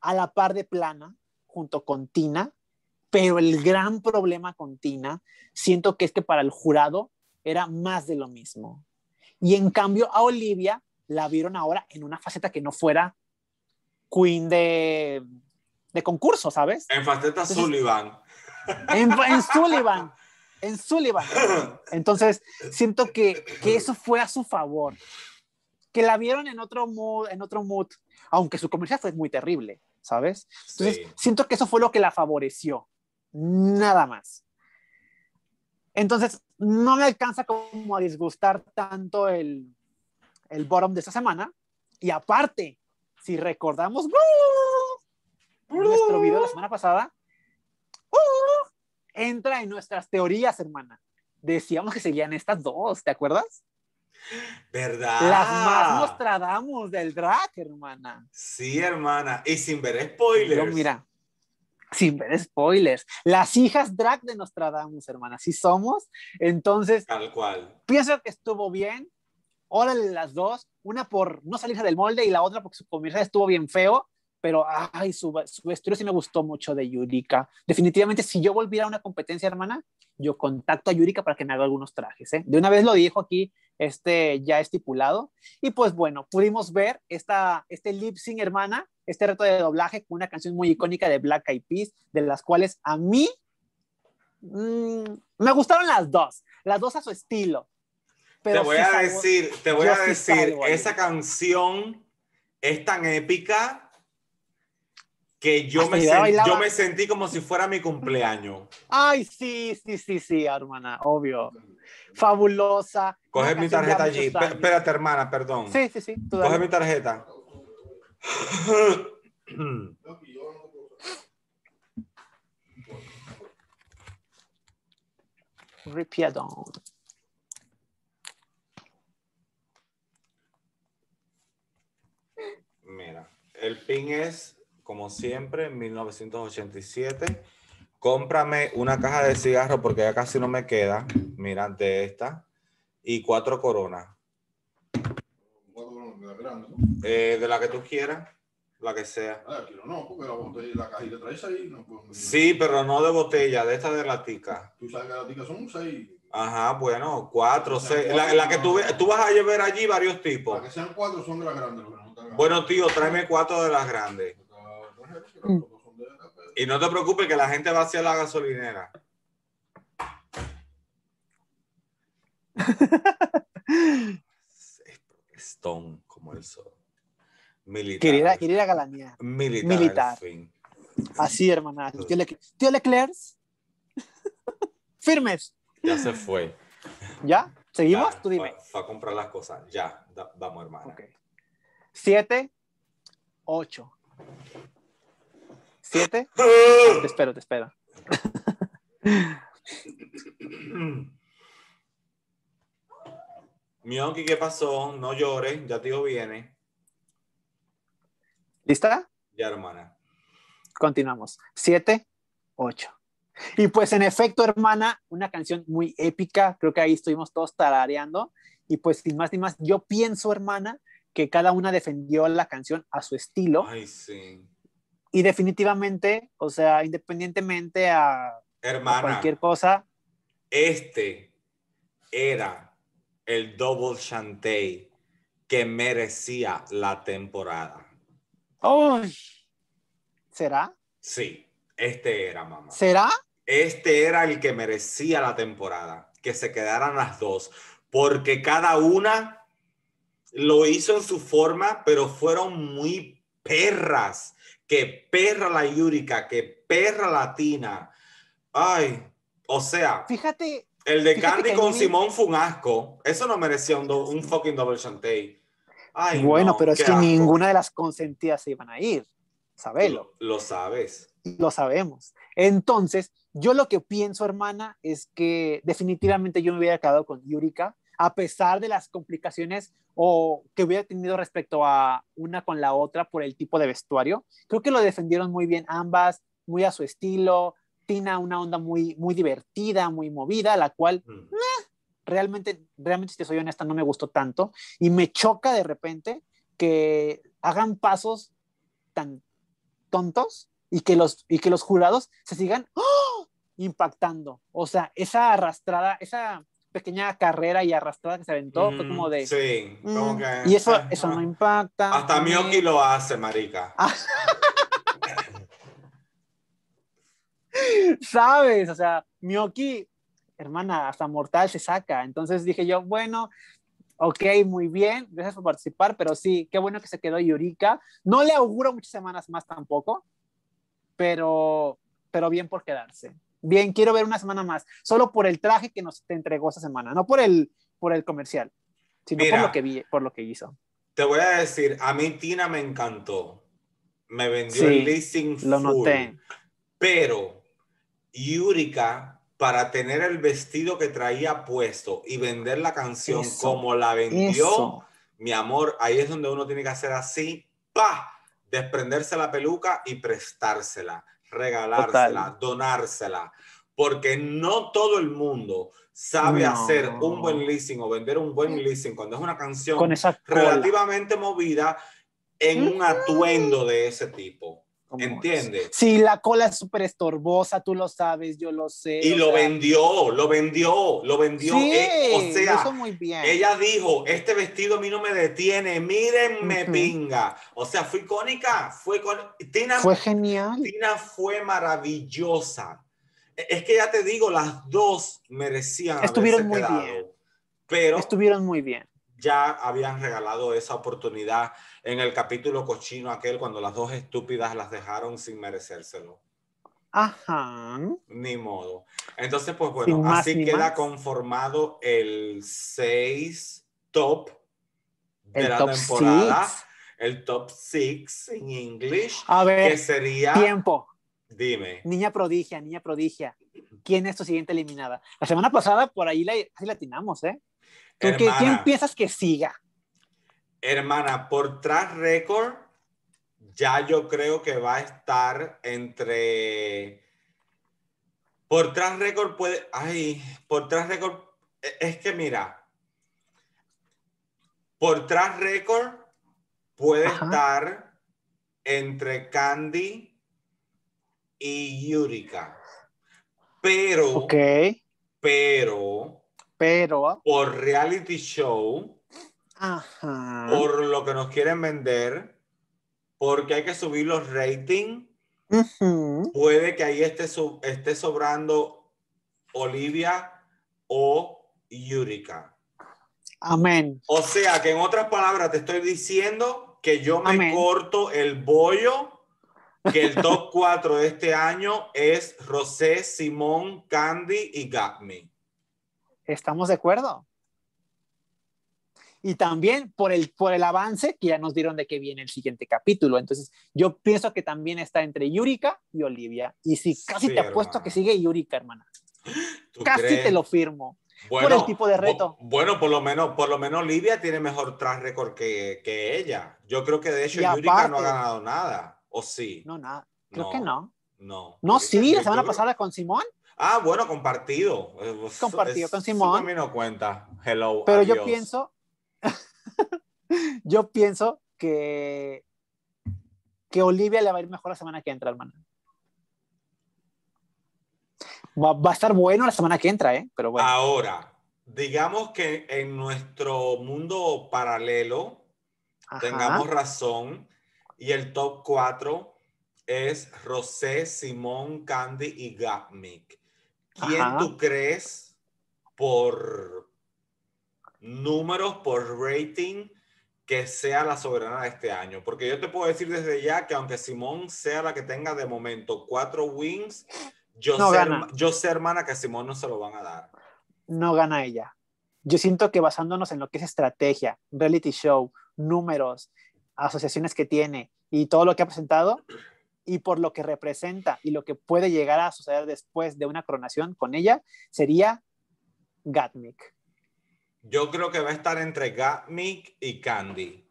a la par de plana junto con Tina, pero el gran problema con Tina, siento que es que para el jurado era más de lo mismo. Y en cambio a Olivia la vieron ahora en una faceta que no fuera queen de, de concurso, ¿sabes? En faceta Entonces- Sullivan. En, en Sullivan. En Sullivan. Entonces, siento que, que eso fue a su favor. Que la vieron en otro mood, en otro mood, aunque su comercial fue muy terrible, ¿sabes? Entonces, Sí. siento que eso fue lo que la favoreció. Nada más. Entonces, no me alcanza como a disgustar tanto el, el bottom de esta semana. Y aparte, si recordamos nuestro video de la semana pasada, entra en nuestras teorías, hermana. Decíamos que seguían estas dos, ¿te acuerdas? ¿Verdad? Las más Nostradamus del drag, hermana. Sí, hermana. Y sin ver spoilers. Yo, mira, sin ver spoilers, las hijas drag de Nostradamus, hermana, sí somos. Entonces, Tal cual. pienso que estuvo bien. Órale las dos, una por no salirse del molde y la otra porque su comercial estuvo bien feo, pero ay, su, su vestuario sí me gustó mucho de Yurika. Definitivamente, si yo volviera a una competencia, hermana, yo contacto a Yurika para que me haga algunos trajes. ¿eh? De una vez lo dijo aquí, este ya estipulado. Y pues bueno, pudimos ver esta, este lip sync, hermana, este reto de doblaje con una canción muy icónica de Black Eyed Peas, de las cuales a mí mm, me gustaron las dos, las dos a su estilo. Pero te voy sí a salvo- decir, te voy a sí decir, esa canción es tan épica que yo me, yo sen- bailaba. yo me sentí como si fuera mi cumpleaños. Ay, sí, sí, sí, sí, hermana, obvio. Fabulosa. Coge mi tarjeta allí. Espérate, hermana, perdón. Sí, sí, sí. tú Coge mi tarjeta. Ripiadón. Mira, el pin es, como siempre, 1987. Cómprame una caja de cigarros porque ya casi no me queda. Mira, de esta. Y cuatro coronas. Cuatro de la grande, ¿no? Eh, de la que tú quieras, la que sea. Ah, no, porque la botella, la cajita traes ahí. Sí, pero no de botella, de esta de latica. Tú sabes que las ticas son seis. Ajá, bueno, cuatro, seis. La, la que tú, tú vas a llevar allí varios tipos. Para que sean cuatro son de las grandes. Bueno, tío, tráeme cuatro de las grandes. Mm. Y no te preocupes que la gente va hacia la gasolinera. Stone como el sol. Militar. Quería, quería ir a Galanía. militar. militar. fin. Así, hermana. Tío, Le, tío Leclerc. Firmes. Ya se fue. ¿Ya? ¿Seguimos? Ya, Tú dime. Fue a comprar las cosas. Ya, da- vamos, hermana. Ok. Siete, ocho. Siete. Te espero, te espero. Mionki, ¿qué pasó? No llores, ya tío viene. ¿Lista? Ya, hermana. Continuamos. Siete, ocho. Y pues en efecto, hermana, una canción muy épica. Creo que ahí estuvimos todos tarareando. Y pues sin más ni más, yo pienso, hermana, que cada una defendió la canción a su estilo. Ay, sí. Y definitivamente, o sea, independientemente a, cualquier cosa, este era el double chantey que merecía la temporada. ¡Ay! ¿será? Sí, este era, mamá. ¿Será? Este era el que merecía la temporada, que se quedaran las dos, porque cada una lo hizo en su forma, pero fueron muy perras. Que perra la Yúrica, que perra latina. Ay, o sea, Fíjate, el de Fíjate Candy con Simón fue un asco. Eso no merecía un, do- un fucking double chantey. Ay, bueno, no, pero es que asco. ninguna de las consentidas se iban a ir. Sabelo. Lo, lo sabes. lo sabemos. Entonces, yo lo que pienso, hermana, es que definitivamente yo me hubiera quedado con Yurika, a pesar de las complicaciones o que hubiera tenido respecto a una con la otra por el tipo de vestuario. Creo que lo defendieron muy bien ambas, muy a su estilo. Tina, una onda muy, muy divertida, muy movida, la cual Mm. realmente, realmente, si te soy honesta, no me gustó tanto. Y me choca de repente que hagan pasos tan tontos y que los, y que los jurados se sigan ¡oh! impactando. O sea, esa arrastrada, esa pequeña carrera y arrastrada que se aventó fue Mm, como de... Sí, mm, como que. y eso, eso no impacta. Hasta Mm. Miyoki lo hace, marica. ¿Sabes? O sea, Miyoki, hermana, hasta mortal se saca. Entonces dije yo, bueno, ok, muy bien, gracias por participar, pero sí, qué bueno que se quedó Yurika. No le auguro muchas semanas más tampoco, pero, pero bien por quedarse. Bien, quiero ver una semana más, solo por el traje que nos te entregó esta semana, no por el, por el comercial, sino Mira. por lo que vi, por lo que hizo. Te voy a decir, a mí Tina me encantó. Me vendió Sí, el listing Lo full. noté. Pero Yurika, para tener el vestido que traía puesto y vender la canción Eso, como la vendió, Eso. mi amor, ahí es donde uno tiene que hacer así, pa, desprenderse la peluca y prestársela, regalársela, donársela, porque no todo el mundo sabe No. hacer un buen leasing o vender un buen leasing cuando es una canción Con esa cola. relativamente movida en un atuendo de ese tipo. ¿Entiendes? Sí, la cola es súper estorbosa, tú lo sabes, yo lo sé. Y lo sea, vendió, lo vendió, lo vendió. Sí, Eh, o lo sea, hizo muy bien. ella dijo, este vestido a mí no me detiene, mírenme, Ujú. pinga. O sea, fue icónica, fue con Tina Fue genial. Tina fue maravillosa. E- Es que ya te digo, las dos merecían Estuvieron muy quedado, bien. pero Estuvieron muy bien. Ya habían regalado esa oportunidad en el capítulo cochino aquel cuando las dos estúpidas las dejaron sin merecérselo. Ajá. Ni modo. Entonces, pues bueno, más así queda más. conformado el 6 top de El la top temporada. six. El top 6 en English, A que ver, sería... tiempo. Dime. Niña prodigia, niña prodigia. quién es tu siguiente eliminada. La semana pasada por ahí la, casi latinamos, ¿eh? ¿Tú qué- Hermana. ¿Quién piensas que siga? Hermana, por track record, ya yo creo que va a estar entre. Por track record puede. Ay, por track record. e- Es que mira. Por track record puede Ajá. estar entre Candy y Yurika. Pero, Ok, pero, pero... por reality show. Ajá. por lo que nos quieren vender, porque hay que subir los ratings, puede que ahí esté, esté sobrando Olivia o Yurika. Amén. O sea que en otras palabras te estoy diciendo que yo me Amén. corto el bollo, que el top 4 de este año es Rosé, Simón, Candy y Got Me. ¿Estamos de acuerdo? Y también por el, por el avance que ya nos dieron de que viene el siguiente capítulo. Entonces, yo pienso que también está entre Yurika y Olivia. Y si casi Sí, te apuesto hermana. que sigue Yurika, hermana. ¿Tú Casi crees? te lo firmo. Bueno, por el tipo de reto. bu- Bueno, por lo menos, por lo menos Olivia tiene mejor track record que, que ella. Yo creo que de hecho Yurika no ha ganado nada. ¿O sí? No, nada. Creo No, que no. No. No, sí, la semana creo- pasada con Simón. Ah, bueno, compartido. Compartido con Simón. a mí no cuenta. Hello. Pero yo pienso, yo pienso que, que Olivia le va a ir mejor la semana que entra, hermana. Va, va a estar bueno la semana que entra, ¿eh? Pero bueno. Ahora, digamos que en nuestro mundo paralelo Ajá. tengamos razón y el top 4 es Rosé, Simón, Candy y Gatmic. ¿Quién Ajá. tú crees por números, por rating, que sea la soberana de este año? Porque yo te puedo decir desde ya que aunque Simón sea la que tenga de momento cuatro wins, yo, No sé, gana. yo sé, hermana, que a Simón no se lo van a dar. No gana ella. Yo siento que basándonos en lo que es estrategia, reality show, números, asociaciones que tiene y todo lo que ha presentado y por lo que representa y lo que puede llegar a suceder después de una coronación con ella, sería Gatmic Yo creo que va a estar entre Gatmic y Candy.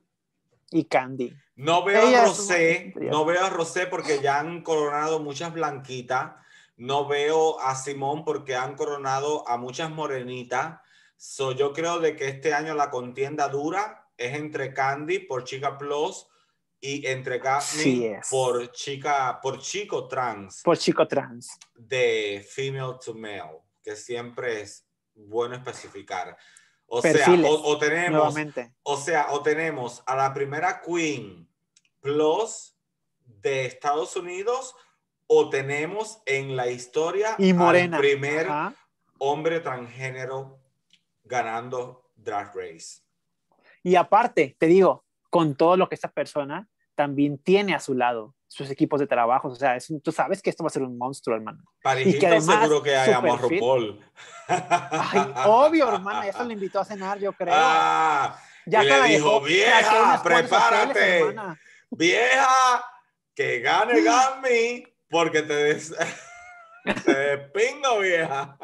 y Candy. No veo Ella a Rosé, no veo a Rosé porque ya han coronado muchas blanquitas. No veo a Simón porque han coronado a muchas morenitas. So, yo creo de que este año la contienda dura es entre Candy por Chica Plus y entre Sí por chica por chico trans Por chico trans. de female to male, que siempre es bueno especificar. O sea, Perfiles, o, o tenemos Nuevamente. o sea, o tenemos a la primera Queen Plus de Estados Unidos o tenemos en la historia Y Morena. al primer Ajá. hombre transgénero ganando Drag Race. Y aparte, te digo, con todo lo que esta persona también tiene a su lado, sus equipos de trabajo, o sea, es tú sabes que esto va a ser un monstruo, hermano. Y que además, seguro que hay amor RuPaul. Ay, obvio, hermana, eso le invitó a cenar, yo creo. Ah, ya y le dijo, dejó "Vieja, prepárate". hoteles, vieja, que gane Gami porque te, des... te despingo, vieja.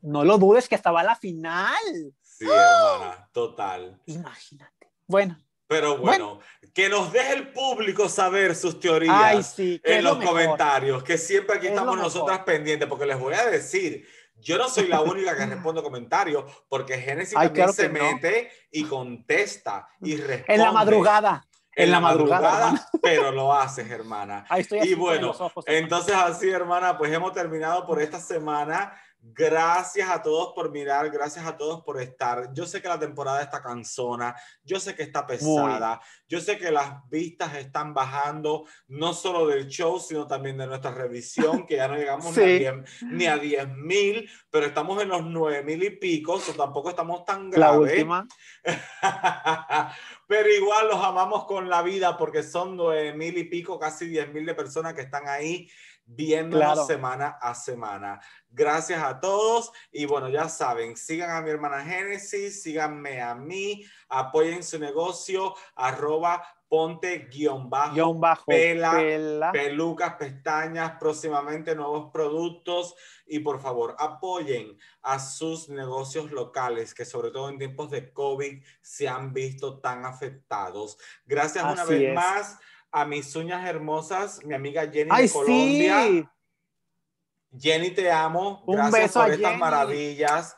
No lo dudes que hasta va a la final. Sí, hermana, total. Imagínate. Bueno, Pero bueno, que nos deje el público saber sus teorías ay, sí, en lo los comentarios, que siempre aquí Es estamos nosotras pendientes, porque les voy a decir, yo no soy la única que respondo comentarios, porque Génesis también claro se no. mete y contesta y responde. En la madrugada. En, en la, la madrugada, pero lo haces, hermana. Ahí estoy Y bueno, ojos. Entonces así, hermana, pues hemos terminado por esta semana. Gracias a todos por mirar, gracias a todos por estar. Yo sé que la temporada está cansona, yo sé que está pesada, yo sé que las vistas están bajando, no solo del show, sino también de nuestra revisión, que ya no llegamos ni a Sí. 10 ni a 10 mil, pero estamos en los 9 mil y pico, o tampoco estamos tan la graves. última. Pero igual los amamos con la vida porque son nueve mil y pico, casi diez mil de personas que están ahí viéndonos Claro. semana a semana. Gracias a todos y bueno, ya saben, sigan a mi hermana Génesis, síganme a mí, apoyen su negocio, arroba ponte guion bajo, Guión bajo. pela, pela. pelucas, pestañas, próximamente nuevos productos y por favor apoyen a sus negocios locales que sobre todo en tiempos de COVID se han visto tan afectados. Gracias una vez es. más a mis uñas hermosas, mi amiga Jenny Ay, de Colombia. sí. Jenny, te amo. Un Gracias beso por a estas Jenny. maravillas.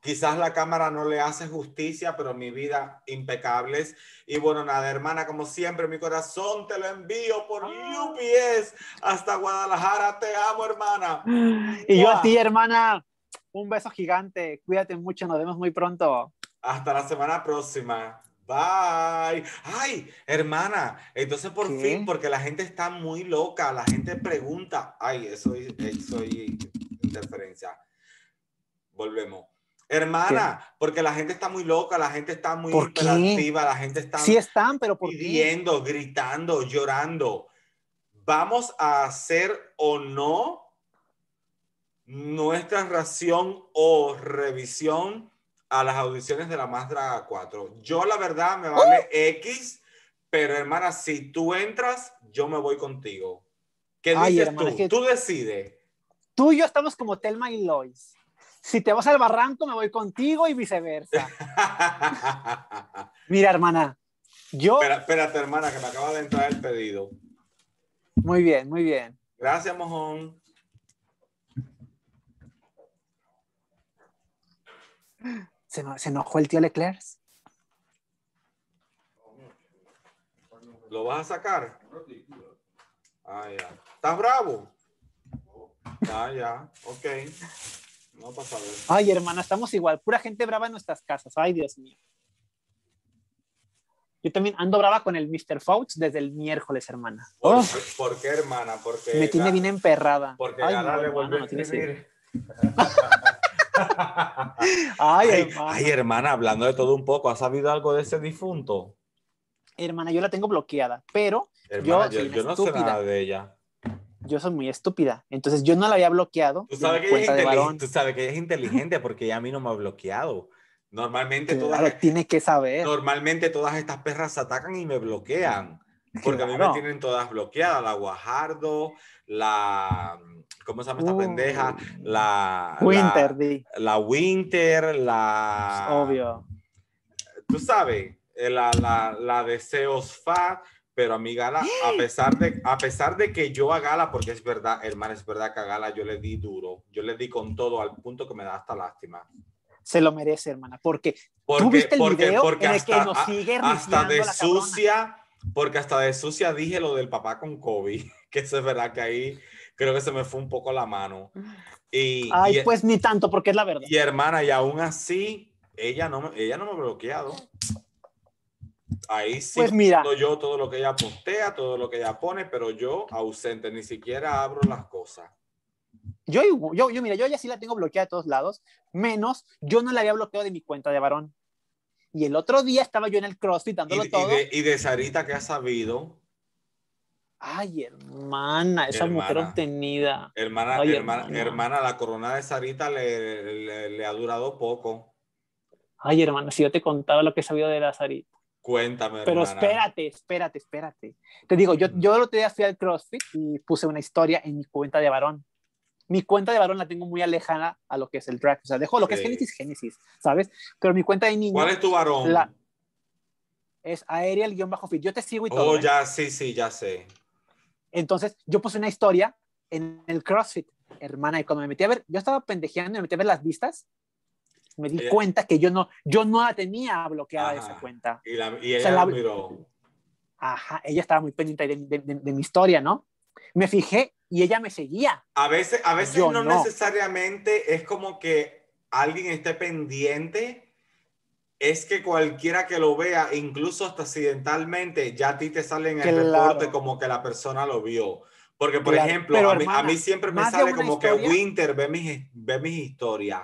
Quizás la cámara no le hace justicia, pero mi vida impecables. Y bueno, nada, hermana, como siempre, mi corazón te lo envío por Ah. UPS hasta Guadalajara. Te amo, hermana. Y yo a ti, hermana, un beso gigante. Cuídate mucho, nos vemos muy pronto. Hasta la semana próxima. Bye. Ay, hermana, entonces por ¿Qué? fin, porque la gente está muy loca, la gente pregunta. Ay, eso es eso es interferencia. Volvemos. Hermana, porque la gente está muy loca, la gente está muy ¿Por qué? hiperactiva, la gente está Sí están, pero ¿por qué? pidiendo, gritando, llorando. ¿Vamos a hacer o no nuestra ración o revisión a las audiciones de la Más Draga 4? Yo la verdad me vale X, pero hermana, si tú entras, yo me voy contigo. ¿Qué Ay, dices hermana, tú? que- Tú decides. Tú y yo estamos como Telma y Lois. Si te vas al barranco, me voy contigo y viceversa. Mira, hermana, yo... Espera- espérate, hermana, que me acaba de entrar el pedido. Muy bien, muy bien. Gracias, mojón. Se, se enojó el tío Leclerc. ¿Lo vas a sacar? Ah, ya. ¿Estás bravo? Ah, ya. Ok. No pasa nada. Ay, hermana, estamos igual. Pura gente brava en nuestras casas. Ay, Dios mío. Yo también ando brava con el Mr. Fouts desde el miércoles, hermana. ¿Por, Uf, qué, por qué, hermana? Porque me tiene bien emperrada. Porque Ay, no, le hermana, no. Ay, Ay, hermana. ay, hermana, hablando de todo un poco, ¿has sabido algo de ese difunto? Hermana, yo la tengo bloqueada, pero Hermana, yo, una yo no sé estúpida. nada de ella. yo soy muy estúpida. Entonces yo no la había bloqueado. Tú sabes, que ella es cuenta de inteli- varón. tú sabes que ella es inteligente porque ella a mí no me ha bloqueado. Normalmente, Claro, todas, tiene que saber. normalmente todas estas perras se atacan y me bloquean. Porque a mí me tienen todas bloqueadas. La Guajardo, la... ¿Cómo se llama esta Uh, pendeja? La... Winter, La, di. la Winter, la... Obvio. Tú sabes, eh, la, la, la de Seos Fa, pero a mi Gala, a pesar, de, a pesar de que yo a Gala, porque es verdad, hermano, es verdad que a Gala yo le di duro, yo le di con todo al punto que me da hasta lástima. Se lo merece, hermana. Porque Porque, tú viste el porque, video porque en el hasta, que nos sigue hasta de la sucia, porque hasta de sucia dije lo del papá con COVID, que eso es verdad que ahí creo que se me fue un poco la mano. Y, Ay, y- pues ni tanto, porque es la verdad. y hermana, y aún así, ella no me, ella no me ha bloqueado. Ahí sí, Pues mira. yo todo lo que ella postea, todo lo que ella pone, pero yo ausente, ni siquiera abro las cosas. Yo, yo, yo, mira, yo ya sí la tengo bloqueada de todos lados, menos yo no la había bloqueado de mi cuenta de varón. Y el otro día estaba yo en el CrossFit dándolo y todo. de, y de Sarita que ha sabido, Ay, hermana, esa mujer obtenida. hermana, Ay, hermana, hermana. hermana, la corona de Sarita le, le, le ha durado poco. Ay, hermana, si yo te contaba lo que he sabido de la Sarita. Cuéntame, Pero hermana. espérate, espérate, espérate. Te digo, yo, yo el otro día fui al CrossFit y puse una historia en mi cuenta de varón. Mi cuenta de varón la tengo muy alejada a lo que es el drag. O sea, dejo lo que es. Génesis, Génesis, ¿sabes? Pero mi cuenta de niño ¿Cuál es tu varón? la- es aerial-fit. Yo te sigo y todo. Oh, ¿eh? ya, sí, sí, ya sé. Entonces, yo puse una historia en el CrossFit, hermana, y cuando me metí a ver, yo estaba pendejeando y me metí a ver las vistas, me di Ella- cuenta que yo no, yo no la tenía bloqueada esa cuenta. Y, la, y O ella sea, la la- miró. Ajá, ella estaba muy pendiente de, de- de- de mi historia, ¿no? Me fijé y ella me seguía. A veces, a veces Yo no, no. necesariamente es como que alguien esté pendiente, es que cualquiera que lo vea, incluso hasta accidentalmente, ya a ti te sale en el Claro. reporte como que la persona lo vio. Porque, por Claro, ejemplo, pero, a, mí, a hermana, mí siempre me sale como que historia- Winter ve mis, ve mis historias.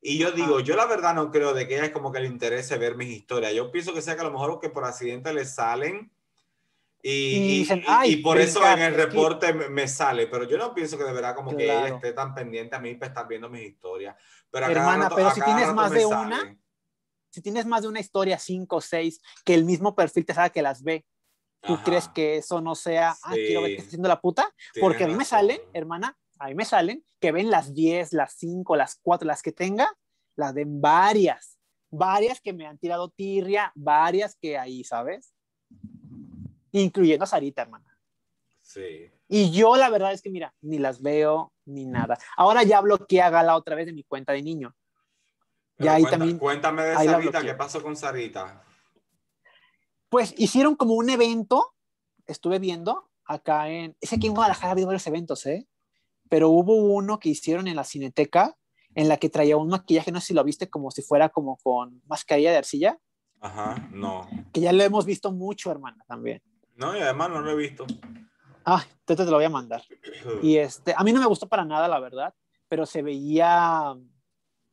Y yo digo, yo la verdad no creo de que ella es como que le interese ver mis historias. Yo pienso que sea que a lo mejor que por accidente le salen y, Y dicen, "Ay, y por eso en el que-". reporte me, me sale, pero yo no pienso que de verdad como que ella Claro. esté tan pendiente a mí para estar viendo mis historias. Pero Hermana, rato- pero si tienes más me de sale. una, Si tienes más de una historia, cinco o seis, que el mismo perfil te sabe que las ve. ¿Tú Ajá. crees que eso no sea, ah, quiero ver Sí. qué está haciendo la puta? Tienes Porque a mí me razón. salen, hermana, a mí me salen que ven las 10, las 5, las 4, las que tenga, las ven varias. Varias que me han tirado tirria, varias que ahí, ¿sabes? Incluyendo a Sarita, hermana. Sí. Y yo la verdad es que, mira, ni las veo ni nada. Ahora ya bloqueé a Gala otra vez de mi cuenta de niño. Pero Ya ahí también- Cuéntame de Sarita. ¿qué pasó con Sarita? Pues hicieron como un evento, estuve viendo acá en, es aquí en Guadalajara ha habido varios eventos, ¿eh? Pero hubo uno que hicieron en la Cineteca, en la que traía un maquillaje, no sé si lo viste, como si fuera como con mascarilla de arcilla, Ajá, no. que ya lo hemos visto mucho, hermana, también. No, y además no lo he visto. Ah, te, te lo voy a mandar. Y este, a mí no me gustó para nada, la verdad, pero se veía,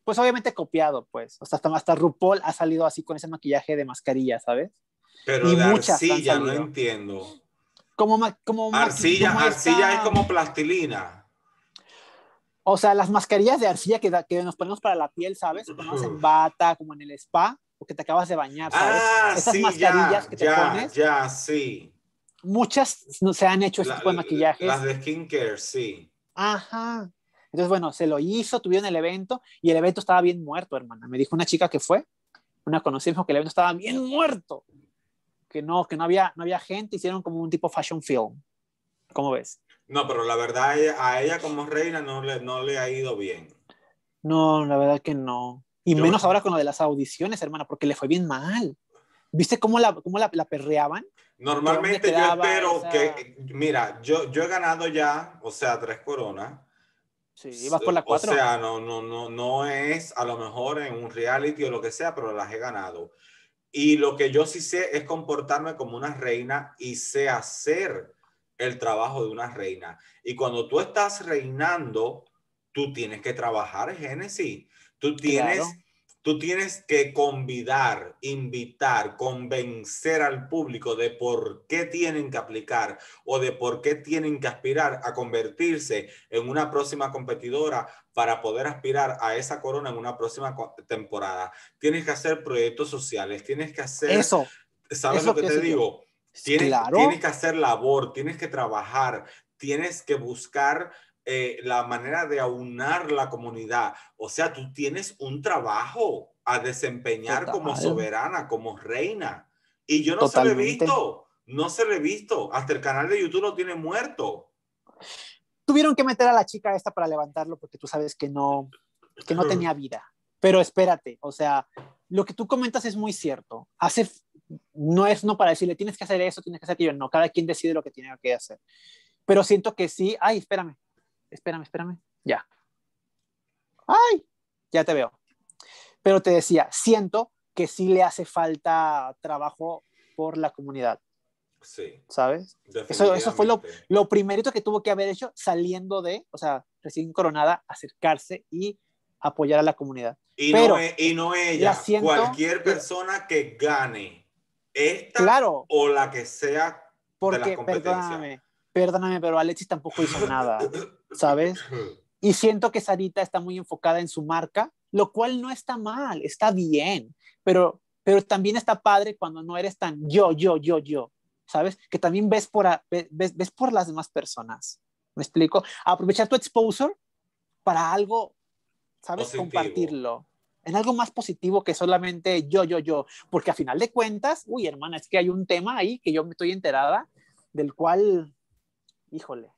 pues obviamente copiado, pues. O sea, hasta, hasta RuPaul ha salido así con ese maquillaje de mascarilla, ¿sabes? Pero y de muchas arcilla, no entiendo. Como, como Arcilla, como arcilla esta- es como plastilina. O sea, las mascarillas de arcilla que, que nos ponemos para la piel, ¿sabes? Ponemos en bata, como en el spa, o que te acabas de bañar, ¿sabes? Ah, Estas sí, mascarillas ya, que te ya, pones. ya, sí. Muchas no se han hecho este tipo de maquillajes. Las de skincare, sí. Ajá. Entonces, bueno, se lo hizo, tuvieron el evento y el evento estaba bien muerto, hermana. Me dijo una chica que fue, una conocida, dijo que el evento estaba bien muerto. Que no, que no había, no había gente, hicieron como un tipo fashion film. ¿Cómo ves? No, pero la verdad a ella, a ella como reina no le, no le ha ido bien. No, la verdad que no. Y Yo- menos ahora con lo de las audiciones, hermana, porque le fue bien mal. ¿Viste cómo la, cómo la, la perreaban? Normalmente ¿Dónde yo espero esa- que, mira, yo, yo he ganado ya, o sea, tres coronas. Sí, vas por la cuatro. O sea, no, no, no, no es a lo mejor en un reality o lo que sea, pero las he ganado. Y lo que yo sí sé es comportarme como una reina y sé hacer el trabajo de una reina. Y cuando tú estás reinando, tú tienes que trabajar, Génesis. Tú tienes, Claro. tú tienes que convidar, invitar, convencer al público de por qué tienen que aplicar o de por qué tienen que aspirar a convertirse en una próxima competidora para poder aspirar a esa corona en una próxima temporada. Tienes que hacer proyectos sociales, tienes que hacer, Eso, ¿sabes eso lo que te digo? Tienes, claro. tienes que hacer labor, tienes que trabajar, tienes que buscar eh, la manera de aunar la comunidad. O sea, tú tienes un trabajo a desempeñar Total. como soberana, como reina. Y yo no se lo he Totalmente. visto, no se lo he visto. Hasta el canal de YouTube lo tiene muerto. Tuvieron que meter a la chica esta para levantarlo porque tú sabes que no, que no tenía vida. Pero espérate, o sea, lo que tú comentas es muy cierto. Hace, no es no para decirle tienes que hacer eso, tienes que hacer aquello. No, cada quien decide lo que tiene que hacer. Pero siento que sí. Ay, espérame, espérame, espérame. Ya. Ay, ya te veo. Pero te decía, siento que sí le hace falta trabajo por la comunidad, Sí, ¿sabes? Eso- eso fue lo-. Lo primerito que tuvo que haber hecho saliendo de, o sea, recién coronada, acercarse y apoyar a la comunidad. Y, Pero no, e- y no la ella, siento- cualquier persona que gane esta Claro, o la que sea de porque, las competencias. perdóname, perdóname, pero Alexis tampoco hizo nada, ¿sabes? Y siento que Sarita está muy enfocada en su marca, lo cual no está mal, está bien, pero, pero también está padre cuando no eres tan yo, yo, yo, yo, ¿sabes? Que también ves por, a- ve- ves, ves por las demás personas. ¿Me explico? Aprovechar tu exposure para algo, ¿sabes? Positivo. Compartirlo. En algo más positivo que solamente yo, yo, yo. Porque a final de cuentas, uy, hermana, es que hay un tema ahí que yo me estoy enterada, del cual, híjole,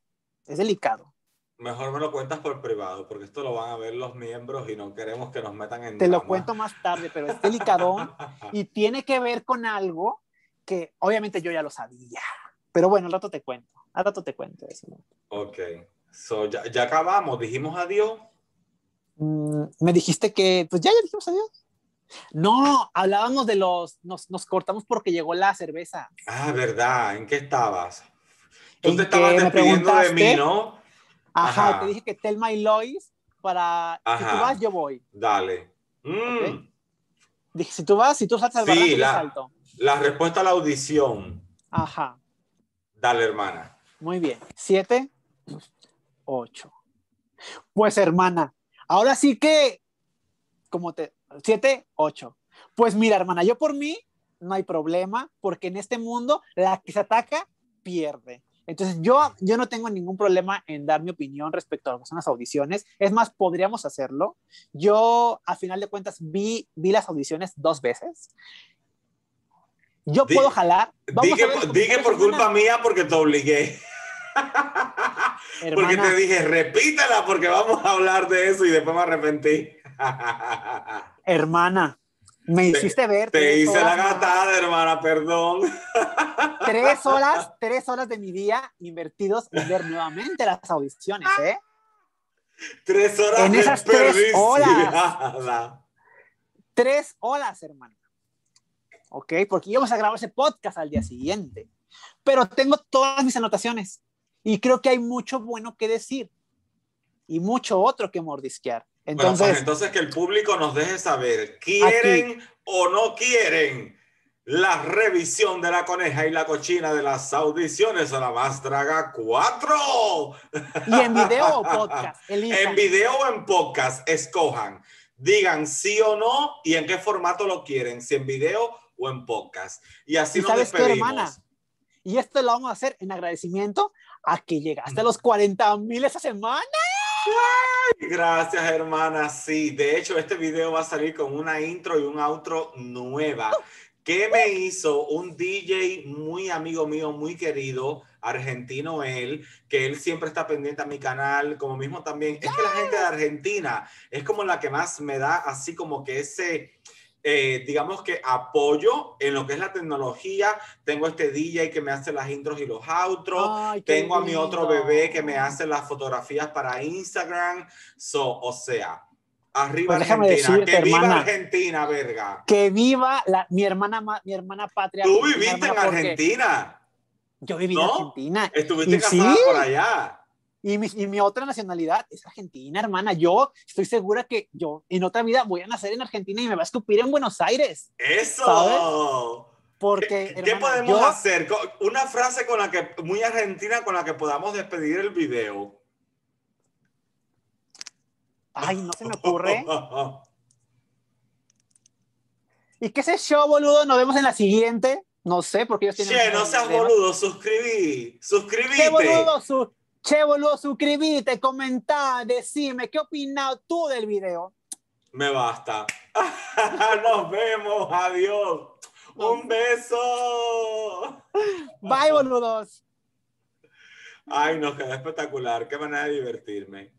es delicado. Mejor me lo cuentas por privado, porque esto lo van a ver los miembros y no queremos que nos metan en Te lo drama. cuento más tarde, pero es delicadón y tiene que ver con algo que obviamente yo ya lo sabía. Pero bueno, al rato te cuento. Al rato te cuento eso. ok, so, ya, ya acabamos, dijimos adiós. Mm, me dijiste que, pues ya, ya dijimos adiós. No, hablábamos de los, nos, nos cortamos porque llegó la cerveza. Ah, verdad, ¿en qué estabas? Tú te estabas despidiendo de mí. ¿no? Ajá, Ajá. te dije que Telma y Lois, para, si tú Ajá. vas, yo voy. Dale. Mm. Dije, si tú vas, si tú saltas al Sí, barranco, yo la- salto. La respuesta a la audición. Ajá, Dale, hermana. muy bien. Siete, ocho. Pues hermana, ahora sí que, como te, siete, ocho. Pues mira, hermana, yo por mí no hay problema, porque en este mundo la que se ataca pierde. Entonces yo, yo no tengo ningún problema en dar mi opinión respecto a las audiciones. Es más, podríamos hacerlo. Yo, a final de cuentas, vi, vi las audiciones dos veces. Yo Di- puedo jalar. Vamos por culpa hermana. mía porque te obligué. Porque Hermana, te dije, repítela porque vamos a hablar de eso y después me arrepentí. hermana, me Te- hiciste ver. Te hice la horas gatada, hermana, perdón. Tres horas, tres horas de mi día invertidos en ver nuevamente las audiciones, ¿eh? Tres horas En esas tres desperdiciadas. Tres horas, hermano. ¿Ok? Porque íbamos a grabar ese podcast al día siguiente. Pero tengo todas mis anotaciones y creo que hay mucho bueno que decir y mucho otro que mordisquear. Bueno, pues Entonces, entonces que el público nos deje saber, ¿quieren o no quieren la revisión de la coneja y la cochina de las audiciones a la más draga 4? y en video o podcast, elijan. En video o en podcast, escojan. Digan sí o no y en qué formato lo quieren, si en video o en podcast. Y así ¿Y nos sabes qué, despedimos. hermana? Y esto lo vamos a hacer en agradecimiento a que llegaste a los 40 mil esa semana. Gracias, hermana. Sí, de hecho, este video va a salir con una intro y un outro nueva que me hizo un DJ muy amigo mío, muy querido, argentino él, que él siempre está pendiente a mi canal, como mismo también. Es que la gente de Argentina es como la que más me da así como que ese, eh, digamos que apoyo en lo que es la tecnología. Tengo este DJ que me hace las intros y los outros. Ay, Tengo a mi otro bebé que me hace las fotografías para Instagram. So, o sea, arriba Pues Argentina. decirte, que viva hermana. Argentina, verga. Que viva la, mi hermana ma- mi hermana patria. Tú viviste en Argentina. Yo viví ¿No? en Argentina. Estuviste casada sí. por allá. Y mi, y mi otra nacionalidad es Argentina, hermana. Yo estoy segura que yo en otra vida voy a nacer en Argentina y me va a escupir en Buenos Aires. Eso. Porque, ¿Qué, qué podemos yo- hacer? Una frase con la que, muy argentina, con la que podamos despedir el video. Ay, no se me ocurre. ¿Y qué sé yo, boludo? Nos vemos en la siguiente. No sé, porque ellos tienen... che, no seas boludo, suscribí. Suscribite. Che, boludo, su... che, boludo, suscribite, comentá, decime, ¿qué opinas tú del video? Me basta. Nos vemos. Adiós. Un beso. Bye, boludos. Ay, nos quedó espectacular. Qué manera de divertirme.